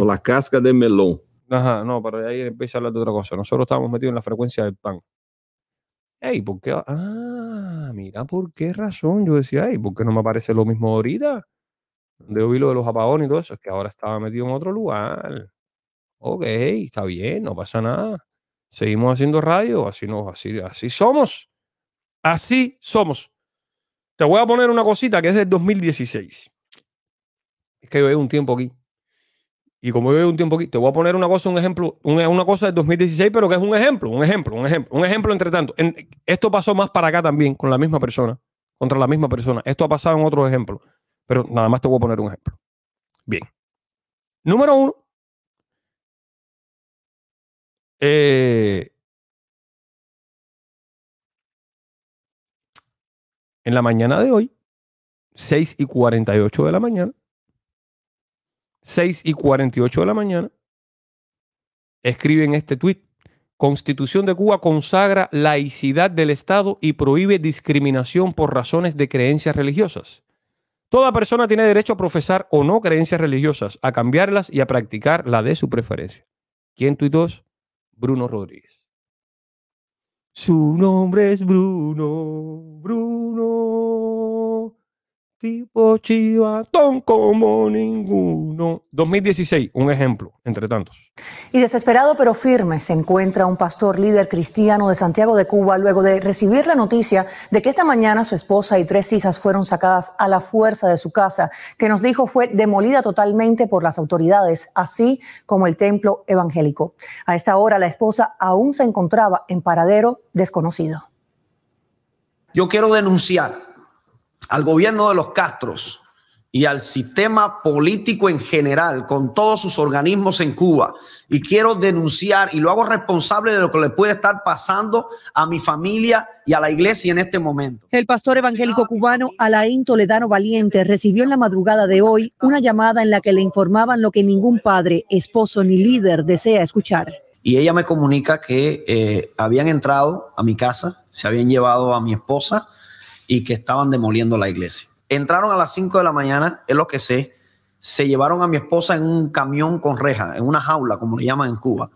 ou a casca de melão. Ajá, no, pero ahí empieza a hablar de otra cosa. Nosotros estábamos metidos en la frecuencia del pan. Ey, ¿por qué? Ah, mira, ¿por qué razón? Yo decía, ey, ¿por qué no me aparece lo mismo ahorita? Donde yo vi lo de los apagones y todo eso, es que ahora estaba metido en otro lugar. Ok, está bien, no pasa nada. Seguimos haciendo radio, así no, así, así somos. Así somos. Te voy a poner una cosita que es del 2016. Es que yo llevo un tiempo aquí. Y como yo llevo un tiempo aquí, te voy a poner una cosa, un ejemplo, una, cosa del 2016, pero que es un ejemplo, un ejemplo, un ejemplo, un ejemplo entre tanto. Esto pasó más para acá también, con la misma persona, contra la misma persona. Esto ha pasado en otros ejemplos, pero nada más te voy a poner un ejemplo. Bien. Número uno. Eh, en la mañana de hoy, 6 y 48 de la mañana, 6 y 48 de la mañana, escriben este tuit. Constitución de Cuba consagra laicidad del Estado y prohíbe discriminación por razones de creencias religiosas. Toda persona tiene derecho a profesar o no creencias religiosas, a cambiarlas y a practicar la de su preferencia. ¿Quién tuitó? Bruno Rodríguez. Su nombre es Bruno, Bruno, tipo chivatón como ninguno. 2016, un ejemplo, entre tantos. Y desesperado pero firme se encuentra un pastor líder cristiano de Santiago de Cuba luego de recibir la noticia de que esta mañana su esposa y tres hijas fueron sacadas a la fuerza de su casa, que nos dijo fue demolida totalmente por las autoridades, así como el templo evangélico. A esta hora la esposa aún se encontraba en paradero desconocido. Yo quiero denunciar al gobierno de los Castros y al sistema político en general, con todos sus organismos en Cuba. Y quiero denunciar y lo hago responsable de lo que le puede estar pasando a mi familia y a la iglesia en este momento. El pastor evangélico cubano Alain Toledano Valiente recibió en la madrugada de hoy una llamada en la que le informaban lo que ningún padre, esposo ni líder desea escuchar. Y ella me comunica que eh, habían entrado a mi casa, se habían llevado a mi esposa y que estaban demoliendo la iglesia. Entraron a las 5 de la mañana, es lo que sé. Se llevaron a mi esposa en un camión con reja, en una jaula, como le llaman en Cuba.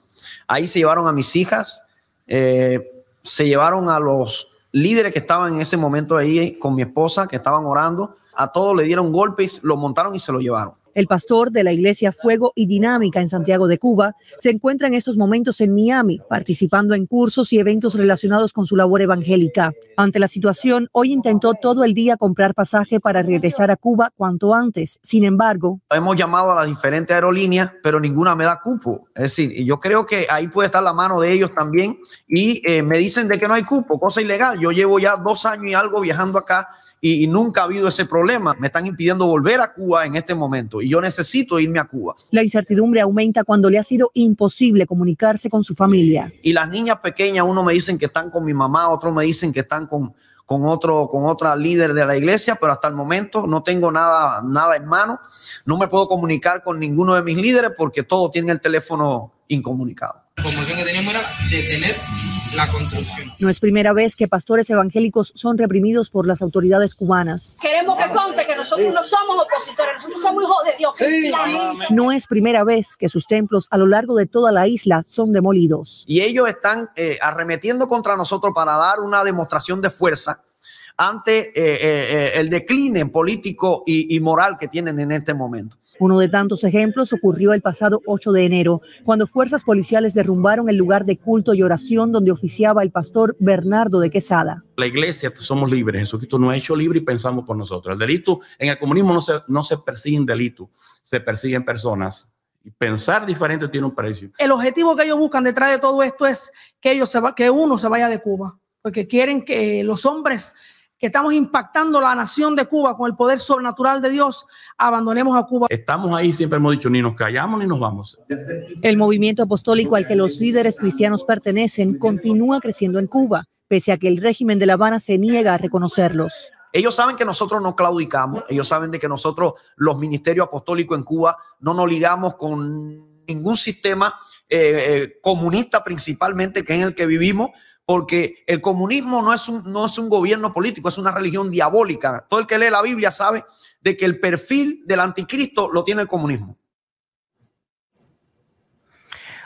Ahí se llevaron a mis hijas, eh, se llevaron a los líderes que estaban en ese momento ahí con mi esposa, que estaban orando. A todos le dieron golpes, lo montaron y se lo llevaron. El pastor de la iglesia Fuego y Dinámica en Santiago de Cuba se encuentra en estos momentos en Miami, participando en cursos y eventos relacionados con su labor evangélica. Ante la situación, hoy intentó todo el día comprar pasaje para regresar a Cuba cuanto antes. Sin embargo, Hemos llamado a las diferentes aerolíneas, pero ninguna me da cupo. Es decir, yo creo que ahí puede estar la mano de ellos también. Y eh, me dicen de que no hay cupo, cosa ilegal. Yo llevo ya dos años y algo viajando acá y, y nunca ha habido ese problema. Me están impidiendo volver a Cuba en este momento y yo necesito irme a Cuba. la incertidumbre aumenta cuando le ha sido imposible comunicarse con su familia. Y las niñas pequeñas, uno me dicen que están con mi mamá, otros me dicen que están con, con, otro, con otra líder de la iglesia, pero hasta el momento no tengo nada, nada en mano. No me puedo comunicar con ninguno de mis líderes porque todos tienen el teléfono incomunicado. La promoción que teníamos era detener la construcción. No es primera vez que pastores evangélicos son reprimidos por las autoridades cubanas. Queremos que conte que nosotros no somos opositores, nosotros somos hijos de Dios. cristianos. No es primera vez que sus templos a lo largo de toda la isla son demolidos. Y ellos están eh, arremetiendo contra nosotros para dar una demostración de fuerza ante eh, eh, eh, el decline político y, y moral que tienen en este momento. Uno de tantos ejemplos ocurrió el pasado 8 de enero, cuando fuerzas policiales derrumbaron el lugar de culto y oración donde oficiaba el pastor Bernardo de Quesada. La iglesia somos libres, Jesucristo nos ha hecho libre y pensamos por nosotros. El delito, en el comunismo no se, no se persiguen delitos, se persiguen personas Y pensar diferente tiene un precio. El objetivo que ellos buscan detrás de todo esto es que ellos se va, que uno se vaya de Cuba, porque quieren que los hombres que estamos impactando la nación de Cuba con el poder sobrenatural de Dios, abandonemos a Cuba. Estamos ahí, siempre hemos dicho, ni nos callamos ni nos vamos. El movimiento apostólico al que los líderes cristianos pertenecen continúa creciendo en Cuba, pese a que el régimen de La Habana se niega a reconocerlos. Ellos saben que nosotros no claudicamos, ellos saben de que nosotros, los ministerios apostólicos en Cuba, no nos ligamos con ningún sistema eh, eh, comunista principalmente, que es en el que vivimos, porque el comunismo no es, un, no es un gobierno político, es una religión diabólica. Todo el que lee la Biblia sabe de que el perfil del anticristo lo tiene el comunismo.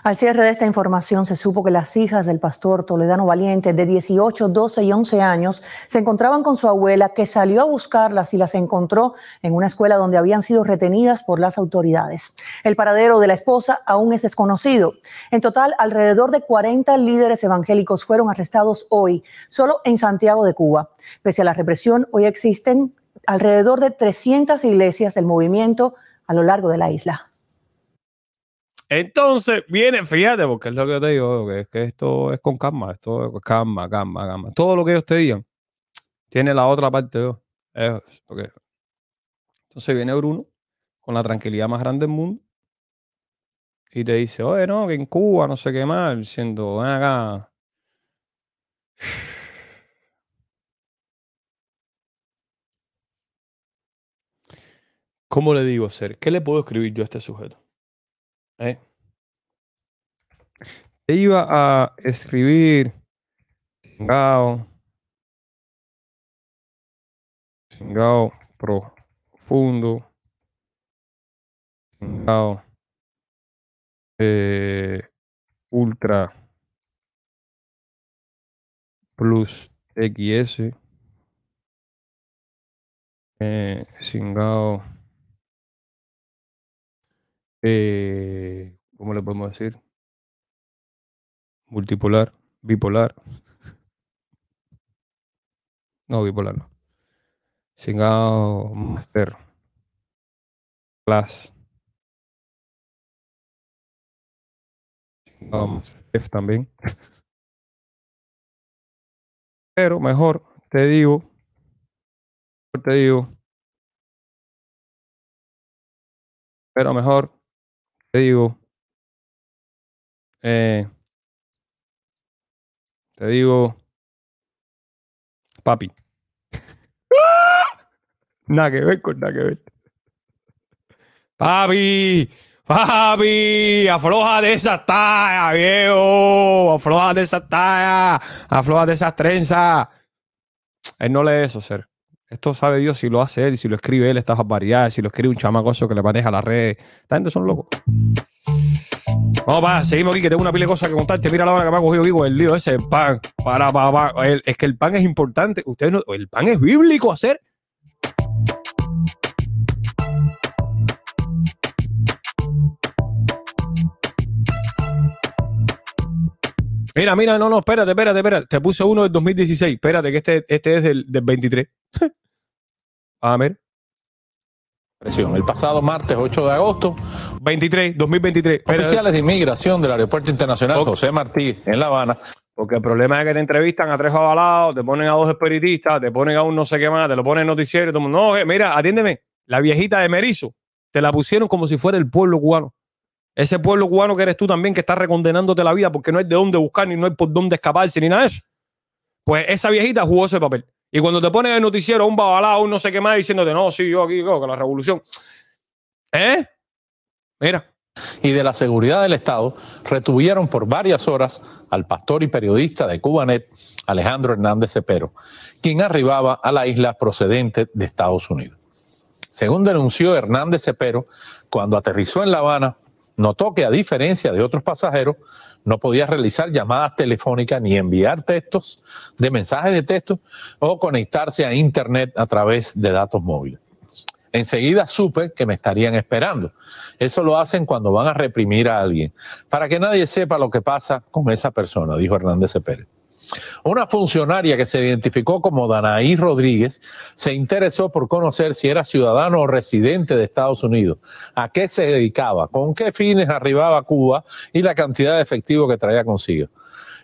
Al cierre de esta información se supo que las hijas del pastor Toledano Valiente de 18, 12 y 11 años se encontraban con su abuela que salió a buscarlas y las encontró en una escuela donde habían sido retenidas por las autoridades. El paradero de la esposa aún es desconocido. En total, alrededor de 40 líderes evangélicos fueron arrestados hoy, solo en Santiago de Cuba. Pese a la represión, hoy existen alrededor de 300 iglesias del movimiento a lo largo de la isla. Entonces, viene, fíjate, porque es lo que te digo, que es que esto es con calma, esto es calma, calma, calma. Todo lo que ellos te digan tiene la otra parte. Entonces viene Bruno con la tranquilidad más grande del mundo y te dice, oye, no, que en Cuba no sé qué más, diciendo, ven acá. ¿Cómo le digo ser? ¿Qué le puedo escribir yo a este sujeto? ¿Eh? Iba a escribir Singao, Singao profundo, Singao eh, ultra plus XS, eh, Singao eh, ¿cómo le podemos decir? Multipolar, bipolar. No, bipolar no. Singao Master. Class. Singao F también. Pero mejor, te digo, te digo, pero mejor te digo, eh, te digo, papi. nada que ver con nada que ver. Papi, papi, afloja de esa talla, viejo. Afloja de esa talla, afloja de esas trenzas. Él no lee eso, ser. Esto sabe Dios si lo hace él, si lo escribe él, estas variedades, si lo escribe un chamacoso que le maneja la red. Esta gente son locos. Vamos, va, seguimos aquí, que tengo una pila de cosas que contarte. Mira la hora que me ha cogido vivo el lío ese, pan. Para, para, es que el pan es importante. Ustedes el pan es bíblico hacer. Mira, mira, no, no, espérate, espérate, espérate. Te puse uno del 2016. Espérate, que este, este es del, del 23. A ver. El pasado martes 8 de agosto, 23, 2023. Oficiales de inmigración del Aeropuerto Internacional José Martí en La Habana. Porque el problema es que te entrevistan a tres avalados, te ponen a dos espiritistas, te ponen a un no sé qué más, te lo ponen en noticiero. Todo no, eh, mira, atiéndeme. La viejita de Merizo, te la pusieron como si fuera el pueblo cubano. Ese pueblo cubano que eres tú también, que está recondenándote la vida porque no hay de dónde buscar, ni no hay por dónde escaparse, ni nada de eso. Pues esa viejita jugó ese papel. Y cuando te ponen el noticiero un babalao, un no sé qué más, diciéndote, no, sí, yo aquí, yo, que la revolución. ¿Eh? Mira. Y de la seguridad del Estado, retuvieron por varias horas al pastor y periodista de Cubanet, Alejandro Hernández Cepero, quien arribaba a la isla procedente de Estados Unidos. Según denunció Hernández Cepero, cuando aterrizó en La Habana, notó que a diferencia de otros pasajeros, no podía realizar llamadas telefónicas ni enviar textos de mensajes de texto o conectarse a Internet a través de datos móviles. Enseguida supe que me estarían esperando. Eso lo hacen cuando van a reprimir a alguien, para que nadie sepa lo que pasa con esa persona, dijo Hernández Pérez. Una funcionaria que se identificó como Danaí Rodríguez se interesó por conocer si era ciudadano o residente de Estados Unidos, a qué se dedicaba, con qué fines arribaba a Cuba y la cantidad de efectivo que traía consigo.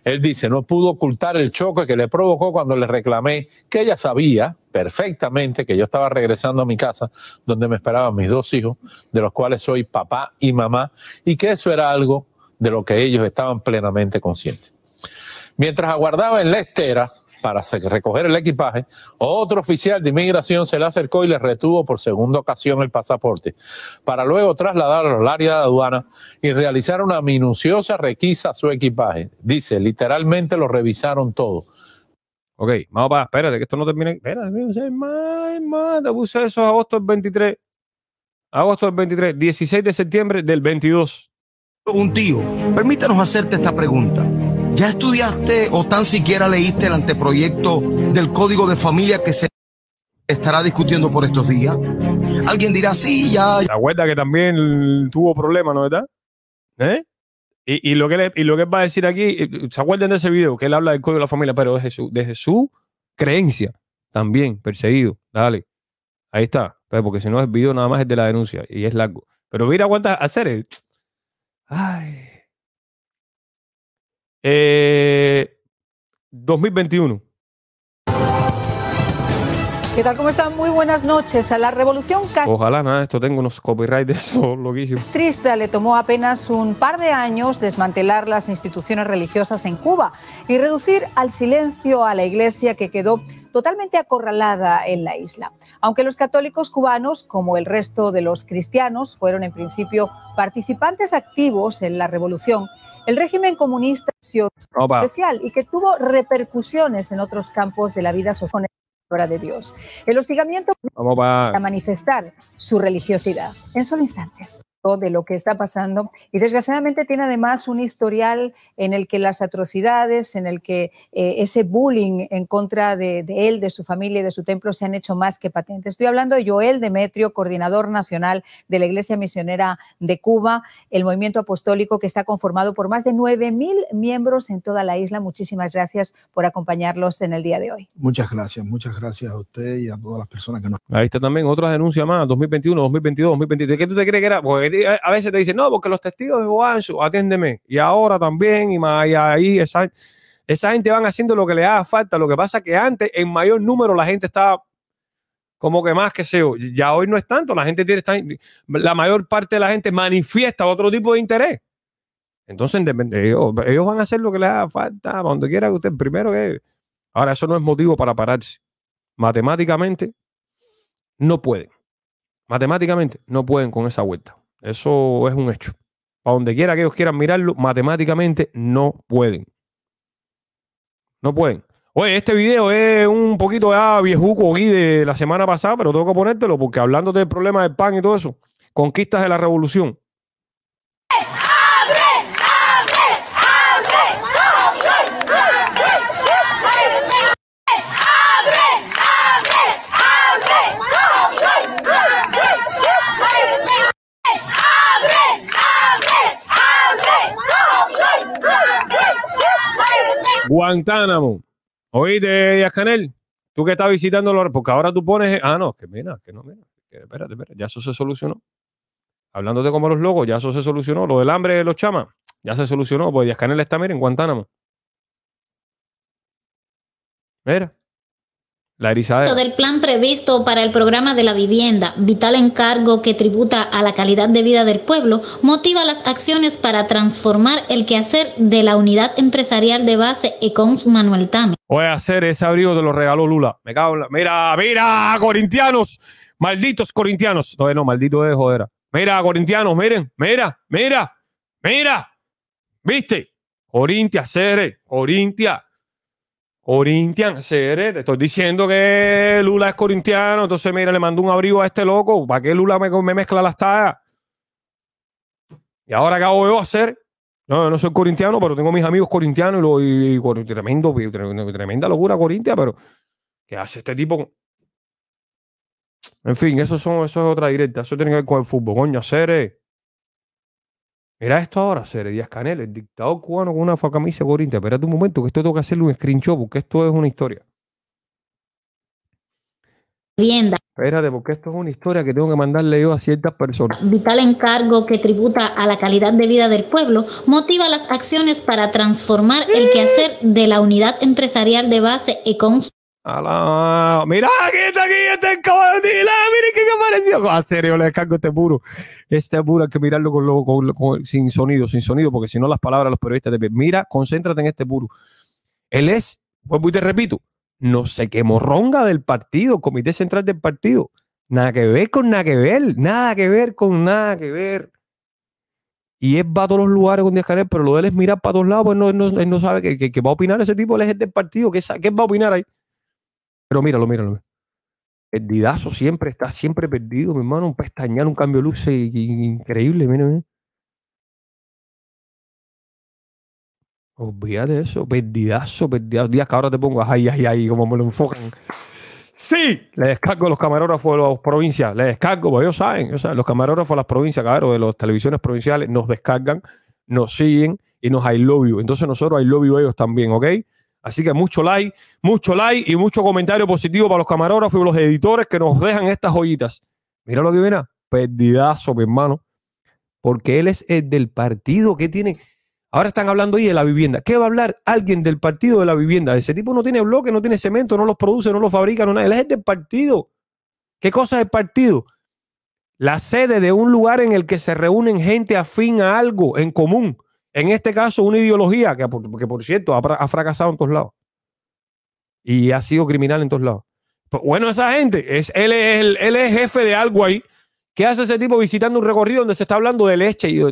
Él dice, no pudo ocultar el choque que le provocó cuando le reclamé que ella sabía perfectamente que yo estaba regresando a mi casa donde me esperaban mis dos hijos, de los cuales soy papá y mamá, y que eso era algo de lo que ellos estaban plenamente conscientes. Mientras aguardaba en la estera para recoger el equipaje, otro oficial de inmigración se le acercó y le retuvo por segunda ocasión el pasaporte, para luego trasladarlo al área de aduana y realizar una minuciosa requisa a su equipaje. Dice, literalmente lo revisaron todo. Ok, vamos para, espérate, que esto no termine. Espérate, más, más, te puse eso agosto del 23. Agosto del 23, 16 de septiembre del 22. Un tío, permítanos hacerte esta pregunta. ¿Ya estudiaste o tan siquiera leíste el anteproyecto del Código de Familia que se estará discutiendo por estos días? Alguien dirá, sí, ya. La vuelta que también tuvo problemas, ¿no verdad? ¿Eh? Y, lo que le, y lo que va a decir aquí, eh, ¿se acuerdan de ese video que él habla del Código de la Familia? Pero desde su, desde su creencia también, perseguido. Dale. Ahí está. Porque si no, el video nada más es de la denuncia y es largo. Pero mira, aguanta hacer. Ay. Eh, 2021. ¿Qué tal? ¿Cómo están? Muy buenas noches. A la revolución Ojalá nada, esto tengo unos copyright de eso, loquísimo. Triste le tomó apenas un par de años desmantelar las instituciones religiosas en Cuba y reducir al silencio a la iglesia que quedó totalmente acorralada en la isla. Aunque los católicos cubanos, como el resto de los cristianos, fueron en principio participantes activos en la revolución, el régimen comunista especial y que tuvo repercusiones en otros campos de la vida social de Dios. El hostigamiento para manifestar su religiosidad. En solo instantes de lo que está pasando y desgraciadamente tiene además un historial en el que las atrocidades, en el que eh, ese bullying en contra de, él, de su familia y de su templo se han hecho más que patentes. Estoy hablando de Joel Demetrio, coordinador nacional de la Iglesia Misionera de Cuba, el movimiento apostólico que está conformado por más de 9.000 miembros en toda la isla. Muchísimas gracias por acompañarlos en el día de hoy. Muchas gracias, muchas gracias a usted y a todas las personas que nos... Ahí está también otra denuncia más, 2021, 2022, 2023. ¿Qué tú te crees que era? A veces te dicen, no, porque los testigos de Jehová, atiéndeme. Y ahora también, y, más, ahí esa, esa gente van haciendo lo que le haga falta. Lo que pasa es que antes, en mayor número, la gente estaba como que más que se Ya hoy no es tanto. La gente tiene, la mayor parte de la gente manifiesta otro tipo de interés. Entonces, ellos, ellos van a hacer lo que les haga falta, donde quiera que usted, primero que. Ahora, eso no es motivo para pararse. Matemáticamente, no pueden. Matemáticamente, no pueden con esa vuelta. Eso es un hecho. Para donde quiera que ellos quieran mirarlo, matemáticamente no pueden. No pueden. Oye, este video es un poquito ya viejuco aquí de la semana pasada, pero tengo que ponértelo porque hablando del problema del pan y todo eso, conquistas de la revolución. Guantánamo. Oíste, Díaz Canel, tú que estás visitando los. Porque ahora tú pones. Ah, no, que mira, que no, mira. espérate, espérate, ya eso se solucionó. Hablándote como los locos, ya eso se solucionó. Lo del hambre de los chamas, ya se solucionó. Pues Díaz Canel está, mira, en Guantánamo. Mira. La erizadera. del plan previsto para el programa de la vivienda, vital encargo que tributa a la calidad de vida del pueblo, motiva las acciones para transformar el quehacer de la unidad empresarial de base Econs Manuel Tame. Voy a hacer ese abrigo te lo regaló Lula. Me cago en la... Mira, mira, corintianos. Malditos corintianos. No, no, maldito es jodera. Mira, corintianos, miren, mira, mira, mira. ¿Viste? Corintia, Cere, Corintia. Corinthians, te estoy diciendo que Lula es corintiano, entonces mira, le mando un abrigo a este loco, ¿para qué Lula me, mezcla las tallas? Y ahora qué hago yo hacer? No, no soy corintiano, pero tengo mis amigos corintianos y, tremenda locura Corintia, pero ¿qué hace este tipo? En fin, eso, son, eso es otra directa, eso tiene que ver con el fútbol, coño, Cere. Mira esto ahora, Cere Díaz Canel, el dictador cubano con una camisa corriente. Espérate un momento, que esto tengo que hacerle un screenshot porque esto es una historia. Vivienda. Espérate, porque esto es una historia que tengo que mandarle yo a ciertas personas. Vital encargo que tributa a la calidad de vida del pueblo motiva las acciones para transformar el quehacer de la unidad empresarial de base Econ. Alá. Mira, aquí está, aquí está el caballo de la, miren qué apareció. En serio, le descargo este puro. Este puro hay que mirarlo con, lo- con- con- sin sonido, sin sonido, porque si no las palabras de los periodistas te. Mira, concéntrate en este puro. Él es, vuelvo y te repito, no sé qué morronga del partido, comité central del partido. Nada que ver con nada que ver, nada que ver con nada que ver. Y él va a todos los lugares con Díaz Canel, pero lo de él es mirar para todos lados, pues no, no, no sabe que, que- que va a opinar ese tipo, él es el del partido, ¿qué, qué va a opinar ahí? Pero míralo, míralo. Perdidazo siempre, está siempre perdido, mi hermano. Un pestañal, un cambio de luz increíble, mira, mira. Olvídate de eso, perdidazo, perdidazo. Días que ahora te pongo, ay, ay, ay, como me lo enfocan. Sí, le descargo a los camarógrafos de las provincias, le descargo, porque ellos saben, ellos saben, los camarógrafos de las provincias, cabrón, de las televisiones provinciales, nos descargan, nos siguen y nos I love you. Entonces nosotros I love you ellos también, ¿ok? Así que mucho like, mucho like y mucho comentario positivo para los camarógrafos y los editores que nos dejan estas joyitas. Mira lo que viene, perdidazo, mi hermano. Porque él es el del partido que tiene. Ahora están hablando ahí de la vivienda. ¿Qué va a hablar alguien del partido de la vivienda? Ese tipo no tiene bloque, no tiene cemento, no los produce, no los fabrica, no nada. Él es el del partido. ¿Qué cosa es el partido? La sede de un lugar en el que se reúnen gente afín a algo en común. En este caso, una ideología que, que, por cierto, ha, fra- ha fracasado en todos lados. Y ha sido criminal en todos lados. Pues, bueno, esa gente, es, él, es él es jefe de algo ahí. ¿Qué hace ese tipo visitando un recorrido donde se está hablando de leche? Y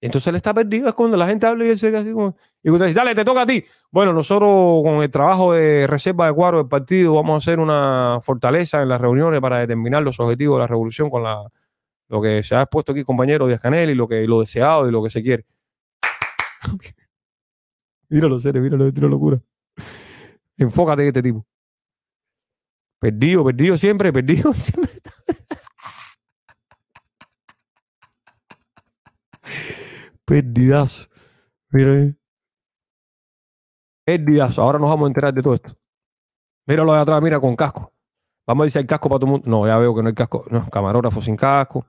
entonces él está perdido. Es cuando la gente habla y él se queda así como. Y usted dice, dale, te toca a ti. Bueno, nosotros con el trabajo de reserva de cuadro del partido vamos a hacer una fortaleza en las reuniones para determinar los objetivos de la revolución con la, lo que se ha expuesto aquí, compañero Díaz Canel, y lo, que, lo deseado y lo que se quiere. míralo, serio, míralo, una locura. Enfócate en este tipo. Perdido, perdido siempre, perdido siempre. Perdidazo. Mira ahí. Perdidazo. Ahora nos vamos a enterar de todo esto. Míralo de atrás, mira, con casco. Vamos a decir, hay casco para todo el mundo. No, ya veo que no hay casco. No, camarógrafo sin casco.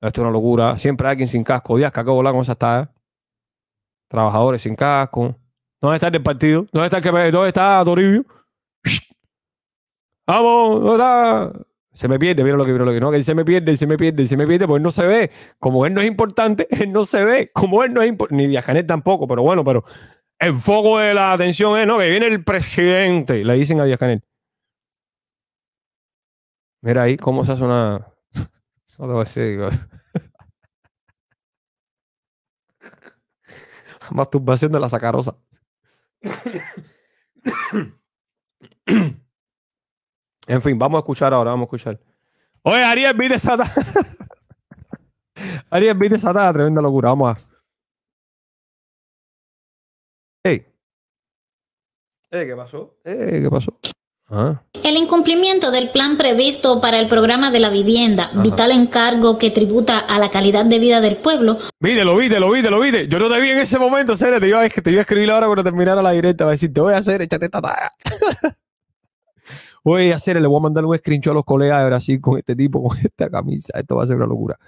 Esto es una locura. Siempre hay alguien sin casco. Díaz que acabo de con esa. Trabajadores sin casco. ¿Dónde está el del partido? ¿Dónde está el que ¿Dónde está Toribio? Vamos, ¿dónde está? Se me pierde, mira lo que mira lo que no, que se me pierde, se me pierde, se me pierde, pues no se ve. Como él no es importante, él no se ve. Como él no es importante, ni Díaz Canel tampoco, pero bueno, pero el foco de la atención es, no, que viene el presidente, le dicen a Díaz Canel. Mira ahí cómo se hace una. No te a decir, Masturbación de la sacarosa. en fin, vamos a escuchar ahora, vamos a escuchar. Oye, Ariel, vi desatada. Ariel, vi desatada, tremenda locura. Vamos a. Ey. Ey, ¿qué pasó? Ey, ¿qué pasó? Ah. El incumplimiento del plan previsto para el programa de la vivienda, vital encargo que tributa a la calidad de vida del pueblo, Viste, lo viste, lo viste, lo viste. Yo no te vi en ese momento, serio. Te iba, a- te iba a escribir ahora cuando terminara la directa. Va a decir, te voy a hacer, échate esta talla. Voy a hacer, le voy a mandar un screenshot a los colegas de Brasil con este tipo, con esta camisa. Esto va a ser una locura.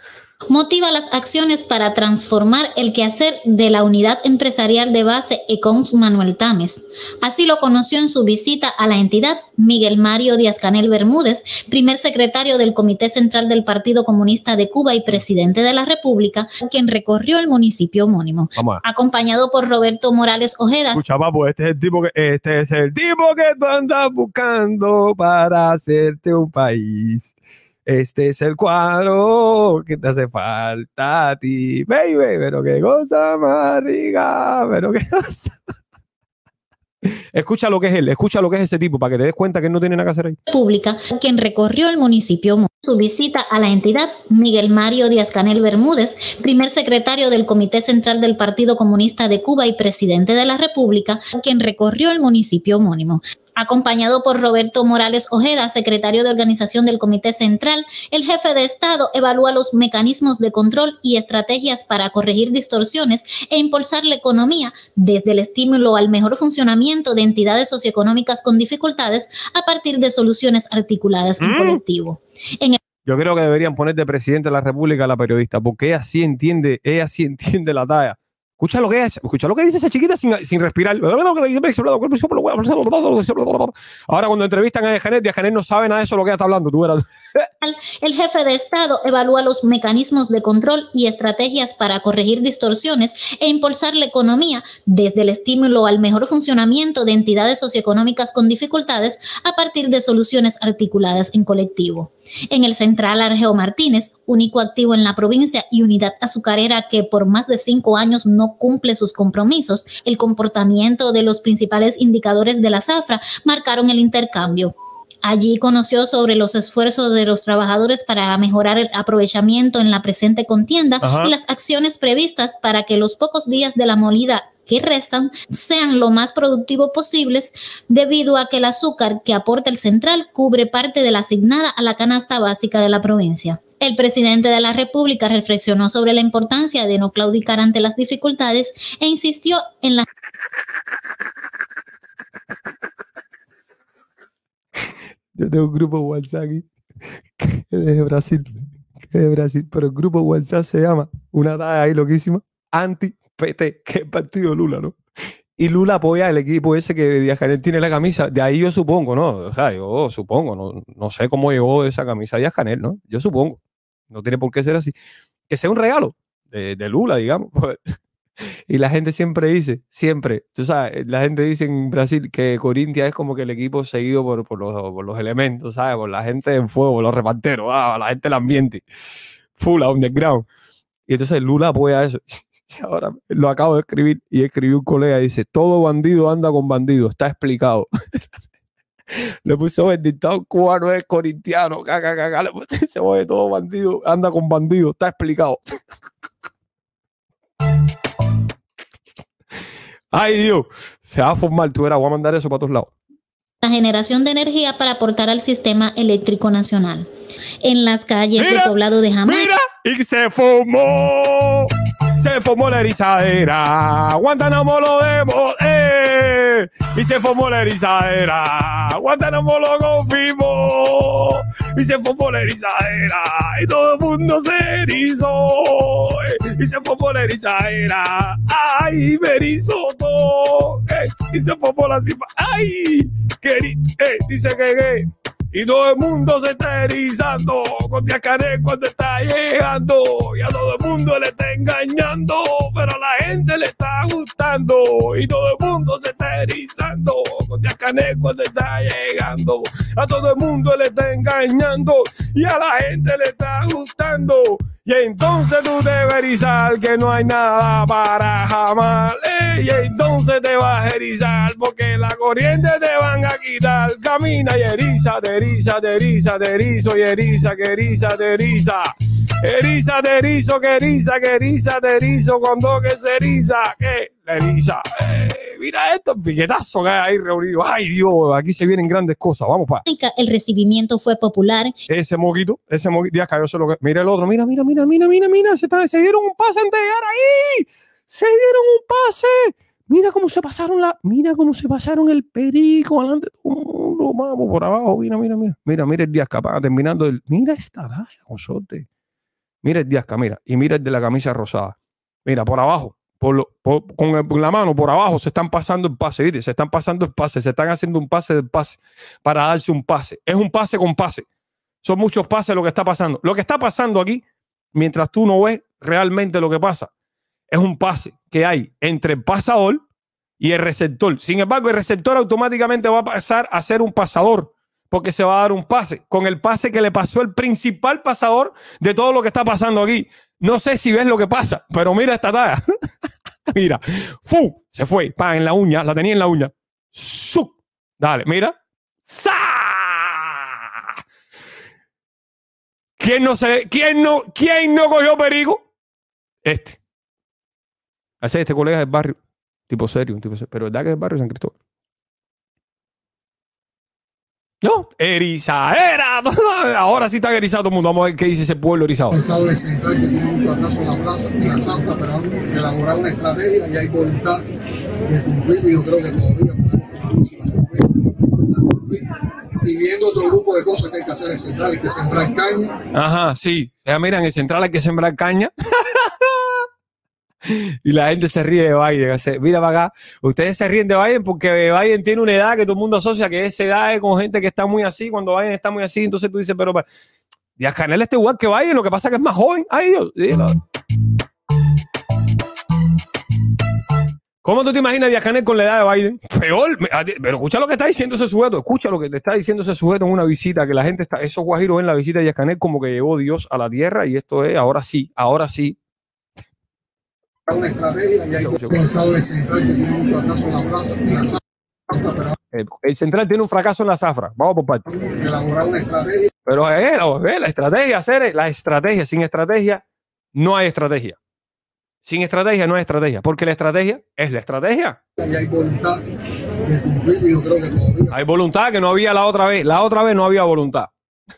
Motiva las acciones para transformar el quehacer de la unidad empresarial de base Econs Manuel Tames. Así lo conoció en su visita a la entidad Miguel Mario Díaz Canel Bermúdez, primer secretario del Comité Central del Partido Comunista de Cuba y presidente de la República, quien recorrió el municipio homónimo, acompañado por Roberto Morales Escucha, papu, este es el tipo que, este es el tipo que tú andas buscando para hacerte un país. Este es el cuadro que te hace falta a ti, baby, pero qué cosa más rica, pero qué cosa. Escucha lo que es él, escucha lo que es ese tipo para que te des cuenta que no tiene nada que hacer ahí. República, quien recorrió el municipio. Su visita a la entidad, Miguel Mario Díaz Canel Bermúdez, primer secretario del Comité Central del Partido Comunista de Cuba y presidente de la República, quien recorrió el municipio homónimo. Acompañado por Roberto Morales Ojeda, secretario de organización del Comité Central, el jefe de Estado evalúa los mecanismos de control y estrategias para corregir distorsiones e impulsar la economía desde el estímulo al mejor funcionamiento de entidades socioeconómicas con dificultades a partir de soluciones articuladas en Mm. colectivo. En el Yo creo que deberían poner de presidente de la República a la periodista, porque ella sí entiende, ella sí entiende la talla. Escucha lo que ella- escucha lo que dice esa chiquita sin, respirar. Ahora cuando entrevistan a Janet, Janet no sabe nada de eso lo que está hablando. Tú verás. El jefe de Estado evalúa los mecanismos de control y estrategias para corregir distorsiones e impulsar la economía desde el estímulo al mejor funcionamiento de entidades socioeconómicas con dificultades a partir de soluciones articuladas en colectivo. En el central Argeo Martínez, único activo en la provincia y unidad azucarera que por más de cinco años no cumple sus compromisos, el comportamiento de los principales indicadores de la zafra marcaron el intercambio. Allí conoció sobre los esfuerzos de los trabajadores para mejorar el aprovechamiento en la presente contienda Ajá. y las acciones previstas para que los pocos días de la molida que restan sean lo más productivos posibles debido a que el azúcar que aporta el central cubre parte de la asignada a la canasta básica de la provincia. El presidente de la República reflexionó sobre la importancia de no claudicar ante las dificultades e insistió en la Yo tengo un grupo WhatsApp aquí que es de Brasil, que es de Brasil, pero el grupo WhatsApp se llama, una talla ahí loquísima, anti-PT, que es el partido Lula, ¿no? Y Lula apoya el equipo ese que Díaz Canel tiene la camisa, de ahí yo supongo, ¿no? O sea, yo supongo, no, no sé cómo llegó esa camisa Díaz Canel, ¿no? Yo supongo, no tiene por qué ser así. Que sea un regalo de, de Lula, digamos. Y la gente siempre dice, siempre, tú sabes, la gente dice en Brasil que Corintia es como que el equipo seguido por, por, los, por los elementos, ¿sabes? Por la gente en fuego, por los reparteros, ah, la gente del ambiente, full underground. Y entonces Lula apoya eso. Y ahora lo acabo de escribir y escribió un colega dice, todo bandido anda con bandido, está explicado. Le puso el dictador cubano es corintiano, caca, caca, le puse, se oye todo bandido, anda con bandido, está explicado. Ay Dios, se va a formar, tú verás, voy a mandar eso para todos lados. la generación de energía para aportar al sistema eléctrico nacional. En las calles del poblado de Jamaica. Y se formó, se formó la erizadera, Guantánamo lo demos, eh, y se formó la erizadera, Guantánamo lo confirmó, y se formó la erizadera, y todo el mundo se erizó, eh, y se formó la erizadera, ay, todo, eh, y se cipa, ay, que, eri- eh, dice que, y todo el mundo se está erizando con Díaz cuando está llegando. Y a todo el mundo le está engañando, pero a la gente le está gustando. Y todo el mundo se está erizando Canel cuando está llegando. A todo el mundo le está engañando y a la gente le está gustando. Y entonces tú debes erizar que no hay nada para jamás. Y entonces te vas a erizar porque la corriente te van a quitar. Camina y eriza, te eriza, te eriza, te erizo y eriza, que eriza, te eriza. Eriza, te erizo, que eriza, que eriza, te erizo. Cuando que se eriza, que la eriza. Eh, mira esto, piquetazo que hay ahí reunido. Ay Dios, aquí se vienen grandes cosas. Vamos para. El recibimiento fue popular. Ese moquito, ese moquito, ya cayó solo que. Mira el otro, mira, mira, mira, mira, mira, mira. Se, está- se dieron un pase antes de llegar ahí. Se dieron un pase. Mira cómo se pasaron la. Mira cómo se pasaron el perico adelante. de todo el mundo. Vamos por abajo. Mira, mira, mira. Mira, mira el Díaz capaz terminando el. Mira esta talla, consorte. Mira el Díaz mira. Y mira el de la camisa rosada. Mira, por abajo. Por con, la mano por abajo se están pasando el pase. Se están pasando el pase, se están haciendo un pase del pase para darse un pase. Es un pase con pase. Son muchos pases lo que está pasando. Lo que está pasando aquí, mientras tú no ves realmente lo que pasa, es un pase que hay entre el pasador y el receptor. Sin embargo, el receptor automáticamente va a pasar a ser un pasador porque se va a dar un pase con el pase que le pasó el principal pasador de todo lo que está pasando aquí. No sé si ves lo que pasa, pero mira esta talla. mira, ¡fu! Se fue, pa, en la uña, la tenía en la uña. ¡Suc! Dale, mira. ¡Sa! ¿Quién no se, quién no, quién no cogió perico? Este. Este colega del barrio, tipo serio, tipo serio, pero verdad que es del barrio de San Cristóbal. No, erizadera. Ahora sí está erizado todo el mundo. Vamos a ver qué dice ese pueblo erizado. El Estado del Central que tiene mucho atraso en la plaza, en la zafra, pero han elaborado una estrategia y hay voluntad de cumplir y yo creo que todavía podemos cumplir. Y viendo otro grupo de cosas que hay que hacer en Central, hay que sembrar caña. Ajá, sí. Ya mira, en el central hay que sembrar caña. y la gente se ríe de Biden. Mira para acá. Ustedes se ríen de Biden porque Biden tiene una edad que todo el mundo asocia que esa edad es con gente que está muy así. Cuando Biden está muy así, entonces tú dices, pero Díaz Canel está igual que Biden. Lo que pasa es que es más joven. Ay, Dios. ¿Cómo tú te imaginas Díaz Canel con la edad de Biden? Peor. Pero escucha lo que está diciendo ese sujeto. Escucha lo que te está diciendo ese sujeto en una visita. Que la gente está. Esos guajiros ven la visita de Díaz Canel como que llegó Dios a la tierra. Y esto es, ahora sí, ahora sí. Una estrategia y hay un Estado del Central que tiene mucho atraso en la plaza, en la zafra, pero El, el central tiene un fracaso en la zafra. Vamos por una estrategia Pero es la, la estrategia, hacer la estrategia. Sin estrategia, no hay estrategia. Sin estrategia, no hay estrategia. Porque la estrategia es la estrategia. y hay voluntad de cumplir y yo creo que todavía Hay voluntad que no había la otra vez. La otra vez no había voluntad.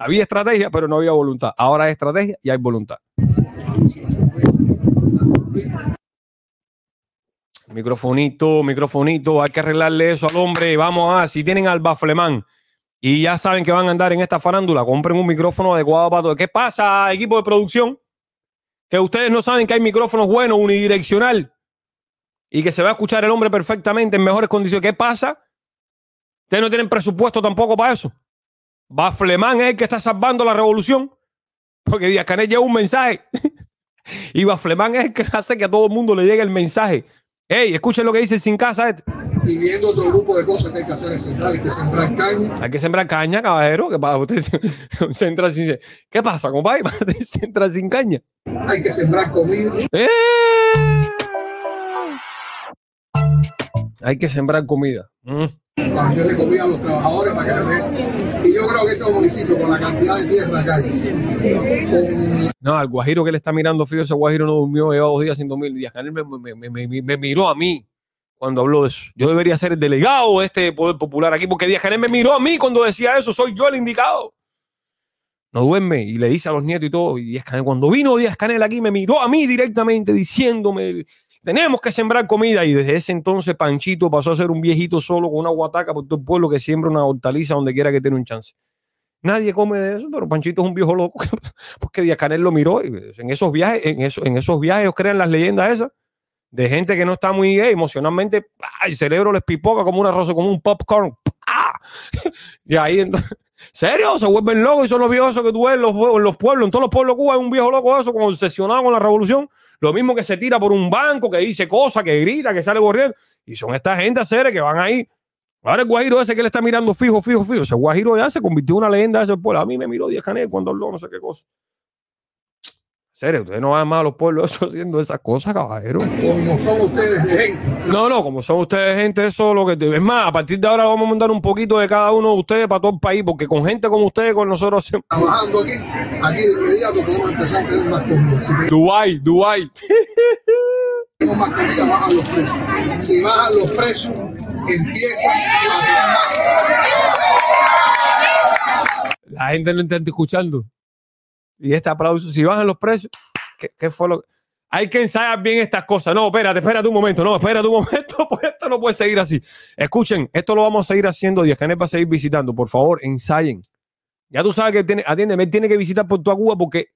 Había estrategia, pero no había voluntad. Ahora hay estrategia y hay voluntad. Microfonito, microfonito, hay que arreglarle eso al hombre. Vamos a, si tienen al Baflemán y ya saben que van a andar en esta farándula, compren un micrófono adecuado para todo. ¿Qué pasa, equipo de producción? Que ustedes no saben que hay micrófonos buenos, unidireccional, y que se va a escuchar el hombre perfectamente en mejores condiciones. ¿Qué pasa? Ustedes no tienen presupuesto tampoco para eso. Baflemán es el que está salvando la revolución. Porque Díaz Canel lleva un mensaje. y Baflemán es el que hace que a todo el mundo le llegue el mensaje. Hey, escuchen lo que dice sin casa. este. y viendo otro grupo de cosas que hay que hacer en el Central, hay que sembrar caña. Hay que sembrar caña, caballero. ¿Qué pasa? Usted se entra sin. ¿Qué pasa, compadre? Se entra sin caña. hay que sembrar comida. ¡Eh! Hay que sembrar comida. Mm. para que de comida a los trabajadores, para que les den. Y yo creo que estos municipios, con la cantidad de tierra que hay, con No, al Guajiro que le está mirando frío, ese Guajiro no durmió, lleva dos días sin dormir. Díaz Canel me, me- me- me- me miró a mí cuando habló de eso. Yo debería ser el delegado de este Poder Popular aquí, porque Díaz Canel me miró a mí cuando decía eso. Soy yo el indicado. No duerme y le dice a los nietos y todo. Y Díaz Canel, cuando vino Díaz Canel aquí, me miró a mí directamente diciéndome: Tenemos que sembrar comida. Y desde ese entonces, Panchito pasó a ser un viejito solo con una guataca por todo el pueblo que siembra una hortaliza donde quiera que tiene un chance. Nadie come de eso, pero Panchito es un viejo loco porque Díaz Canel lo miró. y En esos viajes, en, eso- en esos viajes crean las leyendas esas de gente que no está muy eh, emocionalmente. ¡pah! El cerebro les pipoca como un arroz, como un popcorn. ¡pah! Y ahí, entonces, ¿serio? Se vuelven locos y son los viejos esos que tú ves en los, pueblos. En todos los pueblos de Cuba hay un viejo loco eso, obsesionado con la revolución. Lo mismo que se tira por un banco, que dice cosas, que grita, que sale corriendo. Y son esta gente seres que van ahí. Ahora el Guajiro ese que le está mirando fijo, fijo, fijo. Ese Guajiro ya se convirtió en una leyenda de ese pueblo. A mí me miró Díaz Canel cuando habló no sé qué cosa. Serio, ustedes no van más a los pueblos eso haciendo esas cosas, caballero. como son ustedes de gente. No, no, como son ustedes gente, eso es lo que... Es más, a partir de ahora vamos a mandar un poquito de cada uno de ustedes para todo el país, porque con gente como ustedes, con nosotros... hacemos- Trabajando aquí, aquí de inmediato podemos empezar a tener más comida. Si Dubai, Dubai. tenemos más comida, bajan los precios. Si bajan los precios, empieza a más. La gente no está escuchando. Y este aplauso, si bajan los precios, ¿qué, qué fue lo Hay que ensayar bien estas cosas. No, espérate, espérate un momento. No, espérate un momento, pues esto no puede seguir así. Escuchen, esto lo vamos a seguir haciendo. Díaz Canel va a seguir visitando. Por favor, ensayen. Ya tú sabes que tiene, atiéndeme, él tiene que visitar por tu Cuba porque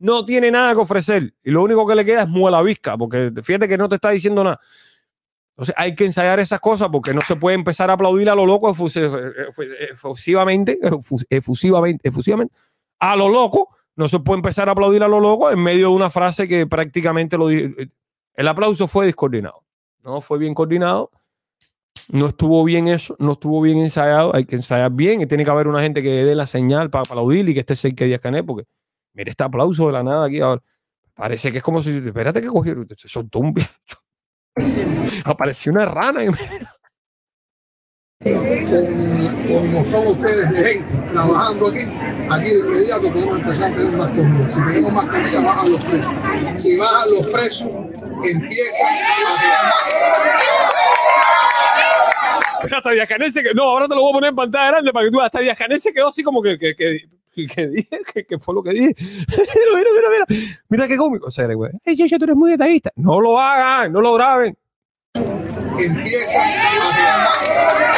no tiene nada que ofrecer. Y lo único que le queda es muela visca, porque fíjate que no te está diciendo nada. Entonces hay que ensayar esas cosas porque no se puede empezar a aplaudir a lo loco efusi- efu- efusivamente, efu- efusivamente, efusivamente, a lo loco. No se puede empezar a aplaudir a lo loco en medio de una frase que prácticamente lo el aplauso fue descoordinado. No fue bien coordinado. No estuvo bien eso, no estuvo bien ensayado. Hay que ensayar bien y tiene que haber una gente que dé la señal para aplaudir y que esté cerca de Díaz porque mire este aplauso de la nada aquí ahora. Parece que es como si, espérate que cogieron, se soltó un bicho. Apareció una rana. en- Con- como son ustedes de gente trabajando aquí, aquí de inmediato podemos empezar a tener más comida. Si tenemos más comida, bajan los precios. Si bajan los precios, empieza a tener hasta Díaz se. No, ahora te lo voy a poner en pantalla grande para que tú. Hasta Díaz se quedó así como que. que, que que dije, que, fue lo que dije. mira, mira, mira, mira. Mira qué cómico. O sea, güey. Ey, Checho, tú eres muy detallista. No lo hagan, no lo graben. Empieza a tirar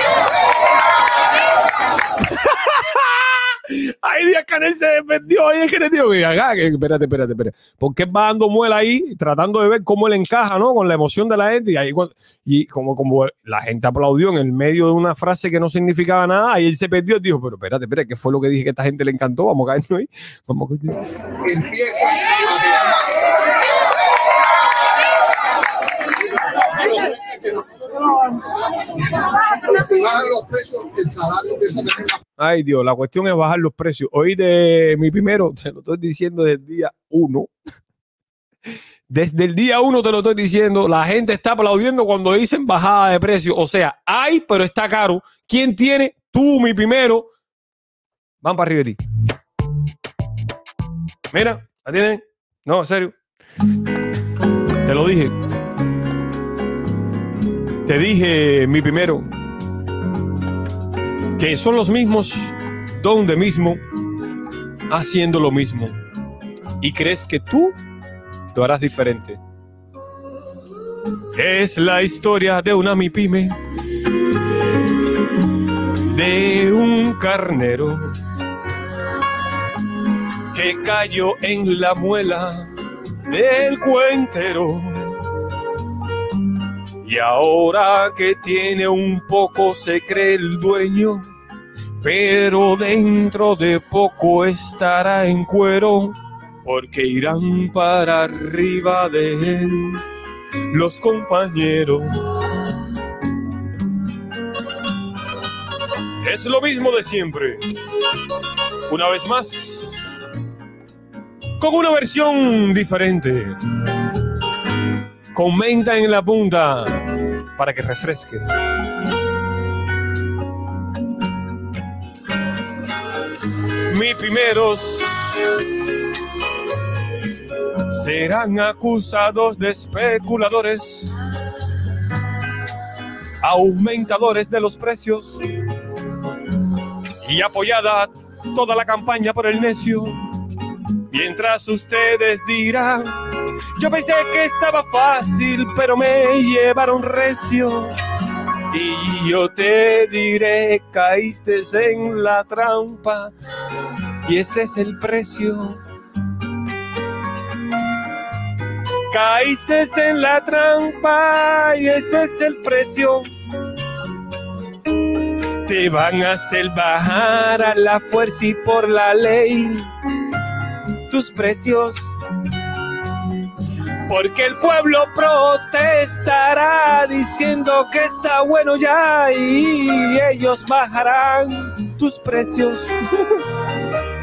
Ahí Díaz Canel se defendió. Ahí es que le digo que acá, que, espérate, espérate, espérate. Porque va dando muela ahí, tratando de ver cómo él encaja, ¿no? Con la emoción de la gente. Y ahí, y como, como la gente aplaudió en el medio de una frase que no significaba nada, y él se perdió dijo, pero espérate, espérate, ¿qué fue lo que dije que a esta gente le encantó? Vamos a caernos ahí. Vamos a empieza a tirar Precios, Ay, Dios, la cuestión es bajar los precios. Hoy de mi primero, te lo estoy diciendo desde el día uno. Desde el día uno te lo estoy diciendo, la gente está aplaudiendo cuando dicen bajada de precio. O sea, hay, pero está caro. ¿Quién tiene? Tú, mi primero. Van para arriba de ti. Mira, ¿la tienen? No, en serio. Te lo dije. Te dije, mi primero, que son los mismos, donde mismo, haciendo lo mismo. Y crees que tú lo harás diferente. Es la historia de una mipime, de un carnero que cayó en la muela del cuentero. Y ahora que tiene un poco se cree el dueño, pero dentro de poco estará en cuero, porque irán para arriba de él los compañeros. Es lo mismo de siempre. Una vez más, con una versión diferente. Comenta en la punta para que refresque. Mis primeros serán acusados de especuladores, aumentadores de los precios y apoyada toda la campaña por el necio. Mientras ustedes dirán, yo pensé que estaba fácil, pero me llevaron recio. Y yo te diré, caíste en la trampa, y ese es el precio. Caíste en la trampa, y ese es el precio. Te van a hacer bajar a la fuerza y por la ley tus precios. Porque el pueblo protestará diciendo que está bueno ya y ellos bajarán tus precios.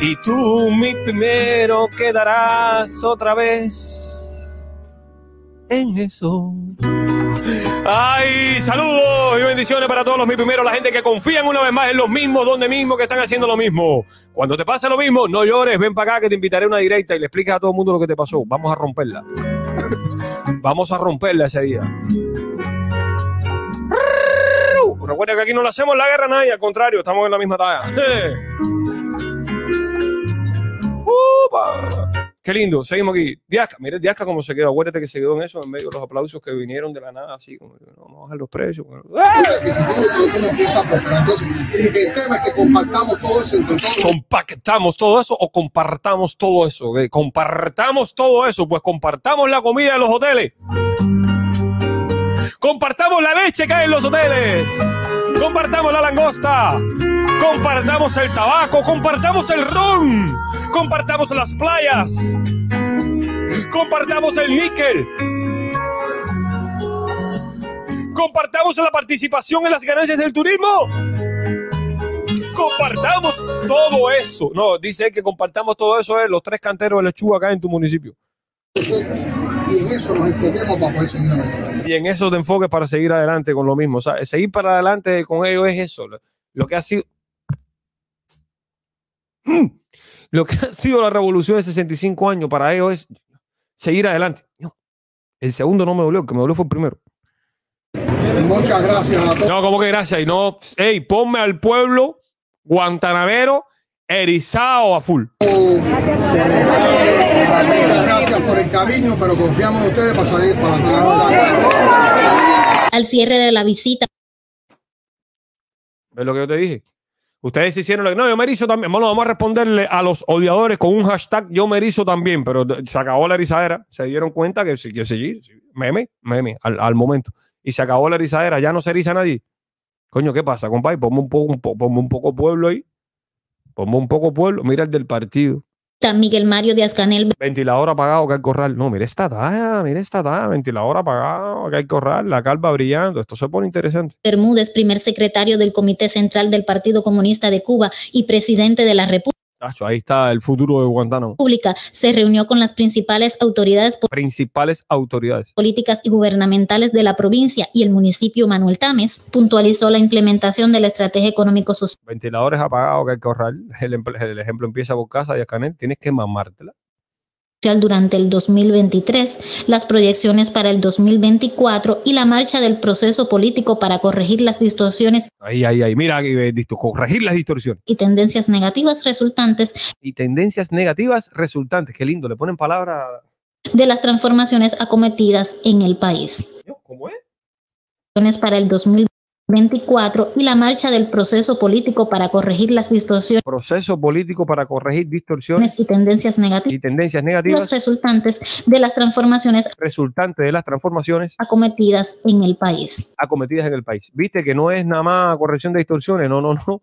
Y tú, mi primero, quedarás otra vez en eso. Ay, saludos y bendiciones para todos los mi primeros, la gente que confían una vez más en los mismos, donde mismo que están haciendo lo mismo. Cuando te pase lo mismo, no llores, ven para acá que te invitaré a una directa y le explicas a todo el mundo lo que te pasó. Vamos a romperla. Vamos a romperla ese día. Recuerda que aquí no le hacemos la guerra a nadie, al contrario, estamos en la misma talla. Upa. Qué lindo, seguimos aquí. Diasca, mire Diasca cómo se quedó. Acuérdate que se quedó en eso, en medio de los aplausos que vinieron de la nada, así como no, vamos a bajar los precios. ¡Ah! El tema es que compartamos todo eso entre todos. Compactamos todo eso o compartamos todo eso. Compartamos todo eso, pues compartamos la comida en los hoteles. Compartamos la leche que hay en los hoteles. Compartamos la langosta. Compartamos el tabaco. Compartamos el ron. Compartamos las playas. Compartamos el níquel. Compartamos la participación en las ganancias del turismo. Compartamos todo eso. No, dice que compartamos todo eso es los tres canteros de lechuga acá en tu municipio. Y en eso nos enfoquemos para poder seguir adelante. Y en eso te enfoques para seguir adelante con lo mismo. O sea, seguir para adelante con ellos es eso. Lo, lo que ha sido. Lo que ha sido la revolución de 65 años para ellos es seguir adelante. No. El segundo no me dolió, el que me dolió fue el primero. Muchas gracias a todos. No, como que gracias. Y no, hey, ponme al pueblo guantanamero erizado a full. Muchas gracias por el cariño, pero confiamos en ustedes para salir para Al cierre de la visita. ¿Ves lo que yo te dije? Ustedes hicieron lo que. No, yo me erizo también. Bueno, vamos a responderle a los odiadores con un hashtag yo me erizo también, pero se acabó la erizadera. Se dieron cuenta que sí, que seguir. Meme, meme, al, al momento. Y se acabó la erizadera. Ya no se eriza nadie. Coño, ¿qué pasa, compadre? Ponme un poco, un un poco pueblo ahí. Ponme un poco pueblo. Mira el del partido. Miguel Mario Díaz Canel Ventilador apagado, que hay corral. No, mira esta talla, mira esta talla. Ventilador apagado, que hay corral. La calva brillando. Esto se pone interesante. Bermúdez, primer secretario del Comité Central del Partido Comunista de Cuba y presidente de la República, Tacho, ahí está el futuro de Guantánamo. se reunió con las principales autoridades Principales autoridades. políticas y gubernamentales de la provincia y el municipio Manuel Tames. Puntualizó la implementación de la estrategia económico-social Ventiladores apagados, que hay corral. El, emple- el ejemplo empieza por casa y Canel. Tienes que mamártela. Durante el 2023, las proyecciones para el 2024 y la marcha del proceso político para corregir las distorsiones Ahí, ahí, ahí. Mira, corregir las distorsiones. y tendencias negativas resultantes Y tendencias negativas resultantes. Qué lindo. Le ponen palabra. de las transformaciones acometidas en el país. ¿Cómo es? para el 2024 y la marcha del proceso político para corregir las distorsiones Proceso político para corregir distorsiones y tendencias negativas y tendencias negativas resultantes de las transformaciones resultantes de las transformaciones acometidas en el país. acometidas en el país. Viste que no es nada más corrección de distorsiones, no, no, no,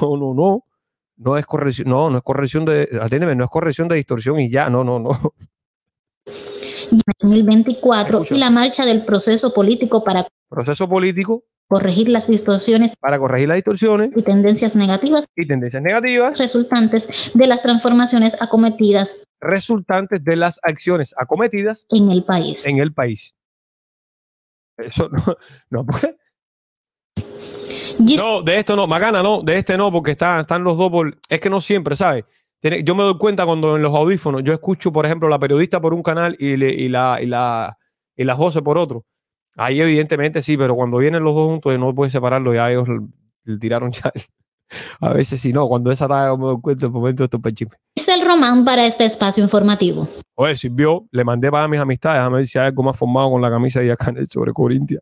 no, no, no, no es corrección, no, no es corrección de, atiéndeme, no es corrección de distorsión y ya, no, no, no. 2024 y la marcha del proceso político para Proceso político corregir las distorsiones para corregir las distorsiones y tendencias negativas y tendencias negativas resultantes de las transformaciones acometidas resultantes de las acciones acometidas en el país. en el país. Eso no, no, pues. No, de esto no, Macana no, de este no, porque están, están los dos por. Es que no siempre, ¿sabes? Tiene- yo me doy cuenta cuando en los audífonos yo escucho, por ejemplo, la periodista por un canal y, le- y la, y, la, y la José por otro. Ahí, evidentemente, sí, pero cuando vienen los dos juntos, no puedes separarlo, ya ellos le- tiraron ya. A veces sí, no, cuando esa talla me doy cuenta, el momento esto es para chisme. Es el román para este espacio informativo. Oye, sirvió, le mandé para mis amistades, a ver si hay algo más formado con la camisa de Yacanel sobre Corintia.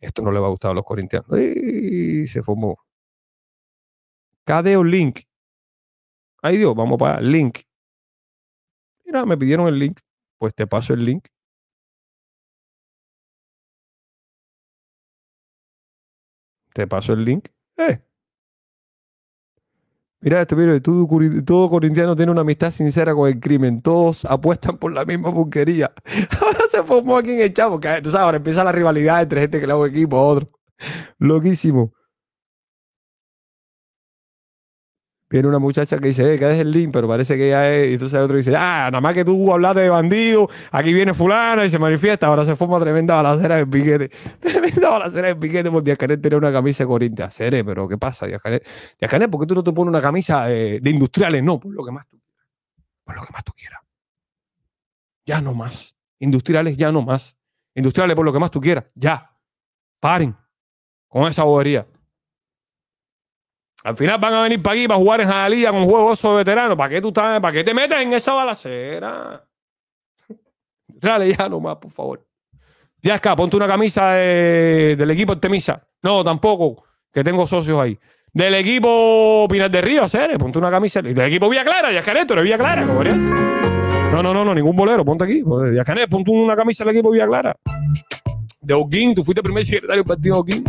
Esto no le va a gustar a los corintianos. Y se formó. Cadeo link. Ay Dios, vamos para allá. link. Mira, me pidieron el link. Pues te paso el link. Te paso el link. Eh. Mira, todo, cori- todo corintiano tiene una amistad sincera con el crimen. Todos apuestan por la misma porquería. Ahora se formó aquí en el chavo. Que, tú sabes, ahora empieza la rivalidad entre gente que le hago equipo a otro. Loquísimo. Viene una muchacha que dice, eh, ¿qué es el link? Pero parece que ella es. Y entonces el otro dice, ah, nada más que tú hablaste de bandido. Aquí viene fulana y se manifiesta. Ahora se forma tremenda balacera de piquete. Tremenda balacera de piquete por Díaz Canel tener una camisa de Corintia. Cere, pero ¿qué pasa, Díaz Canel? Díaz Canel, ¿por qué tú no te pones una camisa eh, de industriales? No, por lo que más tú quieras. Por lo que más tú quieras. Ya no más. Industriales, ya no más. Industriales, por lo que más tú quieras. Ya. Paren. Con esa bobería. Al final van a venir para aquí para jugar en Jalía con juegos de veteranos. ¿Para qué tú estás? ¿Para qué te metes en esa balacera? Dale ya nomás, por favor. Ya acá, ponte una camisa de- del equipo Artemisa. No, tampoco, que tengo socios ahí. Del equipo Pinar de Río, Cere, ponte una camisa. Del equipo Villa Clara, ya Caneto, eres Villa Clara, ¿cómo eres? No, no, no, no, ningún bolero, ponte aquí. Ya Canet, ponte una camisa del equipo Villa Clara. De Oquín, tú fuiste primer secretario del partido de Oquín.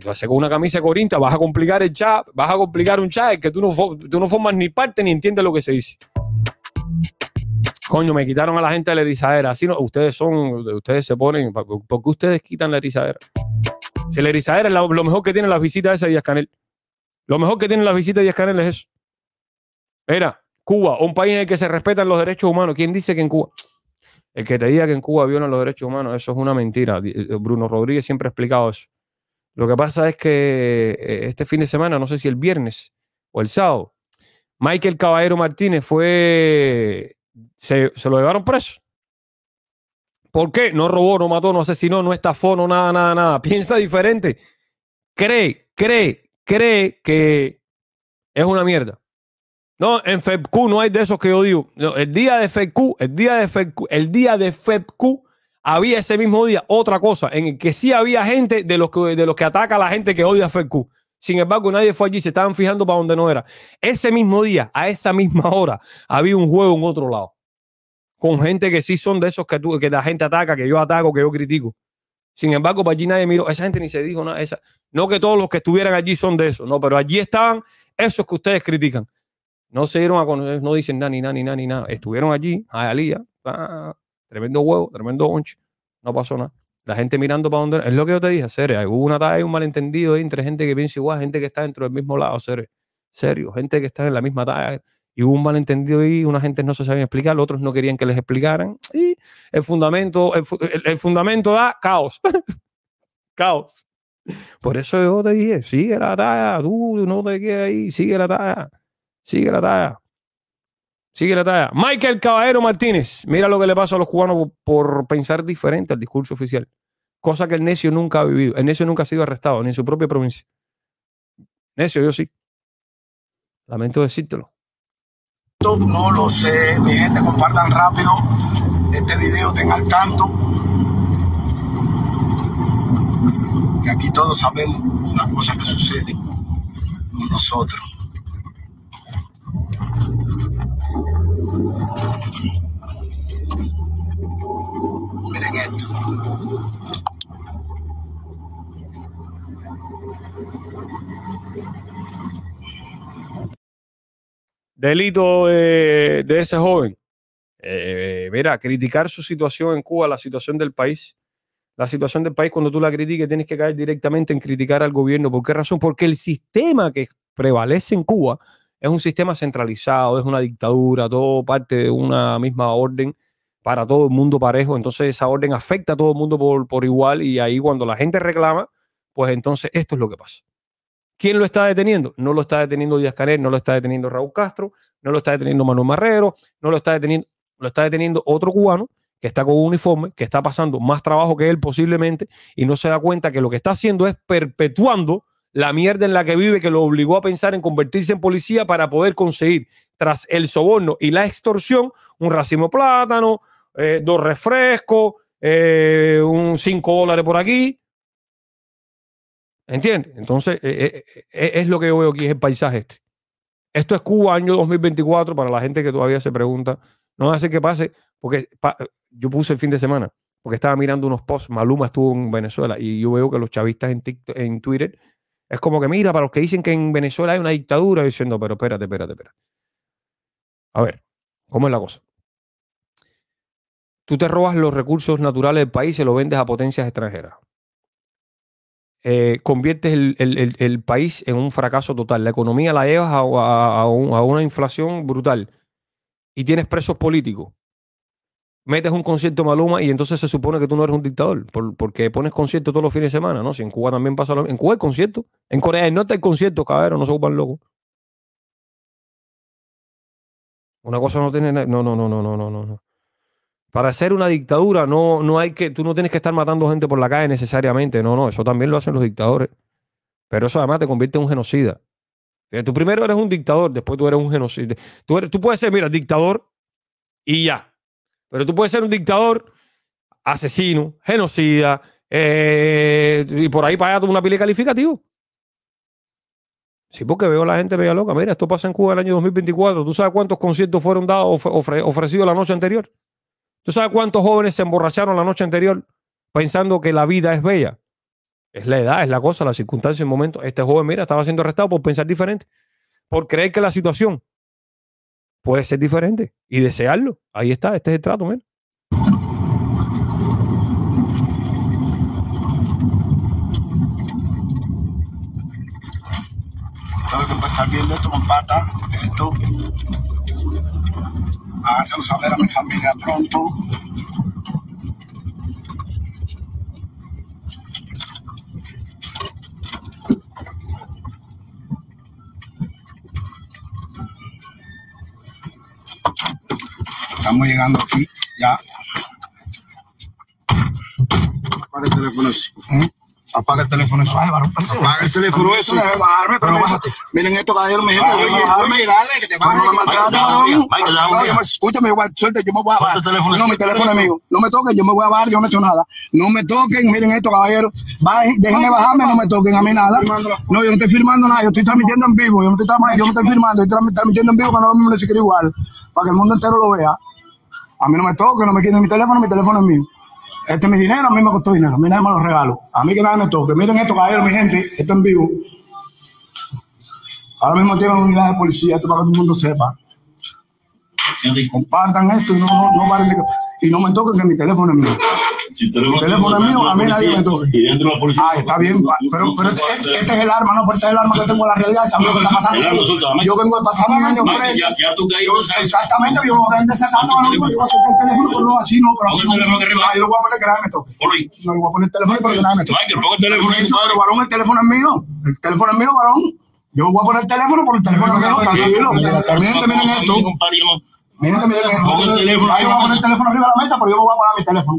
Tú haces con una camisa de Corinta, vas a complicar el chat, vas a complicar un chat que tú no, tú no formas ni parte ni entiendes lo que se dice. Coño, me quitaron a la gente de la erizadera. Así no, ustedes son, ustedes se ponen, ¿por qué ustedes quitan la erizadera? Si la erizadera es lo mejor que tiene las visitas de Díaz Canel. Lo mejor que tiene las visitas de Díaz Canel es eso. Era Cuba, un país en el que se respetan los derechos humanos. ¿Quién dice que en Cuba? El que te diga que en Cuba violan los derechos humanos, eso es una mentira. Bruno Rodríguez siempre ha explicado eso. Lo que pasa es que eh, este fin de semana, no sé si el viernes o el sábado, Michael Caballero Martínez fue. Se, lo llevaron preso. ¿Por qué? No robó, no mató, no asesinó, no estafó, no nada, nada, nada. Piensa diferente. Cree, cree, cree que es una mierda. No, en FEPQ no hay de esos que yo digo. El día de FEPQ, el día de FEPQ, el día de FEPQ, había ese mismo día otra cosa en el que sí había gente de los que, de los que ataca a la gente que odia a FEPQ. Sin embargo, nadie fue allí, se estaban fijando para donde no era. Ese mismo día, a esa misma hora, había un juego en otro lado. Con gente que sí son de esos que, tú, que la gente ataca, que yo ataco, que yo critico. Sin embargo, para allí nadie miró. Esa gente ni se dijo nada. Esa, no que todos los que estuvieran allí son de eso, no, pero allí estaban esos que ustedes critican. No se dieron a conocer, no dicen nada, ni nada, ni nada, ni nada. Estuvieron allí, a Alía, ah, tremendo huevo, tremendo onche. No pasó nada. La gente mirando para donde. Es lo que yo te dije, serio. Hubo una talla y un malentendido entre gente que piensa igual, gente que está dentro del mismo lado, serio. Serio, gente que está en la misma talla. Y hubo un malentendido ahí, una gente no se sabía explicar, otros no querían que les explicaran. Y el fundamento, el- el fundamento da caos. caos. Por eso yo te dije, sigue la talla, tú no te quedes ahí, sigue la talla, sigue la talla. Sigue la talla. Michael Caballero Martínez. Mira lo que le pasa a los cubanos por, pensar diferente al discurso oficial. Cosa que el necio nunca ha vivido. El necio nunca ha sido arrestado, ni en su propia provincia. Necio, yo sí. Lamento decírtelo. No lo sé, mi gente, compartan rápido este video, estén al tanto. Que aquí todos sabemos las cosas que suceden con nosotros. Miren esto. Delito de, de ese joven. Eh, mira, criticar su situación en Cuba, la situación del país. La situación del país, cuando tú la critiques, tienes que caer directamente en criticar al gobierno. ¿Por qué razón? Porque el sistema que prevalece en Cuba es un sistema centralizado, es una dictadura, todo parte de una misma orden para todo el mundo parejo. Entonces esa orden afecta a todo el mundo por, igual y ahí cuando la gente reclama, pues entonces esto es lo que pasa. ¿Quién lo está deteniendo? No lo está deteniendo Díaz Canel, no lo está deteniendo Raúl Castro, no lo está deteniendo Manuel Marrero, no lo está deteniendo, lo está deteniendo otro cubano que está con un uniforme, que está pasando más trabajo que él posiblemente y no se da cuenta que lo que está haciendo es perpetuando la mierda en la que vive que lo obligó a pensar en convertirse en policía para poder conseguir, tras el soborno y la extorsión, un racimo plátano, eh, dos refrescos, eh, un 5 dólares por aquí. ¿Entiendes? Entonces, eh, es lo que yo veo aquí, es el paisaje este. Esto es Cuba, año 2024, para la gente que todavía se pregunta. No hace que pase, porque yo puse el fin de semana, porque estaba mirando unos posts. Maluma estuvo en Venezuela y yo veo que los chavistas en, TikTok- en Twitter es como que, mira, para los que dicen que en Venezuela hay una dictadura, diciendo, pero espérate, espérate, espérate. A ver, ¿cómo es la cosa? Tú te robas los recursos naturales del país y los vendes a potencias extranjeras. Eh, conviertes el, el- el- país en un fracaso total. La economía la llevas a, a una inflación brutal y tienes presos políticos. Metes un concierto Maluma y entonces se supone que tú no eres un dictador por- porque pones concierto todos los fines de semana, ¿no? Si en Cuba también pasa lo mismo. En Cuba hay concierto. En Corea del Norte hay conciertos, cabrón, no se ocupan locos. Una cosa no tiene. No, no, no, no, no, no, no. no. Para hacer una dictadura, no, no hay que. Tú no tienes que estar matando gente por la calle necesariamente. No, no, eso también lo hacen los dictadores. Pero eso además te convierte en un genocida. Fíjate, Tú primero eres un dictador, después tú eres un genocida. Tú, eres- tú puedes ser, mira, dictador y ya. Pero tú puedes ser un dictador, asesino, genocida, eh, y por ahí para allá una pila de. Sí, porque veo a la gente media loca. Mira, esto pasa en Cuba el año 2024. ¿Tú sabes cuántos conciertos fueron dados, ofre- ofrecidos la noche anterior? ¿Tú sabes cuántos jóvenes se emborracharon la noche anterior pensando que la vida es bella? Es la edad, es la cosa, la circunstancia, el momento. Este joven, mira, estaba siendo arrestado por pensar diferente, por creer que la situación puede ser diferente y desearlo. Ahí está, este es el trato, mira. Todo el que puede estar viendo esto, comparta esto. Háganselo saber a mi familia pronto. Estamos llegando aquí ya. Apaga el teléfono ese. Apaga el teléfono ese. Apaga el teléfono ese. Deja de bajarme, Pero bájate. Miren esto, caballero, mi gente. Oye, bajarme. oye, dale, que te bajes. Escúchame, igual, suelta, yo me voy a bajar. Teléfono, No, mi teléfono es mío. No me toquen, yo me voy a bajar, yo no he hecho nada. No me toquen, miren esto, caballero. Bajen, déjenme bajarme, no me toquen a mí nada. No, yo no estoy firmando nada, yo estoy transmitiendo en vivo. Yo no estoy, yo no estoy firmando, yo estoy tra- transmitiendo en vivo para no me igual. Para que el mundo entero lo vea. A mí no me toque, no me quiten mi teléfono, mi teléfono es mío. Este es mi dinero, a mí me costó dinero, a mí nadie me lo regalo. A mí que nadie me toque. Miren esto, caballero, mi gente, esto en vivo. Ahora mismo tienen unidad de policía, esto para que todo el mundo sepa. Compartan esto y no, no, no paren de- y no me toquen que mi teléfono es mío. Si Mi teléfono es mío, a mí nadie me toque. Y dentro de la policía. Ah, está bien, pero, pero este, este- es el arma, no, pero este es el arma que tengo en la realidad, esa es lo que está pasando. El arma. Yo vengo de pasar un año preso. ya- ya tú ¿sabes? Exactamente, yo voy a estar desatando, no, yo voy a soltar el teléfono, pero no así, no, pero así el no. Ah, yo lo voy a poner que nadie me toque. No le voy a poner el teléfono, pero que nadie me toque. Michael, pon el teléfono ahí, pero varón, el teléfono es mío. El teléfono es mío, varón. Yo voy a poner el teléfono por el teléfono es mío, tranquilo. Mi gente, miren esto. Mi gente, miren. Pon el teléfono. Ahí voy a poner el teléfono arriba de la mesa, pero yo no voy a poner mi teléfono.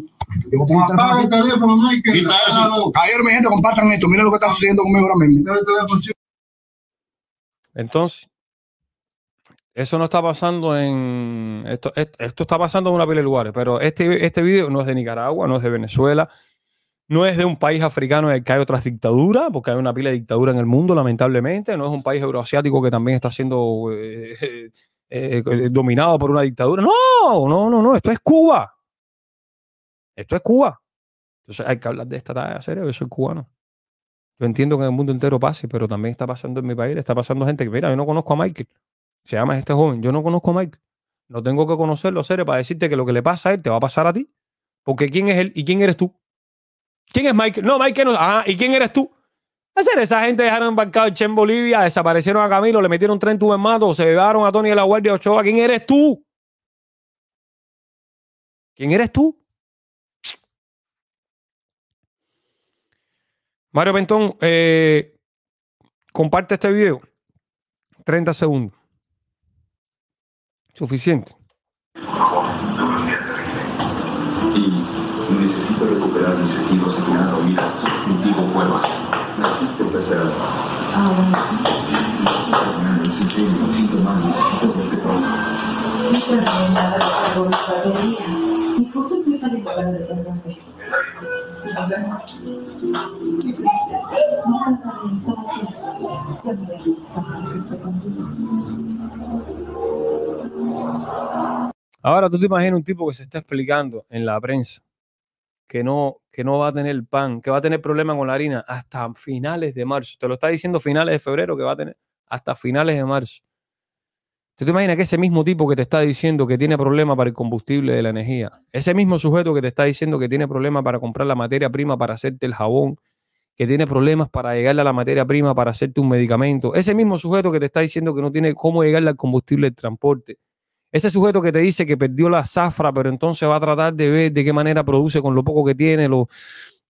Yo voy a poner el teléfono. Apaga el teléfono, Michael. Quita eso. Caballero, mi gente, compartan esto. Miren lo que está sucediendo conmigo ahora mismo. Entonces, eso no está pasando en. Esto, esto, esto está pasando en una pila de lugares, pero este, este video no es de Nicaragua, no es de Venezuela, no es de un país africano en el que hay otras dictaduras, porque hay una pila de dictadura en el mundo, lamentablemente. No es un país euroasiático que también está siendo eh, eh, eh, dominado por una dictadura. No, no, no, no. Esto es Cuba. Esto es Cuba. Entonces hay que hablar de esta tarea serio. Yo soy cubano. Yo entiendo que en el mundo entero pase, pero también está pasando en mi país. Está pasando gente que, mira, yo no conozco a Michael. Se llama este joven. Yo no conozco a Michael. No tengo que conocerlo, serio, para decirte que lo que le pasa a él te va a pasar a ti. Porque ¿quién es él y quién eres tú? ¿Quién es Michael? No, Michael no. Ah, ¿y quién eres tú? Hacer esa gente dejaron embarcado el Che en Bolivia, desaparecieron a Camilo, le metieron tren en mato, se llevaron a Tony de la Guardia Ochoa. ¿Quién eres tú? ¿Quién eres tú? Mario Pentón, eh, comparte este video. 30 segundos. Suficiente. y necesito recuperar mis sentidos y quedar dormida. Contigo puedo hacer. Ah. Ahora tú te imaginas un tipo que se está explicando en la prensa que no, que no va a tener pan, que va a tener problemas con la harina hasta finales de marzo. Te lo está diciendo finales de febrero que va a tener hasta finales de marzo. ¿Tú te imaginas que ese mismo tipo que te está diciendo que tiene problemas para el combustible de la energía, ese mismo sujeto que te está diciendo que tiene problemas para comprar la materia prima para hacerte el jabón, que tiene problemas para llegarle a la materia prima para hacerte un medicamento, ese mismo sujeto que te está diciendo que no tiene cómo llegarle al combustible del transporte, ese sujeto que te dice que perdió la zafra, pero entonces va a tratar de ver de qué manera produce con lo poco que tiene. Lo...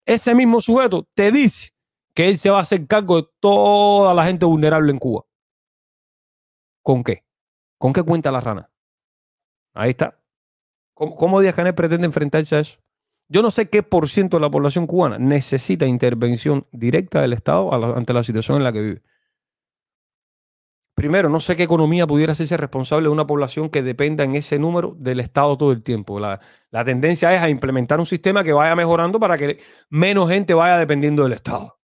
Ese mismo sujeto te dice que él se va a hacer cargo de toda la gente vulnerable en Cuba. ¿Con qué? ¿Con qué cuenta la rana? Ahí está. ¿Cómo, cómo Díaz Canel pretende enfrentarse a eso? Yo no sé qué por ciento de la población cubana necesita intervención directa del Estado ante la situación en la que vive. Primero, no sé qué economía pudiera hacerse responsable de una población que dependa en ese número del Estado todo el tiempo. La, tendencia es a implementar un sistema que vaya mejorando para que menos gente vaya dependiendo del Estado.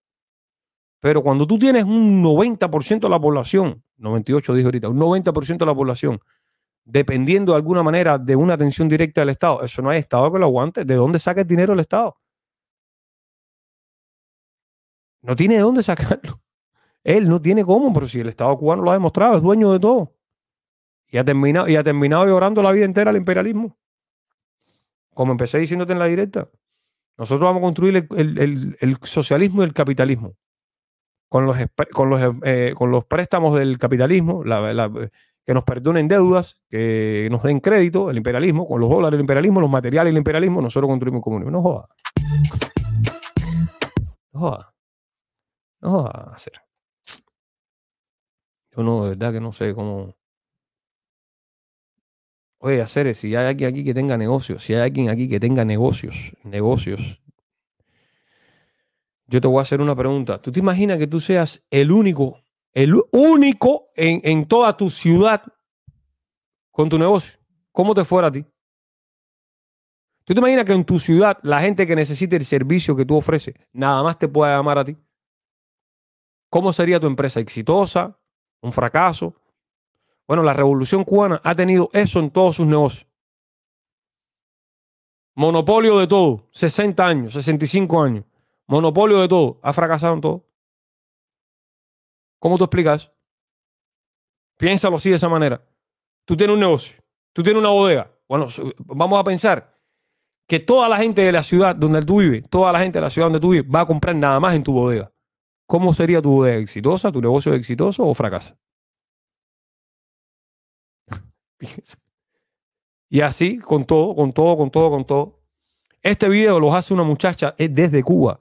Pero cuando tú tienes un 90% de la población, 98 dijo ahorita, un 90% de la población dependiendo de alguna manera de una atención directa del Estado, eso no hay Estado que lo aguante. ¿De dónde saca el dinero el Estado? No tiene de dónde sacarlo. Él no tiene cómo, pero si el Estado cubano lo ha demostrado, es dueño de todo. Y ha terminado, y ha terminado llorando la vida entera al imperialismo. Como empecé diciéndote en la directa. Nosotros vamos a construir el, el- el- el socialismo y el capitalismo. Con los, con los, eh, con los préstamos del capitalismo, que nos perdonen deudas, que nos den crédito, el imperialismo, con los dólares del imperialismo, los materiales del imperialismo, nosotros construimos el comunismo. No joda. No joda. No joda, hacer. Yo no, de verdad que no sé cómo. Oye, hacer, si hay alguien aquí que tenga negocios, si hay alguien aquí que tenga negocios, negocios, Yo te voy a hacer una pregunta. ¿Tú te imaginas que tú seas el único, el único en, en toda tu ciudad con tu negocio? ¿Cómo te fuera a ti? ¿Tú te imaginas que en tu ciudad la gente que necesite el servicio que tú ofreces nada más te pueda llamar a ti? ¿Cómo sería tu empresa? ¿Exitosa? ¿Un fracaso? Bueno, la revolución cubana ha tenido eso en todos sus negocios. Monopolio de todo. 60 años, 65 años. Monopolio de todo. Ha fracasado en todo. ¿Cómo tú explicas? Piénsalo así de esa manera. Tú tienes un negocio. Tú tienes una bodega. Bueno, vamos a pensar que toda la gente de la ciudad donde tú vives, toda la gente de la ciudad donde tú vives va a comprar nada más en tu bodega. ¿Cómo sería tu bodega exitosa? ¿Tu negocio exitoso o fracasa? y así, con todo, con todo, con todo, con todo. Este video lo hace una muchacha es desde Cuba,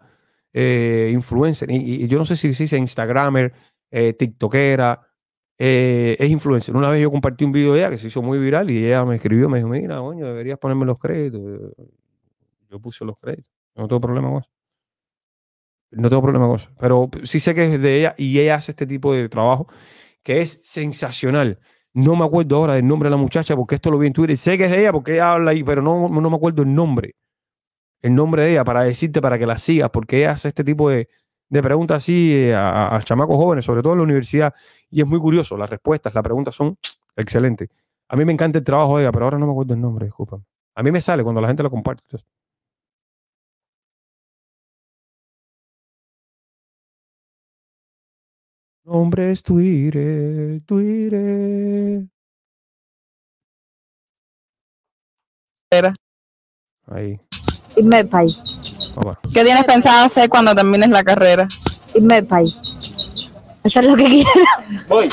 eh, influencer. Y, yo no sé si se dice Instagramer, eh, TikTokera, eh, es influencer. Una vez yo compartí un video de ella que se hizo muy viral y ella me escribió, me dijo, mira, coño, deberías ponerme los créditos. Yo puse los créditos. No tengo problema con eso. No tengo problema con eso. Pero sí sé que es de ella y ella hace este tipo de trabajo que es sensacional. No me acuerdo ahora del nombre de la muchacha porque esto lo vi en Twitter. Sé que es de ella porque ella habla ahí, pero no, no me acuerdo el nombre. El nombre de ella para decirte para que la sigas porque ella hace este tipo de, de preguntas así eh, a, chamacos jóvenes, sobre todo en la universidad, y es muy curioso. Las respuestas, las preguntas son excelentes. A mí me encanta el trabajo de ella, pero ahora no me acuerdo el nombre, disculpa. A mí me sale cuando la gente lo comparte. Nombre es Twitter, Twitter. Era. Ahí. Irme al país. ¿Qué tienes pensado hacer cuando termines la carrera? Irme al país. Eso es lo que quiero. Voy.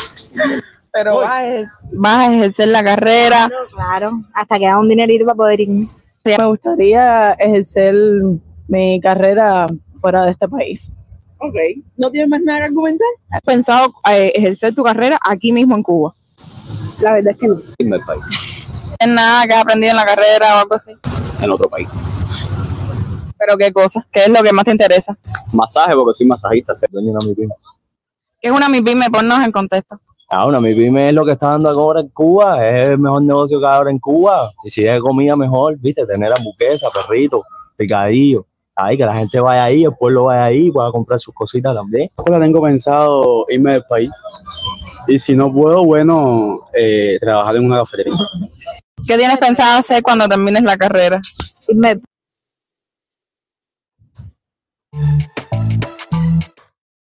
Pero Vas, a, vas, a, ejercer la carrera. Claro, hasta que haga un dinerito para poder irme. Me gustaría ejercer mi carrera fuera de este país. Ok. ¿No tienes más nada que argumentar? ¿Has pensado eh, ejercer tu carrera aquí mismo en Cuba? La verdad es que no. Irme al país. ¿Tienes nada que has aprendido en la carrera o algo así? En otro país. ¿Pero qué cosa? ¿Qué es lo que más te interesa? Masaje, porque soy masajista, ser dueño de una MIPYME. ¿Qué es una MIPYME? Ponnos en contexto. Ah, una MIPYME es lo que está dando ahora en Cuba, es el mejor negocio que hay ahora en Cuba. Y si es comida mejor, viste, tener hamburguesa, perrito, picadillo. Ahí, que la gente vaya ahí, el pueblo vaya ahí, pueda comprar sus cositas también. Ahora tengo pensado irme del país. Y si no puedo, bueno, eh, trabajar en una cafetería. ¿Qué tienes pensado hacer cuando termines la carrera? Irme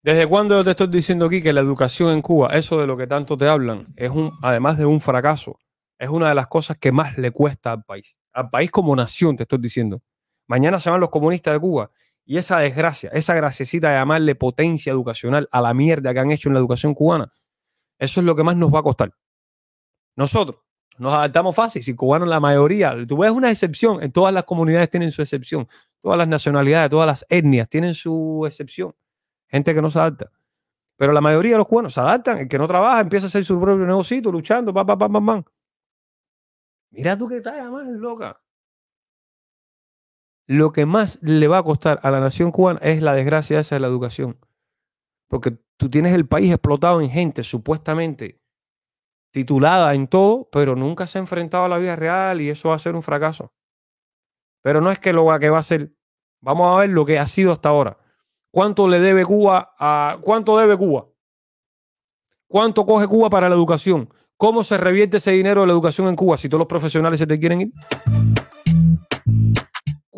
¿Desde cuándo yo te estoy diciendo aquí que la educación en Cuba, eso de lo que tanto te hablan, es un, además de un fracaso, es una de las cosas que más le cuesta al país? Al país como nación, te estoy diciendo. Mañana se van los comunistas de Cuba y esa desgracia, esa graciecita de llamarle potencia educacional a la mierda que han hecho en la educación cubana, eso es lo que más nos va a costar. Nosotros nos adaptamos fácil, si cubanos la mayoría, tú ves una excepción, en todas las comunidades tienen su excepción, todas las nacionalidades, todas las etnias tienen su excepción gente que no se adapta. Pero la mayoría de los cubanos se adaptan. El que no trabaja empieza a hacer su propio negocio, luchando, pam, pam, pam, pam, pam. Mira tú que estás más loca. Lo que más le va a costar a la nación cubana es la desgracia esa de la educación. Porque tú tienes el país explotado en gente supuestamente titulada en todo, pero nunca se ha enfrentado a la vida real y eso va a ser un fracaso. Pero no es que lo que va a ser. Vamos a ver lo que ha sido hasta ahora. ¿Cuánto le debe Cuba a cuánto debe Cuba? ¿Cuánto coge Cuba para la educación? ¿Cómo se revierte ese dinero de la educación en Cuba si todos los profesionales se te quieren ir?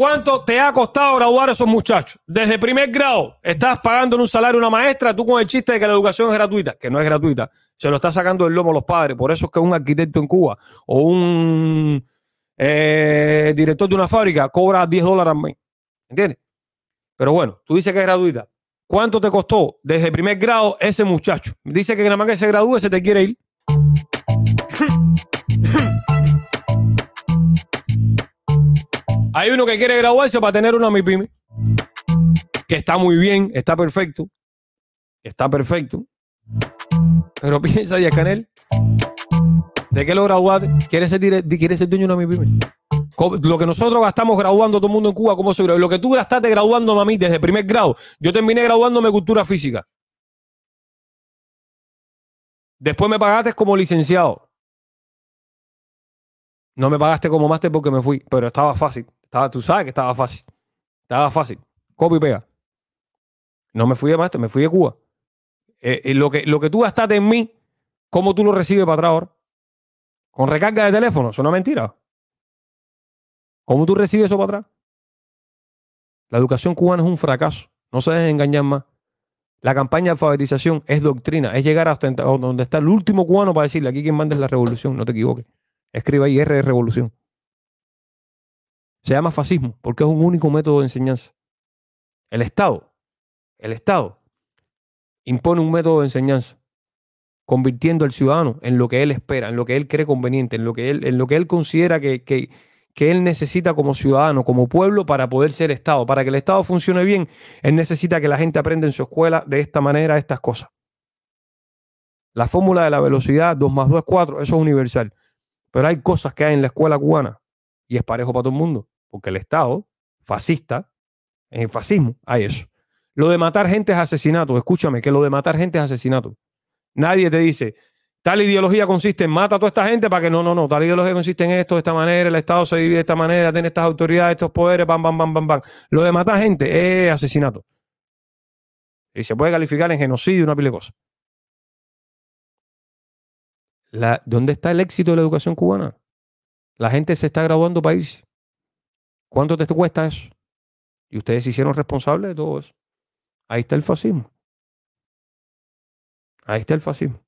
¿Cuánto te ha costado graduar a esos muchachos? Desde primer grado, estás pagando en un salario a una maestra, tú con el chiste de que la educación es gratuita, que no es gratuita, se lo está sacando del lomo los padres. Por eso es que un arquitecto en Cuba o un eh, director de una fábrica cobra 10 dólares al mes. ¿Entiendes? Pero bueno, tú dices que es gratuita. ¿Cuánto te costó desde el primer grado ese muchacho? Dice que nada más que se gradúe se te quiere ir. Hay uno que quiere graduarse para tener una MIPYME. Que está muy bien, está perfecto. Está perfecto. Pero piensa, Canel, ¿de qué lo graduaste? ¿Quieres ser, ¿Quieres ser dueño de una MIPYME? Lo que nosotros gastamos graduando todo el mundo en Cuba, ¿cómo se Lo que tú gastaste graduándome a mí desde primer grado. Yo terminé graduándome cultura física. Después me pagaste como licenciado. No me pagaste como máster porque me fui, pero estaba fácil. Estaba, tú sabes que estaba fácil. Estaba fácil. Copy y pega. No me fui de máster, me fui de Cuba. Eh, eh, lo, que, lo que tú gastaste en mí, ¿cómo tú lo recibes para atrás ahora? ¿Con recarga de teléfono? ¿Es una mentira? ¿Cómo tú recibes eso para atrás? La educación cubana es un fracaso. No se dejen engañar más. La campaña de alfabetización es doctrina, es llegar hasta donde está el último cubano para decirle aquí quien manda es la revolución, no te equivoques. Escriba ahí R de revolución. Se llama fascismo porque es un único método de enseñanza. El Estado, el Estado impone un método de enseñanza, convirtiendo al ciudadano en lo que él espera, en lo que él cree conveniente, en lo que él, en lo que él considera que, que, que él necesita como ciudadano, como pueblo, para poder ser Estado. Para que el Estado funcione bien, él necesita que la gente aprenda en su escuela de esta manera estas cosas. La fórmula de la velocidad 2 más 2 es 4, eso es universal. Pero hay cosas que hay en la escuela cubana y es parejo para todo el mundo, porque el Estado fascista, en el fascismo, hay eso. Lo de matar gente es asesinato. Escúchame, que lo de matar gente es asesinato. Nadie te dice, tal ideología consiste en mata a toda esta gente para que no, no, no. Tal ideología consiste en esto, de esta manera, el Estado se divide de esta manera, tiene estas autoridades, estos poderes, bam, bam, bam, bam, bam. Lo de matar gente es asesinato. Y se puede calificar en genocidio, una pila de cosas. ¿Dónde está el éxito de la educación cubana? La gente se está graduando país. ¿Cuánto te cuesta eso? Y ustedes se hicieron responsables de todo eso. Ahí está el fascismo. Ahí está el fascismo.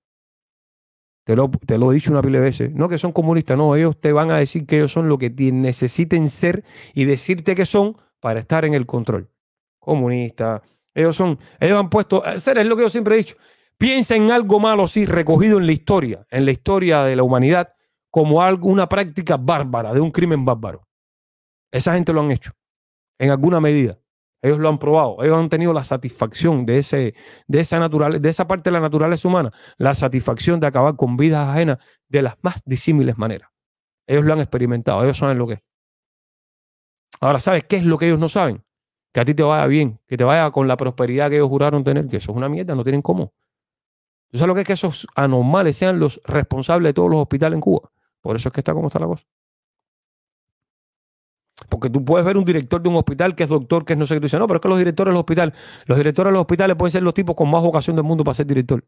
Te lo, te lo he dicho una pila de veces. No que son comunistas, no. Ellos te van a decir que ellos son lo que necesiten ser y decirte que son para estar en el control. Comunistas. Ellos son, ellos han puesto, eh, ser es lo que yo siempre he dicho. Piensa en algo malo, sí, recogido en la historia, en la historia de la humanidad, como algo, una práctica bárbara, de un crimen bárbaro. Esa gente lo han hecho, en alguna medida. Ellos lo han probado, ellos han tenido la satisfacción de, ese, de, esa, parte de la naturaleza humana, la satisfacción de acabar con vidas ajenas de las más disímiles maneras. Ellos lo han experimentado, ellos saben lo que es. Ahora, ¿sabes qué es lo que ellos no saben? Que a ti te vaya bien, que te vaya con la prosperidad que ellos juraron tener, que eso es una mierda, no tienen cómo. ¿Tú sabes lo que es que esos anormales sean los responsables de todos los hospitales en Cuba? Por eso es que está como está la cosa. Porque tú puedes ver un director de un hospital que es doctor, que es no sé qué, tú dices, no, pero es que los directores de los hospitales, los directores de los hospitales pueden ser los tipos con más vocación del mundo para ser director.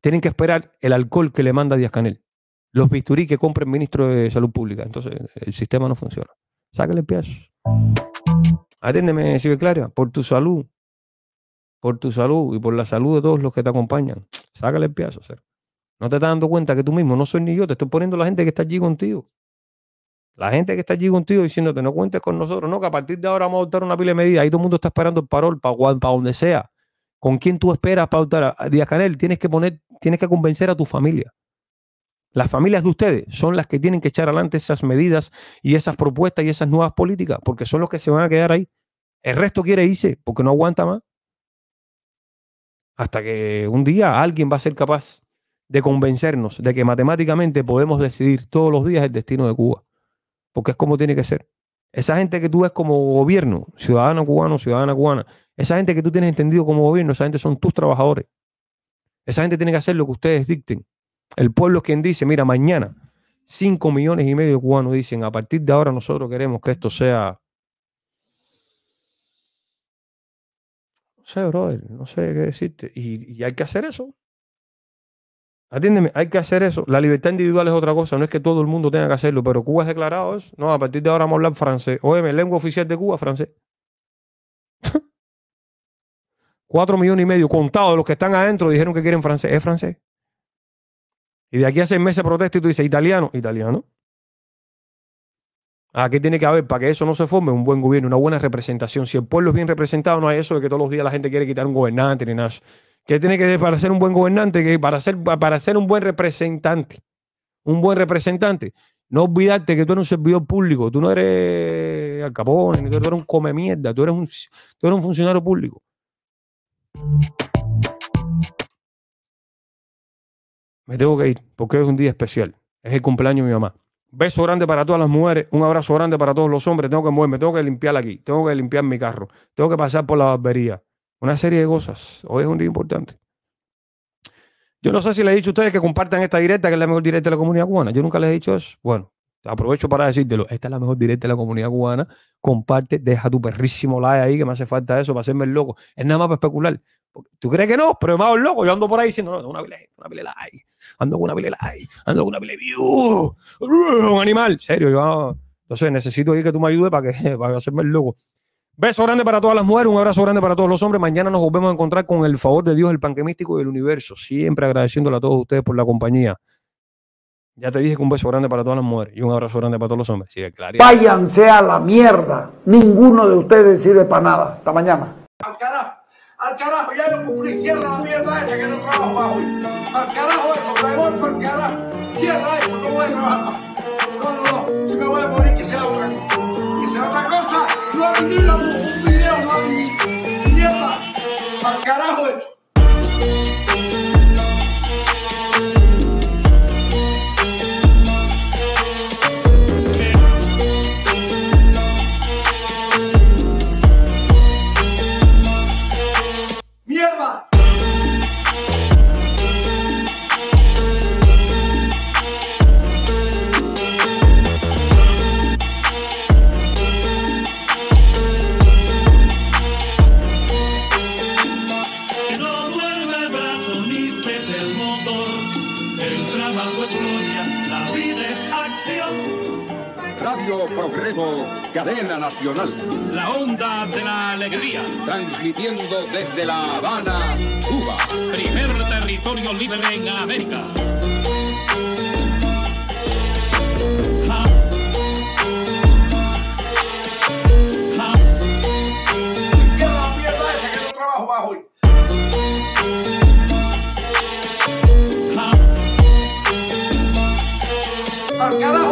Tienen que esperar el alcohol que le manda Díaz Canel, los bisturí que compra el ministro de Salud Pública. Entonces, el sistema no funciona. Sácale el pedazo. Atiéndeme, Clara, por tu salud, por tu salud y por la salud de todos los que te acompañan. Sácale el pedazo, ser. No te estás dando cuenta que tú mismo no soy ni yo, te estoy poniendo la gente que está allí contigo. La gente que está allí contigo diciéndote no cuentes con nosotros, no, que a partir de ahora vamos a adoptar una pila de medidas. Ahí todo el mundo está esperando el parol para, para donde sea. ¿Con quién tú esperas para adoptar Díaz Canel? Tienes que poner, tienes que convencer a tu familia. Las familias de ustedes son las que tienen que echar adelante esas medidas y esas propuestas y esas nuevas políticas, porque son los que se van a quedar ahí. El resto quiere irse porque no aguanta más. Hasta que un día alguien va a ser capaz de convencernos de que matemáticamente podemos decidir todos los días el destino de Cuba. Porque es como tiene que ser. Esa gente que tú ves como gobierno, ciudadano cubano, ciudadana cubana, esa gente que tú tienes entendido como gobierno, esa gente son tus trabajadores. Esa gente tiene que hacer lo que ustedes dicten. El pueblo es quien dice, mira, mañana 5 millones y medio de cubanos dicen, a partir de ahora nosotros queremos que esto sea... No sé, brother, no sé qué decirte. Y, y hay que hacer eso. Atiéndeme, hay que hacer eso. La libertad individual es otra cosa, no es que todo el mundo tenga que hacerlo, pero Cuba es declarado eso. No, a partir de ahora vamos a hablar francés. Óyeme, lengua oficial de Cuba, francés. Cuatro millones y medio contados de los que están adentro dijeron que quieren francés. Es francés. Y de aquí a seis meses protesta y tú dices italiano, italiano. Aquí tiene que haber, para que eso no se forme, un buen gobierno, una buena representación. Si el pueblo es bien representado, no hay eso de que todos los días la gente quiere quitar un gobernante ni nada. ¿Qué tiene que para ser un buen gobernante? Que para ser, para ser un buen representante. Un buen representante. No olvidarte que tú eres un servidor público. Tú no eres Al Capone, tú eres un come mierda. Tú eres un, tú eres un funcionario público. Me tengo que ir porque es un día especial. Es el cumpleaños de mi mamá. Beso grande para todas las mujeres, un abrazo grande para todos los hombres. Tengo que moverme, tengo que limpiar aquí, tengo que limpiar mi carro, tengo que pasar por la barbería. Una serie de cosas. Hoy es un día importante. Yo no sé si les he dicho a ustedes que compartan esta directa, que es la mejor directa de la comunidad cubana. Yo nunca les he dicho eso. Bueno, aprovecho para decírtelo. Esta es la mejor directa de la comunidad cubana. Comparte, deja tu perrísimo like ahí, que me hace falta eso para hacerme el loco. Es nada más para especular. ¿Tú crees que no? Pero me hago el loco. Yo ando por ahí diciendo, no, una pile, una pile like. Ando con una pile like. Ando con una pile view. Un animal. Serio, yo. Entonces necesito ir que tú me ayudes para que para hacerme el loco. Beso grande para todas las mujeres, un abrazo grande para todos los hombres. Mañana nos volvemos a encontrar con el favor de Dios, el panque místico y el universo. Siempre agradeciéndole a todos ustedes por la compañía. Ya te dije que un beso grande para todas las mujeres y un abrazo grande para todos los hombres. Sigue claro. Váyanse a la mierda. Ninguno de ustedes sirve para nada. Hasta mañana. Al carajo, al carajo, ya lo cumplí. Cierra la mierda esta que no trabajo más hoy. Al carajo esto, me voy por el carajo. Cierra esto, no voy a trabajar más. No, no, no. Si me voy a morir, que sea otra cosa. Que sea otra cosa. No ha venido un video, no ha venido. Mierda. Al carajo cadena nacional. La onda de la alegría. Transmitiendo desde La Habana, Cuba. Primer territorio libre en América. La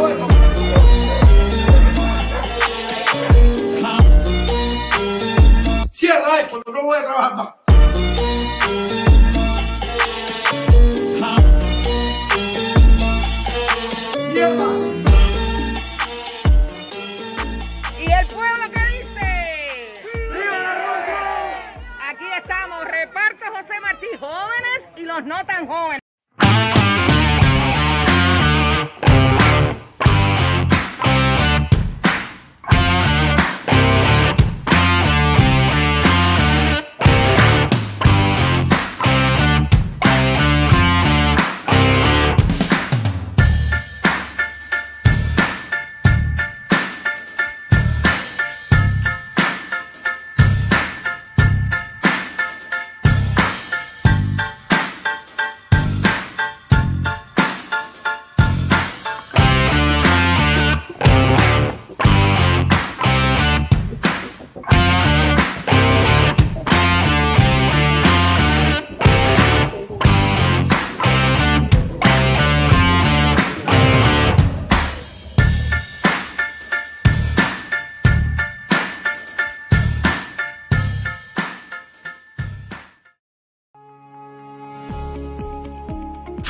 no voy a trabajar más. ¿Y el pueblo qué dice? Aquí estamos, reparto José Martí, jóvenes y los no tan jóvenes.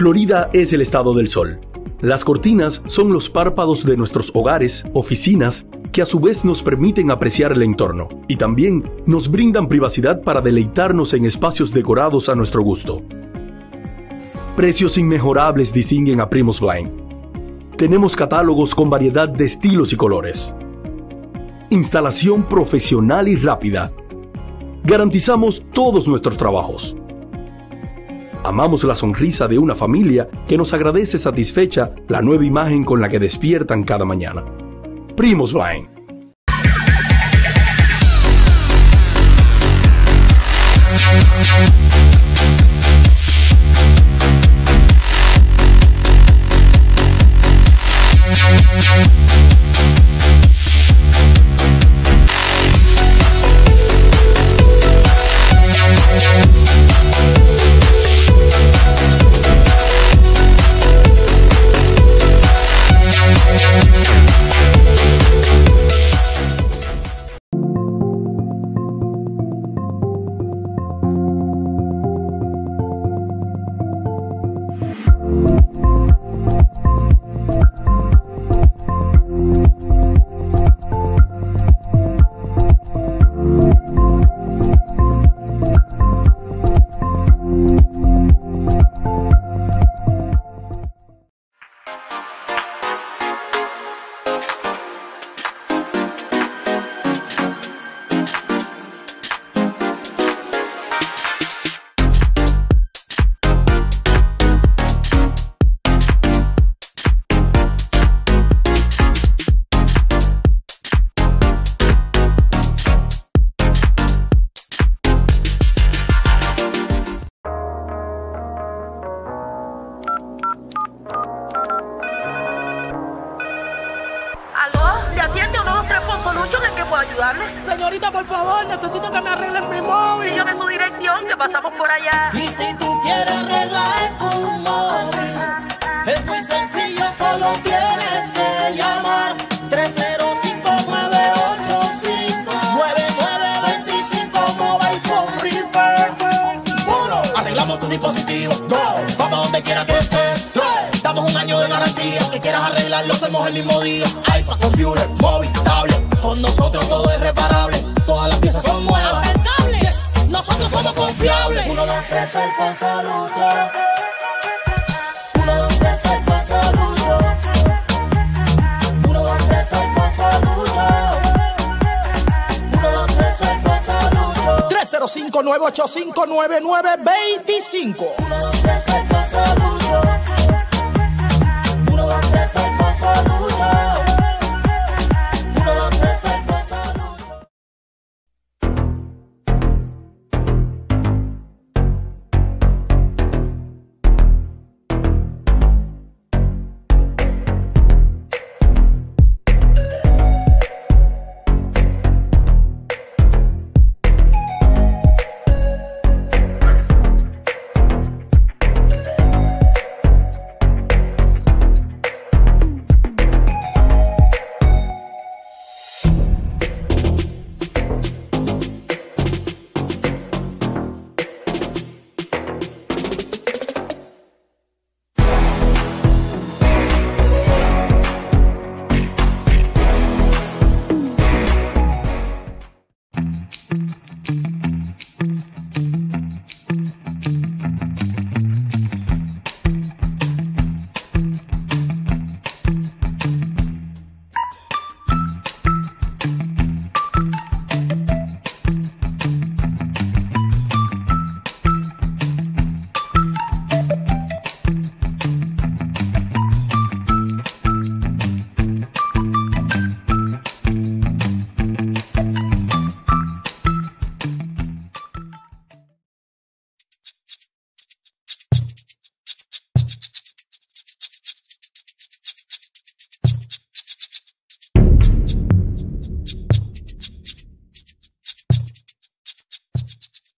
Florida es el estado del sol. Las cortinas son los párpados de nuestros hogares, oficinas, que a su vez nos permiten apreciar el entorno y también nos brindan privacidad para deleitarnos en espacios decorados a nuestro gusto. Precios inmejorables distinguen a Primus Blind. Tenemos catálogos con variedad de estilos y colores. Instalación profesional y rápida. Garantizamos todos nuestros trabajos. Amamos la sonrisa de una familia que nos agradece satisfecha la nueva imagen con la que despiertan cada mañana. Primos Blind.